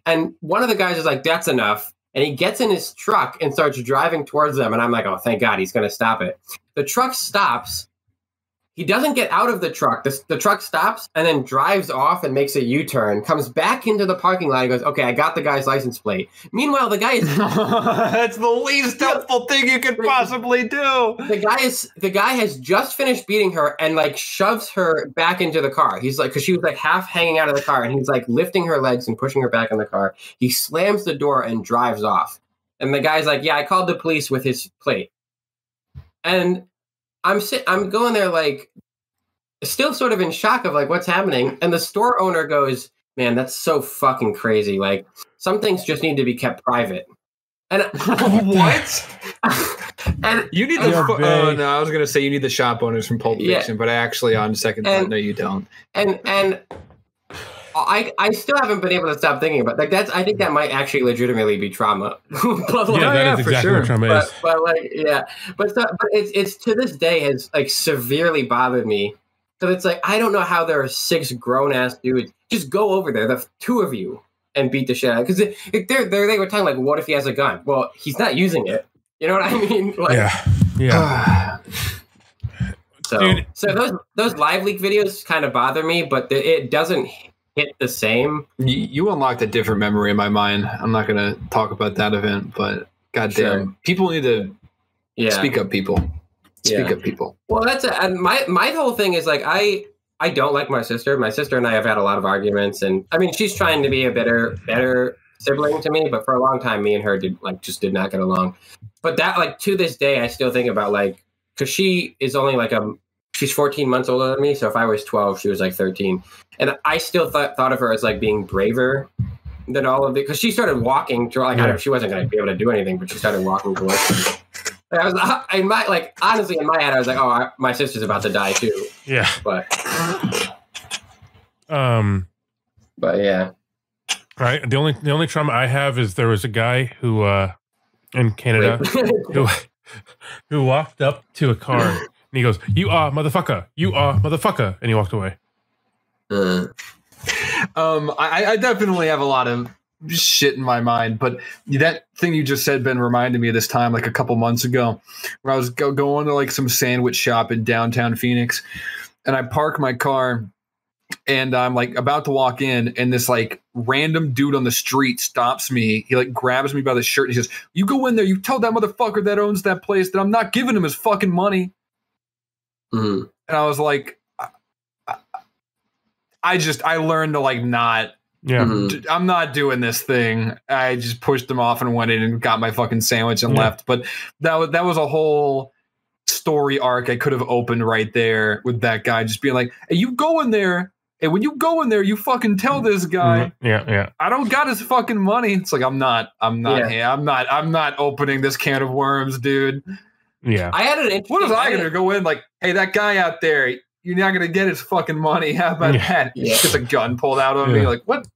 And one of the guys is like, "That's enough." And he gets in his truck and starts driving towards them. And I'm like, oh, thank God, he's going to stop it. The truck stops. He doesn't get out of the truck. The, the truck stops and then drives off and makes a U turn, comes back into the parking lot and goes, okay, I got the guy's license plate. Meanwhile, the guy is. That's the least helpful thing you could possibly do. The guy is the guy has just finished beating her and like shoves her back into the car. He's like, because she was like half hanging out of the car, and he's like lifting her legs and pushing her back in the car. He slams the door and drives off. And the guy's like, "Yeah, I called the police with his plate." And I'm sit, I'm going there like, still sort of in shock of like what's happening. And the store owner goes, "Man, that's so fucking crazy. Like, some things just need to be kept private." And what? and You need the. Yeah, oh no, I was gonna say you need the shop owners from Pulp Yeah. Fiction, but I actually on second thought, no, you don't. and and I I still haven't been able to stop thinking about like that's I think that might actually legitimately be trauma. but Yeah, that is exactly what trauma but, is. but like yeah, but, so, but it's it's to this day has like severely bothered me. So it's like I don't know how there are six grown ass dudes. Just go over there, the two of you, and beat the shit out. Because they're, they're they were talking like, what if he has a gun? Well, he's not using it. You know what I mean? Like, Yeah. Yeah. So, Dude. so those those live leak videos kind of bother me, but the, it doesn't hit the same. You, you unlocked a different memory in my mind. I'm not gonna talk about that event, but goddamn, Sure. people need to Yeah. speak up. People, speak Yeah. up. People. Well, that's a, and my my whole thing is like I I don't like my sister. My sister and I have had a lot of arguments, and I mean she's trying to be a better better sibling to me, but for a long time, me and her did like just did not get along. But that like to this day, I still think about like because she is only like a she's 14 months older than me. So if I was 12, she was like 13, and I still thought thought of her as like being braver than all of it because she started walking to like I Yeah. don't, she wasn't going to be able to do anything, but she started walking towards me. I was in my like honestly in my head I was like, oh, I, my sister's about to die too. Yeah. But Um. but yeah, Right. The only the only trauma I have is there was a guy who uh in Canada who who walked up to a car and he goes, "You are motherfucker. You are motherfucker," and he walked away. Um, I, I definitely have a lot of shit in my mind. But that thing you just said, Ben, reminded me of this time like a couple months ago where I was go- going to like some sandwich shop in downtown Phoenix, and I park my car and I'm like about to walk in, and this like random dude on the street stops me. He like grabs me by the shirt and he says, "You go in there. You tell that motherfucker that owns that place that I'm not giving him his fucking money." Mm-hmm. And I was like, I just I learned to like not. Yeah. Mhm. I'm not doing this thing. I just pushed him off and went in and got my fucking sandwich and Yeah. left. But that was that was a whole story arc I could have opened right there with that guy just being like, "Hey, you go in there, and when you go in there, you fucking tell this guy." Yeah, yeah. I don't got his fucking money. It's like I'm not, I'm not, Yeah. hey, I'm not, I'm not opening this can of worms, dude. Yeah. I had an What What is I had gonna go in like, hey, that guy out there, you're not gonna get his fucking money. How about Yeah. that? Yeah. Just a gun pulled out on me, like what?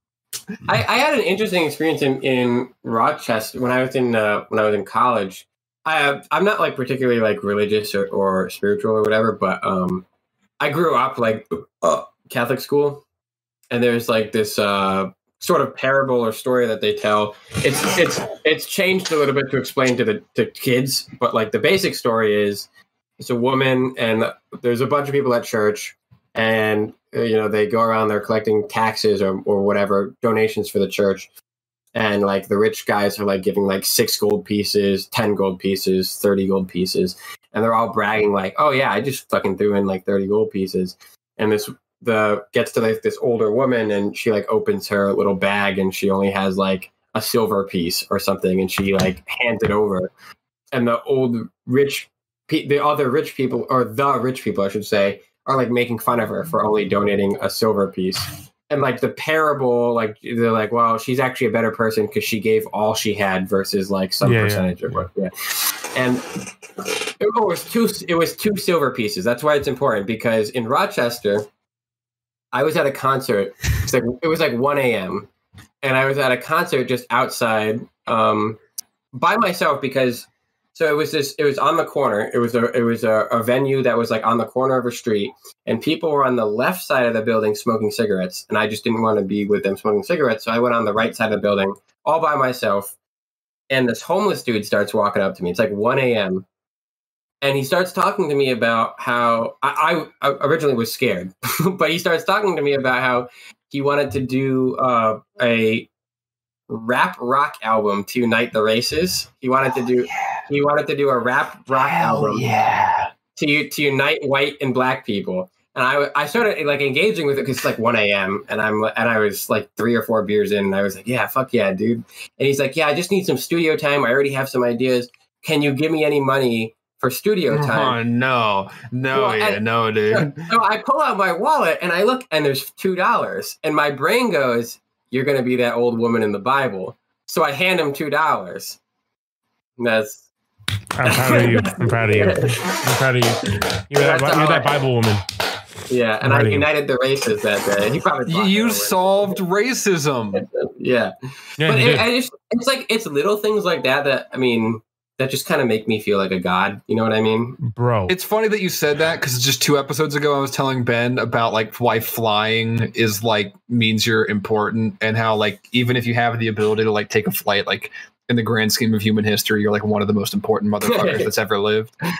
I, I had an interesting experience in, in Rochester when I was in uh, when I was in college. I have, I'm not like particularly like religious or, or spiritual or whatever, but um, I grew up like uh, Catholic school, and there's like this uh, sort of parable or story that they tell. It's it's it's changed a little bit to explain to the to kids, but like the basic story is it's a woman and there's a bunch of people at church and uh, you know they go around they're collecting taxes or, or whatever donations for the church. And like the rich guys are like giving like six gold pieces 10 gold pieces 30 gold pieces. And they're all bragging like oh yeah i just fucking threw in like 30 gold pieces. And this the gets to like this older woman and she like opens her little bag and she only has like a silver piece or something and she like hands it over. And the old rich pe- the other rich people or the rich people i should say are like making fun of her for only donating a silver piece. And like the parable like they're like well she's actually a better person because she gave all she had versus like some Yeah, yeah. percentage of what yeah. And it was two it was two silver pieces. That's why it's important because in rochester i was at a concert. It's like it was like 1 a.m and i was at a concert just outside um by myself because so it was this it was on the corner. It was a it was a, a venue that was like on the corner of a street and people were on the left side of the building smoking cigarettes and i just didn't want to be with them smoking cigarettes so i went on the right side of the building all by myself and this homeless dude starts walking up to me. It's like 1 a.m and he starts talking to me about how i, I originally was scared but he starts talking to me about how he wanted to do uh, a rap rock album to unite the races. He wanted to do he wanted to do a rap rock album yeah. to to unite white and black people. And I I started like engaging with it because it's like 1 a.m. and I'm and I was like three or four beers in and I was like, yeah, fuck yeah, dude. And he's like, yeah, I just need some studio time. I already have some ideas. Can you give me any money for studio oh, time? Oh no, no, Well, yeah, and- no, dude. So I pull out my wallet and I look and there's two dollars. And my brain goes, You're gonna be that old woman in the Bible. So I hand him two dollars. That's I'm proud of you. I'm proud of you. I'm proud of you. You're that, you're that Bible woman. yeah, and I united the races that day. He probably You, thought you solved racism. yeah. Yeah, but it. I just it's like it's little things like that that I mean that just kind of make me feel like a god. You know what I mean? bro. It's funny that you said that because just two episodes ago, I was telling Ben about like why flying is like means you're important and how like even if you have the ability to like take a flight, like in the grand scheme of human history, you're like one of the most important motherfuckers that's ever lived. And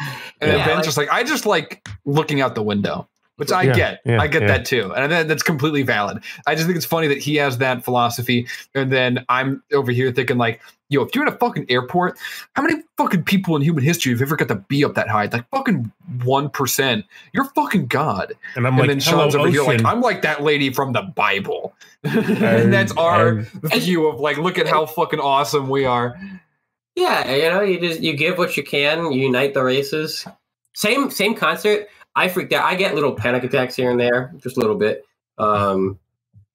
then Yeah, Ben's like- just like, I just like looking out the window. Which I Yeah, get, yeah, I get yeah. that too, and that, that's completely valid. I just think it's funny that he has that philosophy, and then I'm over here thinking like, yo, if you're in a fucking airport, how many fucking people in human history have ever got to be up that high? Like fucking one percent. You're fucking god. And I'm and like, then hello, Sean's over here like. I'm like that lady from the Bible. and that's our view of like, look at how fucking awesome we are. Yeah, you know, you just you give what you can, you unite the races. Same same concert. I freaked out. I get little panic attacks here and there, just a little bit. Um,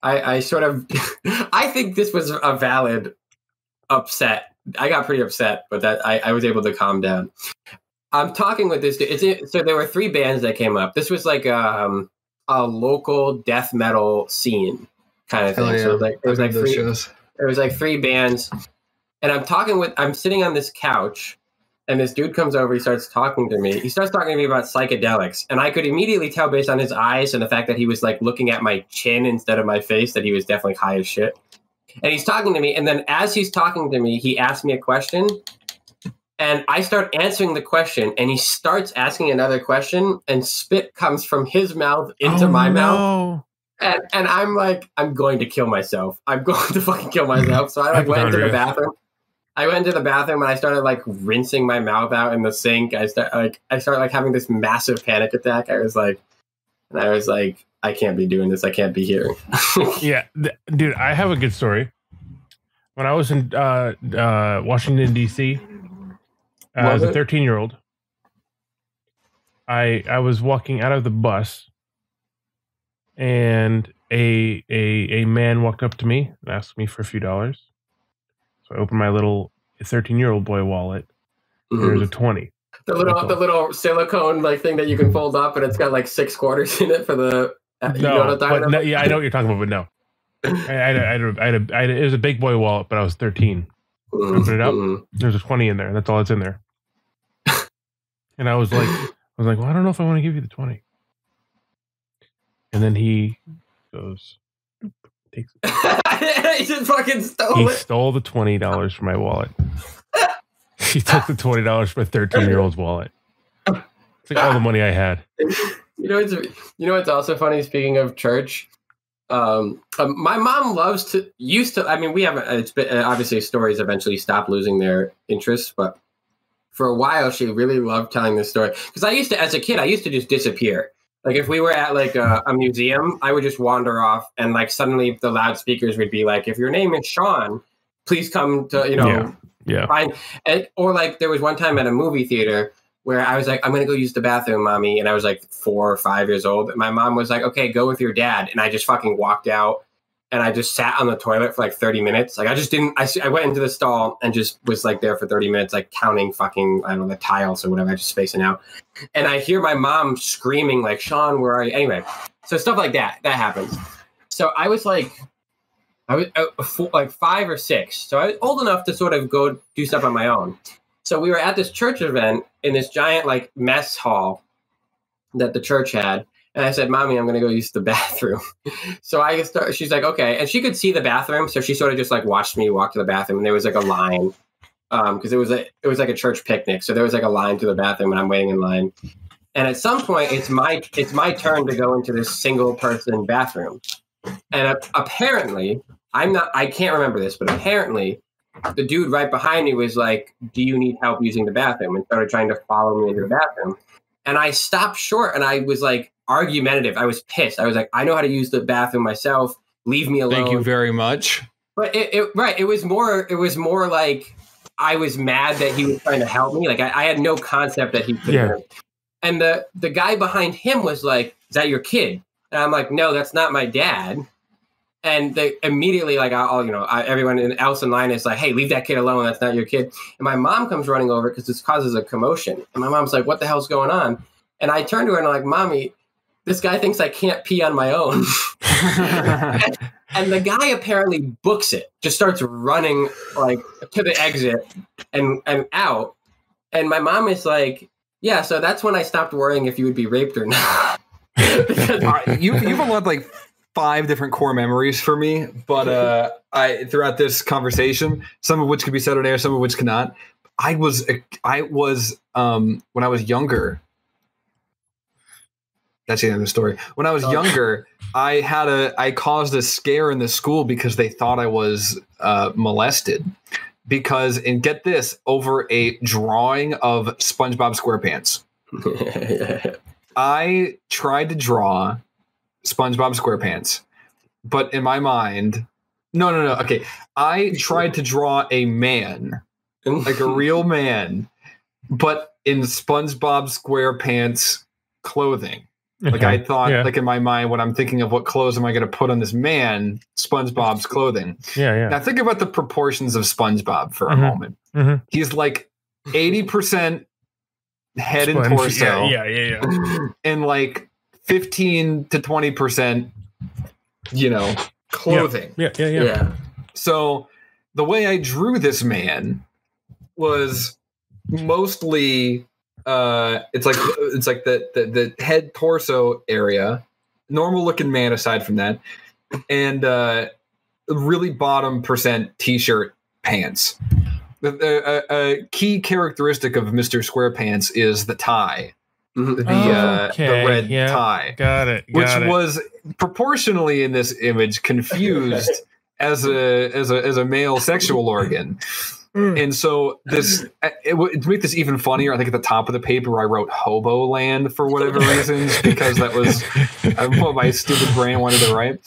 I, I sort of, I think this was a valid upset. I got pretty upset, but that I, I was able to calm down. I'm talking with this. dude. It's, it- so there were three bands that came up. This was like um, a local death metal scene kind of thing. Hell So yeah. like it was like three, shows. there was like three bands and i'm talking with i'm sitting on this couch and this dude comes over he starts talking to me he starts talking to me about psychedelics and i could immediately tell based on his eyes and the fact that he was like looking at my chin instead of my face that he was definitely high as shit and he's talking to me. And then as he's talking to me, he asks me a question, and I start answering the question, and he starts asking another question, and spit comes from his mouth into Oh, my mouth. no. And, and I'm like, I'm going to kill myself. I'm going to fucking kill myself. So I like went into the bathroom. I went into the bathroom and I started like rinsing my mouth out in the sink. I start like I started like having this massive panic attack. I was like, and I was like, I can't be doing this. I can't be here. yeah, th- dude, I have a good story. When I was in uh, uh, Washington D.C., uh, as a 13 year old, I I was walking out of the bus, and a a a man walked up to me and asked me for a few dollars. So I opened my little 13 year old boy wallet. and There's a 20. the little the little silicone like thing that you can fold up and it's got like six quarters in it for the. uh, you know No, but no, yeah, I know what you're talking about, but no. I, I, had a- I, had a- I, had a- I had a- it was a big boy wallet, but I was 13. Mm, Open it up. mm. There's a 20 in there. That's all that's in there. And I was like, I was like, well, I don't know if I want to give you the 20. And then he goes, takes he just fucking stole he it. stole the $20 from my wallet. he took the $20 from a 13 year old's wallet. It's like all the money I had. You know, it's you know what's also funny. Speaking of church, um, um, my mom loves to used to. I mean, we haven't. It's been uh, obviously stories eventually stop losing their interest, but for a while she really loved telling this story because I used to, as a kid, I used to just disappear. Like if we were at like a, a museum, I would just wander off, and like suddenly the loudspeakers would be like, "If your name is Sean, please come to you know." Yeah. Yeah. Fine. And, or like there was one time at a movie theater where I was like, I'm gonna go use the bathroom, mommy, and I was like four or five years old. And my mom was like, Okay, go with your dad, and I just fucking walked out and I just sat on the toilet for like 30 minutes. Like I just didn't. I, I went into the stall and just was like there for 30 minutes, like counting fucking I don't know the tiles or whatever, I just spacing out. And I hear my mom screaming like, Sean, where are you? Anyway, so stuff like that that happens. So I was like, I was uh, four, like five or six. So I was old enough to sort of go do stuff on my own. So we were at this church event in this giant like mess hall that the church had. And I said, Mommy, I'm going to go use the bathroom. so I start, she's like, okay. And she could see the bathroom. So she sort of just like watched me walk to the bathroom and there was like a line. Um, cause it was a, it was like a church picnic. So there was like a line to the bathroom and I'm waiting in line. And at some point it's my, it's my turn to go into this single person bathroom. And a- apparently I'm not, I can't remember this, but apparently the dude right behind me was like, Do you need help using the bathroom? And started trying to follow me into the bathroom. And I stopped short and I was like argumentative. I was pissed. I was like, I know how to use the bathroom myself. Leave me alone. Thank you very much. But it, it right, it was more it was more like I was mad that he was trying to help me. Like I, I had no concept that he could Yeah. And the the guy behind him was like, Is that your kid? And I'm like, No, that's not my dad. And they immediately like all you know, I, everyone in else in line is like, "Hey, leave that kid alone. That's not your kid." And my mom comes running over because this causes a commotion. And my mom's like, "What the hell's going on?" And I turn to her and I'm like, "Mommy, this guy thinks I can't pee on my own." and the guy apparently books it, just starts running like to the exit and and out. And my mom is like, "Yeah, so that's when I stopped worrying if you would be raped or not." Uh, you you've unlocked like five different core memories for me, but uh, I throughout this conversation, some of which could be said on air, some of which cannot. I was I was um when I was younger. That's the end of the story. When I was Oh. younger, I had a I caused a scare in the school because they thought I was uh, molested. Because and get this over a drawing of SpongeBob SquarePants. I tried to draw SpongeBob SquarePants, but in my mind, no, no, no. Okay, I tried to draw a man, like a real man, but in SpongeBob SquarePants clothing. Like I thought, yeah. like in my mind, when I'm thinking of what clothes am I going to put on this man, SpongeBob's clothing. Yeah, yeah. Now think about the proportions of SpongeBob for a Mhm. moment. Mhm. He's like eighty percent head and torso, yeah, yeah, yeah, and like fifteen to twenty percent, you know, clothing. Yeah, yeah, yeah. Yeah. So the way I drew this man was mostly uh it's like it's like the the, the head torso area normal looking man aside from that and uh really bottom percent t-shirt pants. The, the- a, a key characteristic of Mr. SquarePants is the tie, the uh, Okay, the red yeah. tie, Got it. which it. was proportionally in this image confused as a as a as a male sexual organ. And so this it, would- to make this even funnier, I think at the top of the paper I wrote "Hobo Land" for whatever reasons because that was uh, what my stupid brain wanted to write.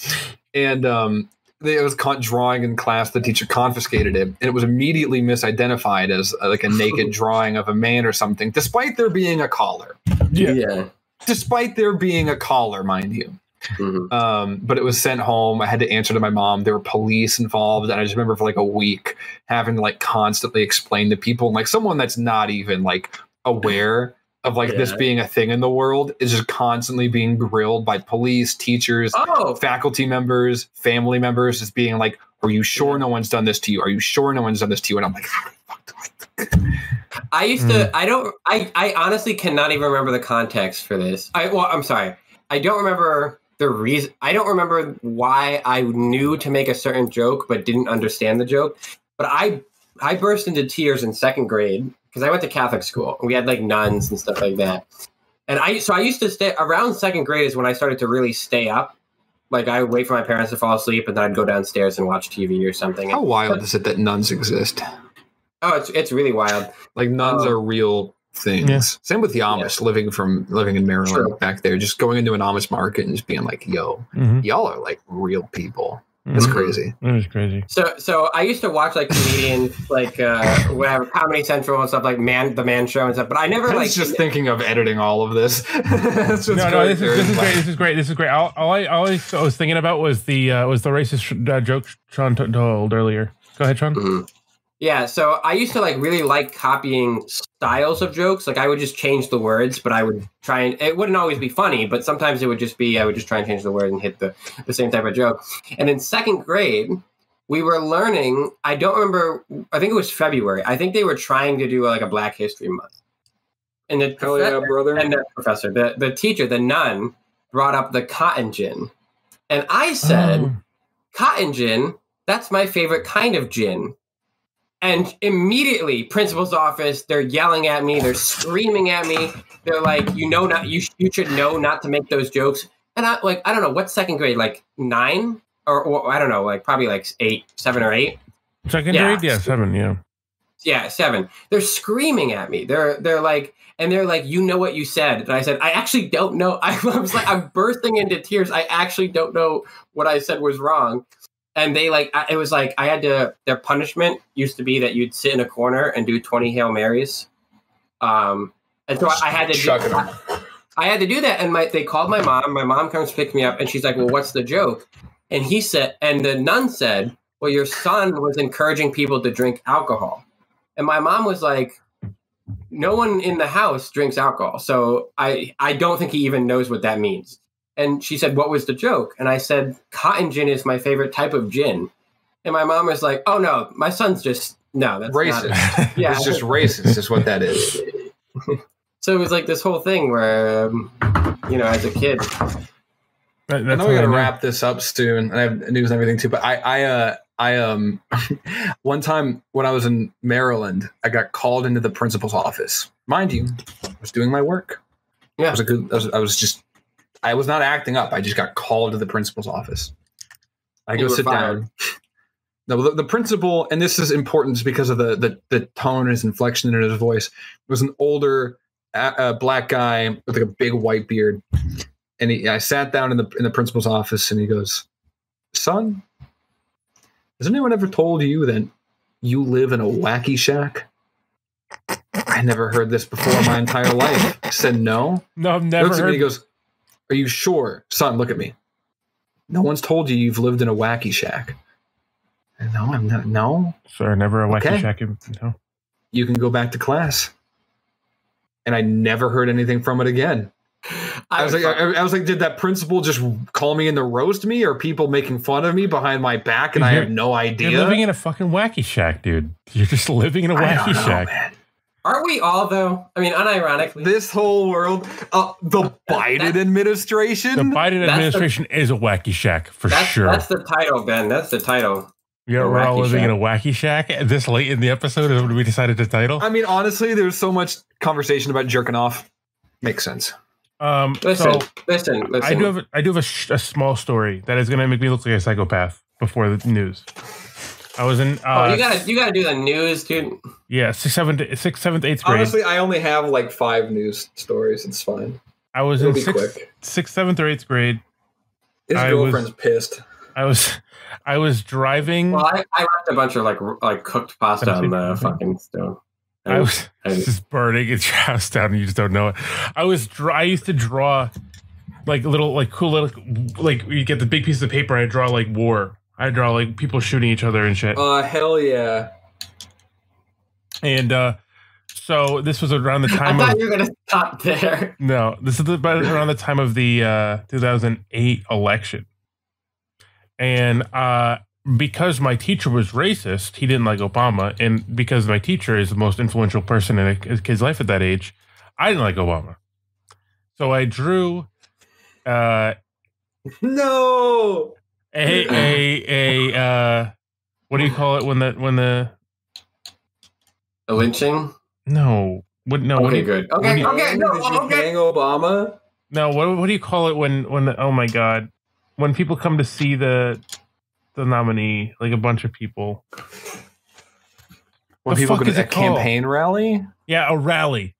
And um, they- it was caught drawing in class. The teacher confiscated it, and it was immediately misidentified as uh, like a naked drawing of a man or something, despite there being a collar. Yeah. yeah. Despite there being a collar, mind you. Mhm. Um, but it was sent home. I had to answer to my mom. There were police involved, and I just remember for like a week having to like constantly explain to people, and like someone that's not even like aware of like this being a thing in the world is just constantly being grilled by police, teachers, Oh. faculty members, family members, just being like, "Are you sure no one's done this to you? Are you sure no one's done this to you?" And I'm like, I used to. I don't. I. I honestly cannot even remember the context for this. I. Well, I'm sorry. I don't remember the reason. I don't remember why I knew to make a certain joke but didn't understand the joke. But I. I burst into tears in second grade because I went to Catholic school. We had like nuns and stuff like that. And I. So I used to stay around second grade is when I started to really stay up. Like I would wait for my parents to fall asleep and then I'd go downstairs and watch TV or something. "How wild is it that nuns exist? Oh, it's it's really wild. Like nuns Um, are real things. Yeah. Same with the Amish living from living in Maryland True. back there, just going into an Amish market and just being like, "Yo, Mhm. y'all are like real people." That's Mhm. crazy. It was crazy. So, so I used to watch like comedians, like uh, whatever, Comedy Central and stuff, like Man, the Man Show and stuff. But I never I like just thinking of editing all of this. No, no, this is, this is great. This is great. This is great. All, all I, all I was thinking about was the uh, was the racist uh, joke Sean told earlier. Go ahead, Sean. Mhm. Yeah, so I used to like really like copying styles of jokes. Like I would just change the words, but I would try and it wouldn't always be funny, but sometimes it would just be I would just try and change the word and hit the the same type of joke. And in second grade, we were learning. I don't remember. I think it was February. I think they were trying to do like a Black History Month. And the yeah, brother. and the professor, the the teacher, the nun, brought up the cotton gin, and I said, Oh. "Cotton gin. That's my favorite kind of gin." And immediately, principal's office, they're yelling at me, they're screaming at me. They're like, "You know, not you. You should know not to make those jokes." And I like, I don't know what second grade, like nine or, or I don't know, like probably like eight, seven or eight. Second Yeah. grade, yeah, seven, yeah. Yeah, seven. They're screaming at me. They're they're like, and they're like, you know what you said? And I said, I actually don't know. I was like, I'm bursting into tears. I actually don't know what I said was wrong. And they like, I, it was like I had to. Their punishment used to be that you'd sit in a corner and do 20 hail marys. Um, and so I, I had to. Do, 'em. I had to do that, and my they called my mom. My mom comes to pick me up, and she's like, "Well, what's the joke?" And he said, and the nun said, "Well, your son was encouraging people to drink alcohol." And my mom was like, "No one in the house drinks alcohol, so I I don't think he even knows what that means." And she said, "What was the joke?" And I said, "Cotton gin is my favorite type of gin." And my mom was like, "Oh no, my son's just no, that's not. Racist. Yeah. It's just racist, is what that is. So it was like this whole thing where, um, you know, as a kid, That- I know what we I gotta know. wrap this up soon, and I have news and everything too. But I, I, uh, I, um, one time when I was in Maryland, I got called into the principal's office. Mind you, I was doing my work. Yeah, I was a good. I was, I was just. I was not acting up. I just got called to the principal's office. I You go sit fired. down. No, the, the principal, and this is important because of the the, the tone and his inflection in his voice. Was an older uh, uh, black guy with like a big white beard, and he, I sat down in the in the principal's office, and he goes, "Son, has anyone ever told you that you live in a wacky shack?" I never heard this before in my entire life. I said no. No, I've He never looks at me heard. and he goes, Are you sure? Son, look at me. No one's told you you've lived in a wacky shack. No, I'm not. No. Sir, never a wacky Okay. shack. No. You can go back to class. And I never heard anything from it again. I was like, I, I was like, did that principal just call me in to roast me, or people making fun of me behind my back, and I You're- have no idea? You're living in a fucking wacky shack, dude. You're just living in a I don't wacky know, shack. man. Aren't we all though? I mean, unironically, This whole world, uh, the Biden administration. The Biden That's the- administration is a wacky shack for that's, sure. that's the title, Ben. That's the title. yeah, we're all wacky living in a wacky shack. This late in the episode is what we decided to title. I mean, honestly, there's so much conversation about jerking off. Makes sense. Um, Listen, so listen, listen. I do have I do have a, sh- a small story that is going to make me look like a psychopath before the news. I was in uh, oh, you gotta, you gotta do the news, dude. yeah sixth seventh sixth seventh eighth grade. Honestly, I only have like five news stories. It's fine. I was it'll in be sixth, quick. sixth, seventh, or eighth grade. His I girlfriend's was, pissed. I was, I was driving. Well, I, I left a bunch of like like cooked pasta on the fucking stove. I was just burning its house down, and you just don't know it. I was, dra- I used to draw like little, like cool little, like you get the big piece of paper. I draw like war. I draw like people shooting each other and shit. Uh, hell yeah. And uh, so this was around the time. I thought of you were gonna stop there. no, this is about around the time of the uh, 2008 election, and uh, because my teacher was racist, he didn't like Obama, and because my teacher is the most influential person in a kid's life at that age, I didn't like Obama. So I drew uh, No. A a a uh, what do you call it when the when the A lynching? no what no what do Okay, you, good. Okay, you- okay, no, Did you okay. hang Obama? No, what what do you call it when when the, oh my god when people come to see the the nominee like a bunch of people When The people fuck go is to a it called? campaign rally? yeah a rally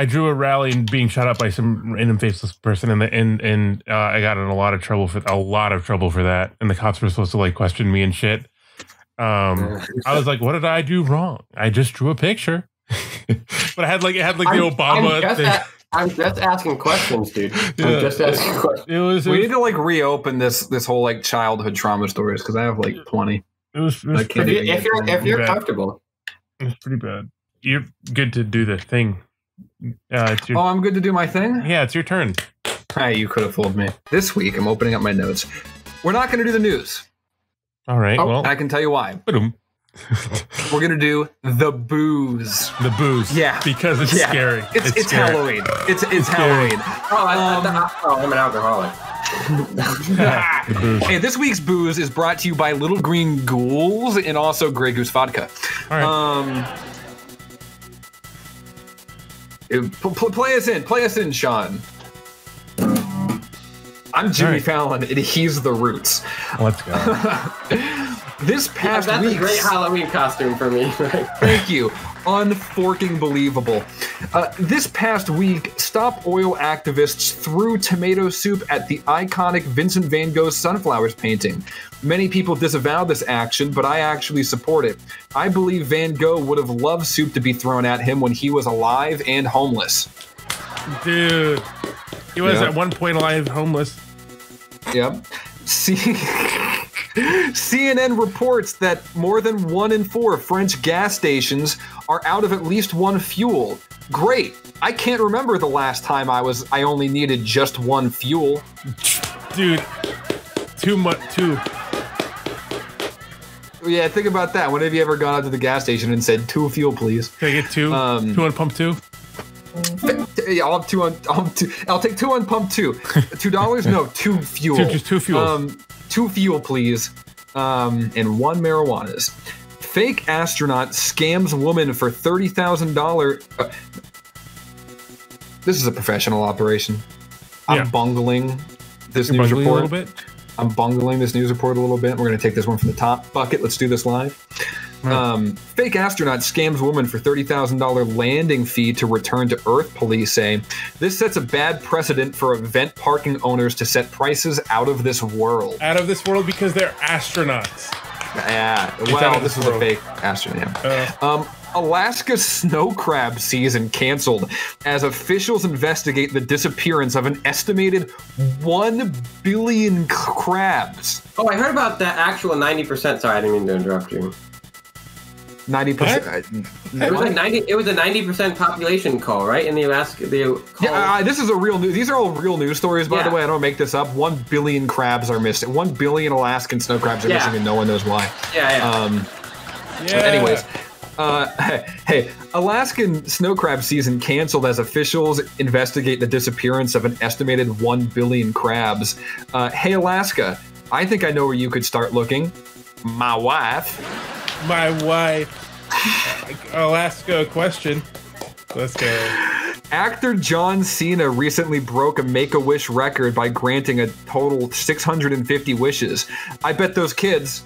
I drew a rally and being shot up by some random faceless person and the and and uh, I got in a lot of trouble for a lot of trouble for that and the cops were supposed to like question me and shit um I was like what did I do wrong I just drew a picture but I had like it had like the I'm- Obama I'm thing. a- I'm just asking questions, dude. I'm just asking questions. it was it We was, need to like reopen this this whole like childhood trauma stories because I have like twenty. it was, it was I can't If, pretty, you, if you're if you're bad. comfortable, It's pretty bad. You're good to do the thing. Uh, it's your, Oh, I'm good to do my thing. yeah, it's your turn. Hey, you could have fooled me. This week, I'm opening up my notes. We're not going to do the news. All right. Oh, well, I can tell you why. We're going to do the booze. the booze. Yeah. because it's Yeah. scary. It's it's, scary. Halloween. It's it's scary. Halloween. oh, I, Um, I, oh, I'm an alcoholic. Hey, this week's booze is brought to you by Little Green Ghouls and also Grey Goose Vodka. All right. Um, pl- pl- play us in. Play us in, Sean. I'm Jimmy right. Fallon, and he's the Roots. Let's go. This Yeah, past that's week, a great Halloween costume for me. Thank you. Unforking believable. Uh, this past week, Stop Oil activists threw tomato soup at the iconic Vincent van Gogh's Sunflowers painting. Many people disavow this action, but I actually support it. I believe Van Gogh would have loved soup to be thrown at him when he was alive and homeless. Dude, he was Yeah. at one point alive homeless. Yep. C- CNN reports that more than one in four French gas stations are out of at least one fuel. Great. I can't remember the last time I was I only needed just one fuel. Dude, too much. Too. Yeah, think about that. When have you ever gone out to the gas station and said two fuel, please? Can I get two? Um, two on pump two. Yeah, I'll have two on. I'll, have two, I'll take two on pump two. Two dollars? No, two fuel. Two- just two fuels. Um, two fuel, please. Um, and one marijuanas. Fake astronaut scams woman for thirty thousand dollars. This is a professional operation. I'm Yeah. bungling this You're news bungling a report. little bit. I'm bungling this news report a little bit. We're going to take this one from the top bucket. Let's do this live. Um, fake astronaut scams woman for $30,000 landing fee to return to Earth, police say. This sets a bad precedent for event parking owners to set prices out of this world. Out of this world because they're astronauts. Yeah, out well, this this was a fake astronaut. Uh, Um, Alaska snow crab season canceled as officials investigate the disappearance of an estimated 1 billion crabs. Oh, I heard about that actual 90%. Sorry, I didn't mean to interrupt you. 90%. It was a 90. It was a 90% population call, right? In the Alaska, the call. Yeah, uh, this is a real news. These are all real news stories, by Yeah. the way. I don't make this up. One billion crabs are missing. One billion Alaskan snow crabs are Yeah. missing, and no one knows why. yeah, yeah. Um, yeah. Anyways, Uh, hey, Alaskan snow crab season canceled as officials investigate the disappearance of an estimated 1 billion crabs. Uh, hey, Alaska, I think I know where you could start looking. My wife. My wife. I'll ask a question. Let's go. Actor John Cena recently broke a Make a Wish record by granting a total 650 wishes. I bet those kids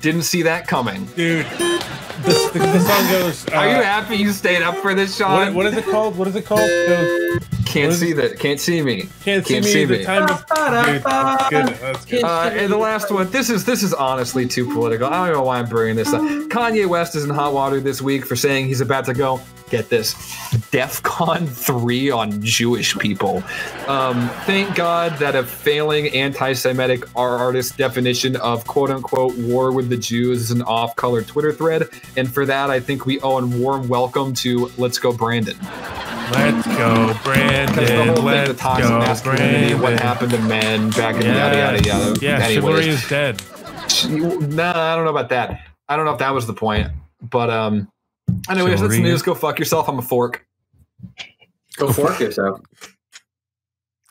didn't see that coming. Dude, the, the, the song goes. Are you uh, happy you stayed up for this, Sean? What, what is it called? What is it called? Goes, Can't see that. Can't see me. Can't see me. The time is. Dude, that's good. That's good. Uh, and the last one. This is this is honestly too political. I don't know why I'm bringing this up. Kanye West is in hot water this week for saying he's about to go. Get this, DEFCON three on Jewish people. Um, thank God that a failing anti-Semitic art artist definition of "quote unquote" war with the Jews is an off-color Twitter thread, and for that, I think we owe a warm welcome to Let's Go Brandon. Let's go, Brandon. Let's the toxic go, masculinity, what happened to men back in the yada yada yada. Yeah, Anyways. chivalry is dead. Nah, I don't know about that. I don't know if that was the point. But um anyways, that's the news. Go fuck yourself. I'm a fork. Go fork yourself.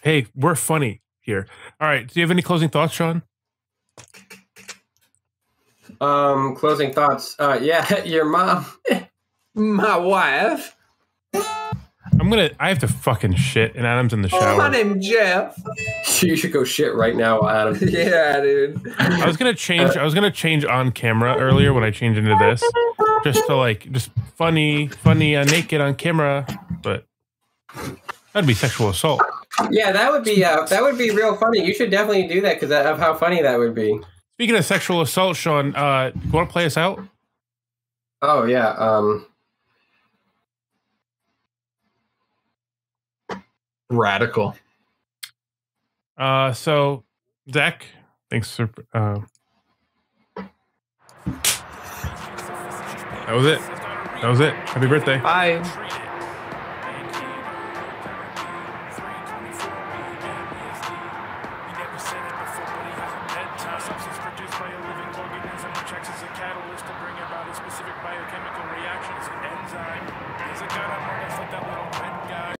Hey, we're funny here. All right. Do you have any closing thoughts, Sean? Um, closing thoughts. Uh, yeah, your mom, my wife. I'm gonna. I have to fucking shit, and Adam's in the Oh, my name's Jeff. You should go shit right now, Adam. yeah, dude. I was gonna change. I was gonna change on camera earlier when I changed into this, just to like, just funny, funny, uh, naked on camera. But that'd be sexual assault. Yeah, that would be uh, that would be real funny. You should definitely do that because of how funny that would be. Speaking of sexual assault, Sean, uh, you want to play us out? Oh yeah. Um, Radical. Uh, so Zach, thanks for. Uh, that was it. That was it. Happy birthday. Bye.